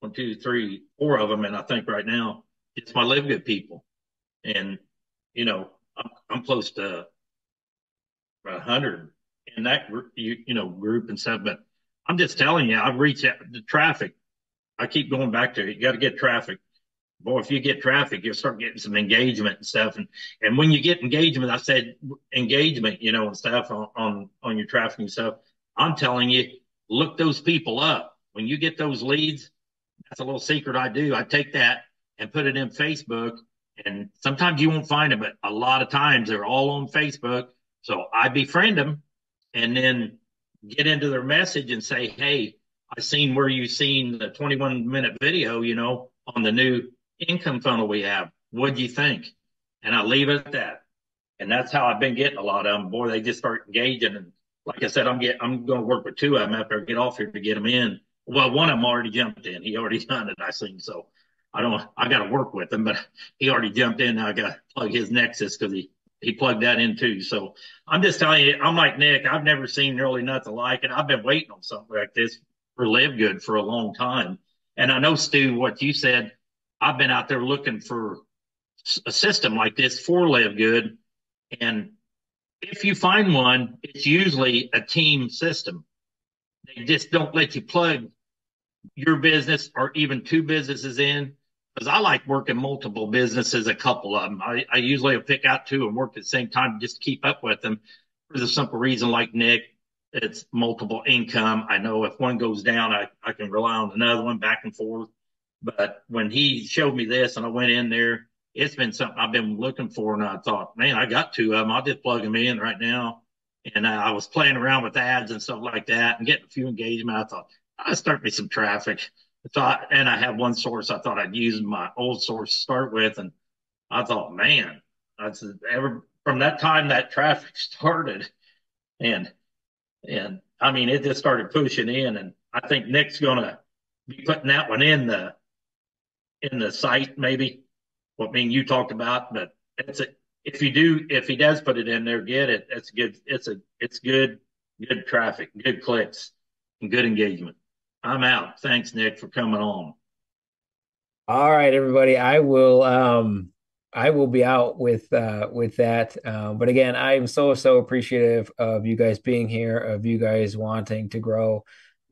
one, two, three, four of them, and I think right now it's my LiveGood people, and you know I'm, I'm close to a hundred in that you, you know group and stuff. But I'm just telling you, I've reached out the traffic. I keep going back to it. You got to get traffic. Boy, if you get traffic, you'll start getting some engagement and stuff. And and when you get engagement, I said engagement, you know, and stuff on on, on your traffic and stuff. I'm telling you, look those people up. When you get those leads, that's a little secret I do. I take that and put it in Facebook. And sometimes you won't find them, but a lot of times they're all on Facebook. So I befriend them and then get into their message and say, Hey, I seen where you seen the 21 minute video, you know, on the new income funnel we have. What do you think? And I leave it at that. And that's how I've been getting a lot of them. Boy, they just start engaging. And like I said, I'm get, I'm going to work with two of them after I get off here to get them in. Well, one of them already jumped in. He already <laughs> done it, I seen. So I don't, I got to work with him, but he already jumped in. I got to plug his Nexus because he, he plugged that in too. So I'm just telling you, I'm like Nick, I've never seen really nothing like it. I've been waiting on something like this for LiveGood for a long time. And I know, Stu, what you said, I've been out there looking for a system like this for LiveGood. And if you find one, it's usually a team system. They just don't let you plug your business or even two businesses in because I like working multiple businesses, a couple of them. I, I usually will pick out two and work at the same time just to keep up with them for the simple reason, like Nick, it's multiple income. I know if one goes down, I, I can rely on another one back and forth. But when he showed me this and I went in there, it's been something I've been looking for. And I thought, man, I got two of them. I'll just plug them in right now. And uh, I was playing around with ads and stuff like that and getting a few engagement. I thought, I'll start me some traffic. I thought, and I had one source I thought I'd use my old source to start with. And I thought, man, that's ever from that time that traffic <laughs> started. And, and I mean, it just started pushing in. And I think Nick's to be putting that one in the, in the site, maybe what mean you talked about, but it's a, if you do, if he does put it in there, get it. It's good. It's a, it's good, good traffic, good clicks and good engagement. I'm out. Thanks, Nick, for coming on. All right, everybody. I will um I will be out with uh with that. Um, but again, I'm so so appreciative of you guys being here, of you guys wanting to grow,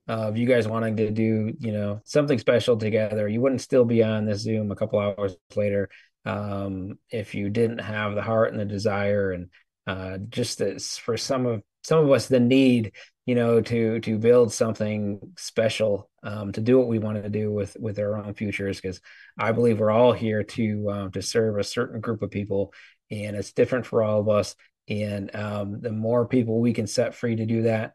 of you guys wanting to do, you know, something special together. You wouldn't still be on this Zoom a couple hours later um if you didn't have the heart and the desire and uh just as for some of some of us the need you know to to build something special um, to do what we want to do with with our own futures because i believe we're all here to um, to serve a certain group of people and it's different for all of us and um, the more people we can set free to do that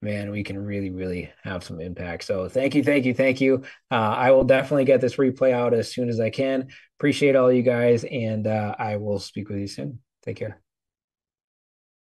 man we can really really have some impact. So thank you thank you thank you. Uh, i will definitely get this replay out as soon as i can. Appreciate all you guys and uh, i will speak with you soon. Take care